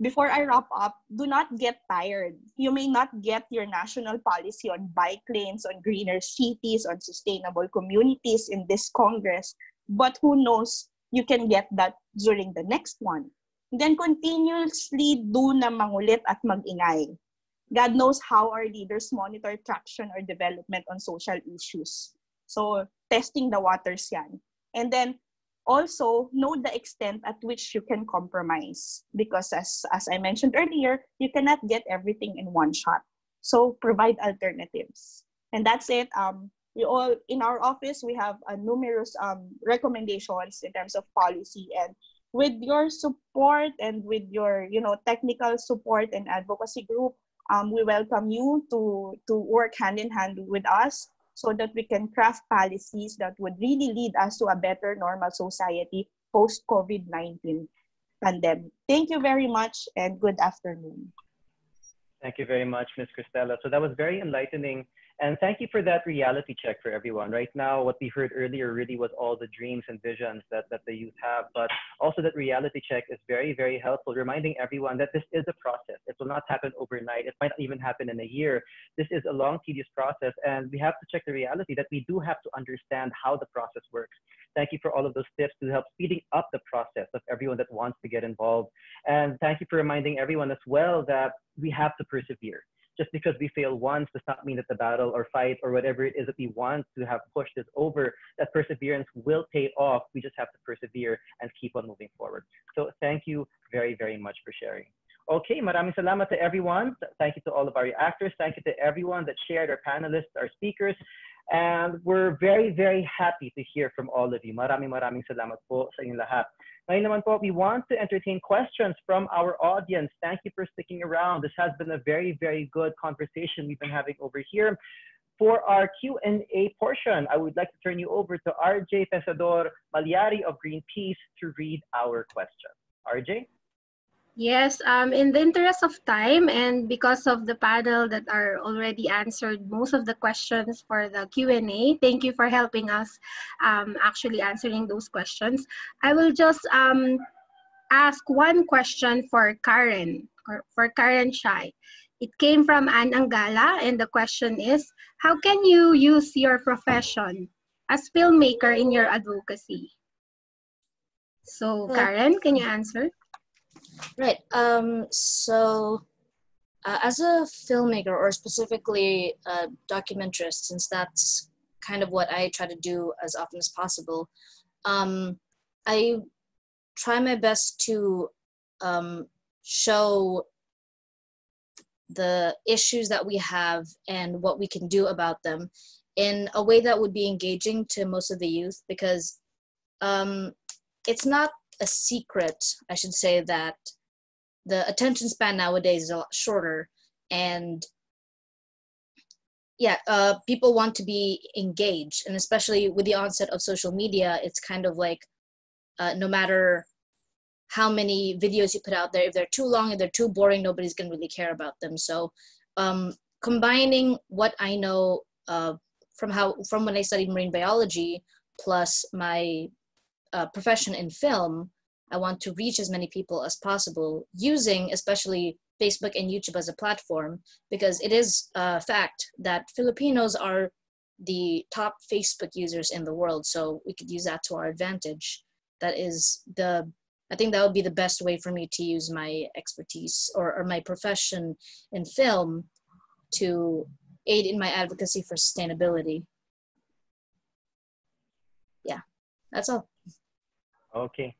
before I wrap up, do not get tired. You may not get your national policy on bike lanes, on greener cities, on sustainable communities in this Congress, but who knows, you can get that during the next one. then continuously do na mangulit at magingay. God knows how our leaders monitor traction or development on social issues. So, testing the waters yan. And then, also know the extent at which you can compromise because as, as I mentioned earlier, you cannot get everything in one shot. So provide alternatives. And that's it. Um, we all in our office we have uh, numerous um, recommendations in terms of policy and with your support and with your you know technical support and advocacy group um, we welcome you to to work hand in hand with us so that we can craft policies that would really lead us to a better normal society post covid-19 pandemic. Thank you very much and good afternoon. Thank you very much ms cristela so that was very enlightening and thank you for that reality check for everyone. Right now, what we heard earlier really was all the dreams and visions that, that the youth have, but also that reality check is very, very helpful, reminding everyone that this is a process. It will not happen overnight. It might not even happen in a year. This is a long, tedious process, and we have to check the reality that we do have to understand how the process works. Thank you for all of those tips to help speeding up the process of everyone that wants to get involved. And thank you for reminding everyone as well that we have to persevere just because we fail once does not mean that the battle or fight or whatever it is that we want to have pushed this over, that perseverance will pay off. We just have to persevere and keep on moving forward. So thank you very, very much for sharing. Okay, maraming salamat to everyone. Thank you to all of our actors. Thank you to everyone that shared, our panelists, our speakers. And we're very, very happy to hear from all of you. Maraming maraming salamat po sa inyong lahat. Ngayon naman po, we want to entertain questions from our audience. Thank you for sticking around. This has been a very, very good conversation we've been having over here. For our Q&A portion, I would like to turn you over to RJ Pesador Maliari of Greenpeace to read our question. RJ? Yes, um, in the interest of time and because of the panel that are already answered most of the questions for the Q&A, thank you for helping us um, actually answering those questions. I will just um, ask one question for Karen, or for Karen Shai. It came from Anne Angala and the question is, how can you use your profession as filmmaker in your advocacy? So Karen, can you answer? Right. Um, so, uh, as a filmmaker, or specifically a documentarist, since that's kind of what I try to do as often as possible, um, I try my best to um, show the issues that we have and what we can do about them in a way that would be engaging to most of the youth because um, it's not a secret, I should say, that the attention span nowadays is a lot shorter. And yeah, uh, people want to be engaged. And especially with the onset of social media, it's kind of like uh, no matter how many videos you put out there, if they're too long and they're too boring, nobody's going to really care about them. So um, combining what I know uh, from how from when I studied marine biology plus my uh, profession in film, I want to reach as many people as possible using especially Facebook and YouTube as a platform because it is a fact that Filipinos are the top Facebook users in the world. So we could use that to our advantage. That is the, I think that would be the best way for me to use my expertise or, or my profession in film to aid in my advocacy for sustainability. Yeah, that's all. Okay.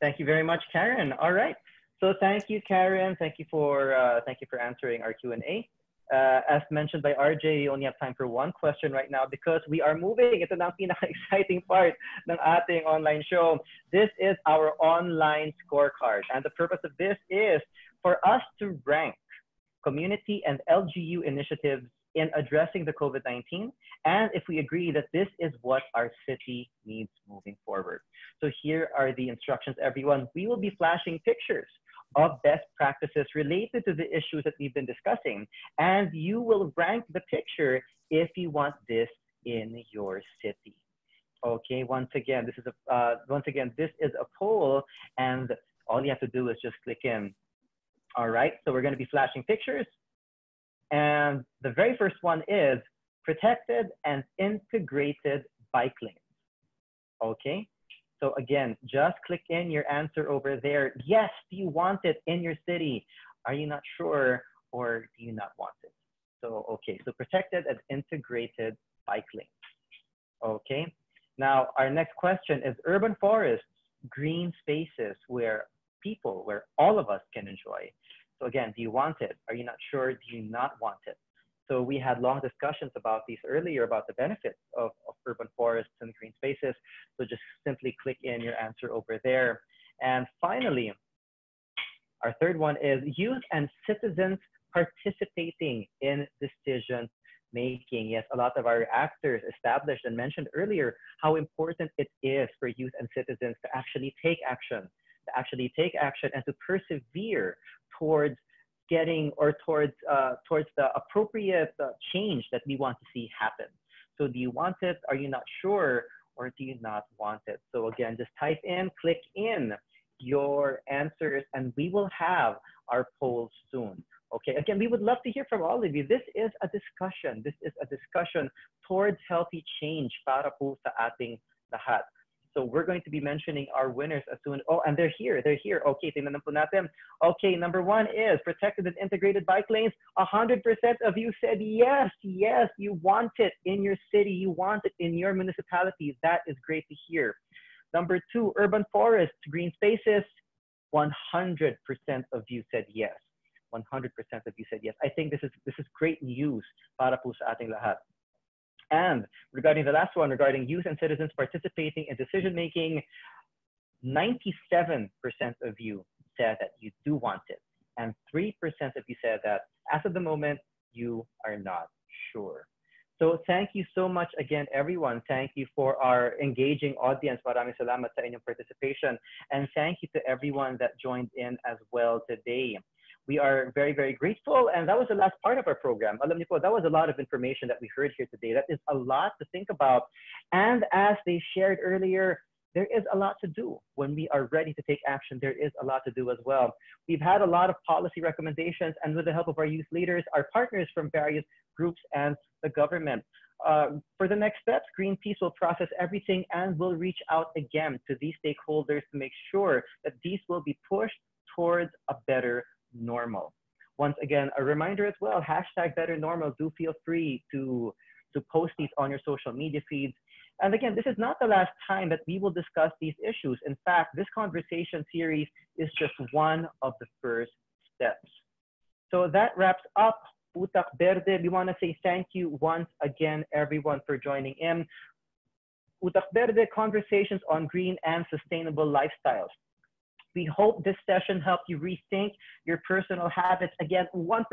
Thank you very much, Karen. All right. So thank you, Karen. Thank you for uh, thank you for answering our Q and A. Uh, as mentioned by RJ, we only have time for one question right now because we are moving. Ito na pinaka-exciting part ng ating online show. This is our online scorecard. And the purpose of this is for us to rank community and LGU initiatives in addressing the COVID-19 and if we agree that this is what our city needs moving forward. So here are the instructions, everyone. We will be flashing pictures of best practices related to the issues that we've been discussing. And you will rank the picture if you want this in your city. Okay, once again, this is a uh, once again, this is a poll and all you have to do is just click in. All right, so we're gonna be flashing pictures. And the very first one is protected and integrated bike lanes. Okay, so again, just click in your answer over there. Yes, do you want it in your city? Are you not sure or do you not want it? So, okay, so protected and integrated bike lanes. Okay, now our next question is urban forests, green spaces where people, where all of us can enjoy. So again, do you want it? Are you not sure? Do you not want it? So we had long discussions about these earlier about the benefits of, of urban forests and green spaces. So just simply click in your answer over there. And finally, our third one is youth and citizens participating in decision making. Yes, a lot of our actors established and mentioned earlier how important it is for youth and citizens to actually take action, to actually take action and to persevere towards getting or towards uh, towards the appropriate uh, change that we want to see happen. So do you want it? Are you not sure? Or do you not want it? So again, just type in, click in your answers, and we will have our polls soon. Okay, again, we would love to hear from all of you. This is a discussion. This is a discussion towards healthy change para po sa ating lahat. So we're going to be mentioning our winners as soon. Oh, and they're here. They're here. Okay, tingnan po natin. Okay, number one is protected and integrated bike lanes. 100% of you said yes, yes, you want it in your city. You want it in your municipality. That is great to hear. Number two, urban forests, green spaces. 100% of you said yes. 100% of you said yes. I think this is this is great news para po sa ating lahat. And regarding the last one, regarding youth and citizens participating in decision making, 97% of you said that you do want it. And 3% of you said that as of the moment, you are not sure. So thank you so much again, everyone. Thank you for our engaging audience. Maraming salamat sa inyong participation. And thank you to everyone that joined in as well today we are very, very grateful. And that was the last part of our program. Alam niyo po, that was a lot of information that we heard here today. That is a lot to think about. And as they shared earlier, there is a lot to do. When we are ready to take action, there is a lot to do as well. We've had a lot of policy recommendations, and with the help of our youth leaders, our partners from various groups and the government. Uh, for the next steps, Greenpeace will process everything and will reach out again to these stakeholders to make sure that these will be pushed towards a better normal. Once again, a reminder as well, hashtag better normal. Do feel free to, to post these on your social media feeds. And again, this is not the last time that we will discuss these issues. In fact, this conversation series is just one of the first steps. So that wraps up Utak Verde. We want to say thank you once again, everyone, for joining in. Utak Verde conversations on green and sustainable lifestyles. We hope this session helped you rethink your personal habits. Again, 1%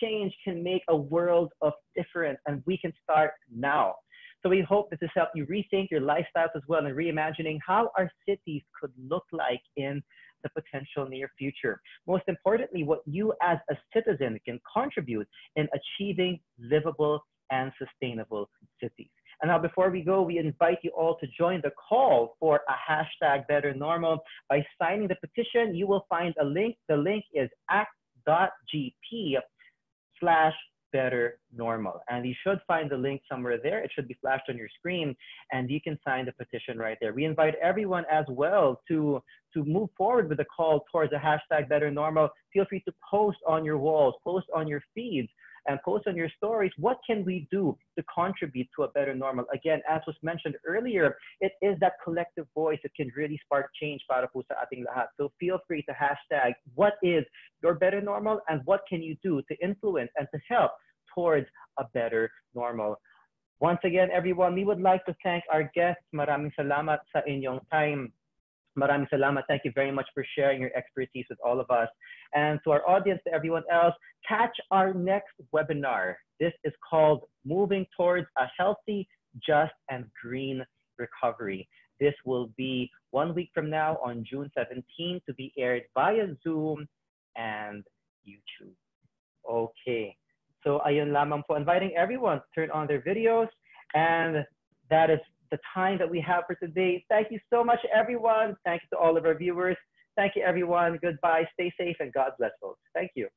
change can make a world of difference, and we can start now. So we hope this helped you rethink your lifestyles as well and reimagining how our cities could look like in the potential near future. Most importantly, what you as a citizen can contribute in achieving livable and sustainable cities. And now before we go, we invite you all to join the call for a hashtag better normal. By signing the petition, you will find a link. The link is act.gp slash better normal. And you should find the link somewhere there. It should be flashed on your screen and you can sign the petition right there. We invite everyone as well to, to move forward with the call towards the hashtag better normal. Feel free to post on your walls, post on your feeds and post on your stories, what can we do to contribute to a better normal? Again, as was mentioned earlier, it is that collective voice that can really spark change para po sa ating lahat. So feel free to hashtag what is your better normal and what can you do to influence and to help towards a better normal. Once again, everyone, we would like to thank our guests. Maraming salamat sa inyong time. Maraming salamat. Thank you very much for sharing your expertise with all of us. And to our audience, to everyone else, catch our next webinar. This is called Moving Towards a Healthy, Just, and Green Recovery. This will be one week from now on June 17 to be aired via Zoom and YouTube. Okay. So ayun lamang po, inviting everyone to turn on their videos. And that is the time that we have for today. Thank you so much, everyone. Thank you to all of our viewers. Thank you, everyone. Goodbye. Stay safe and God bless folks. Thank you.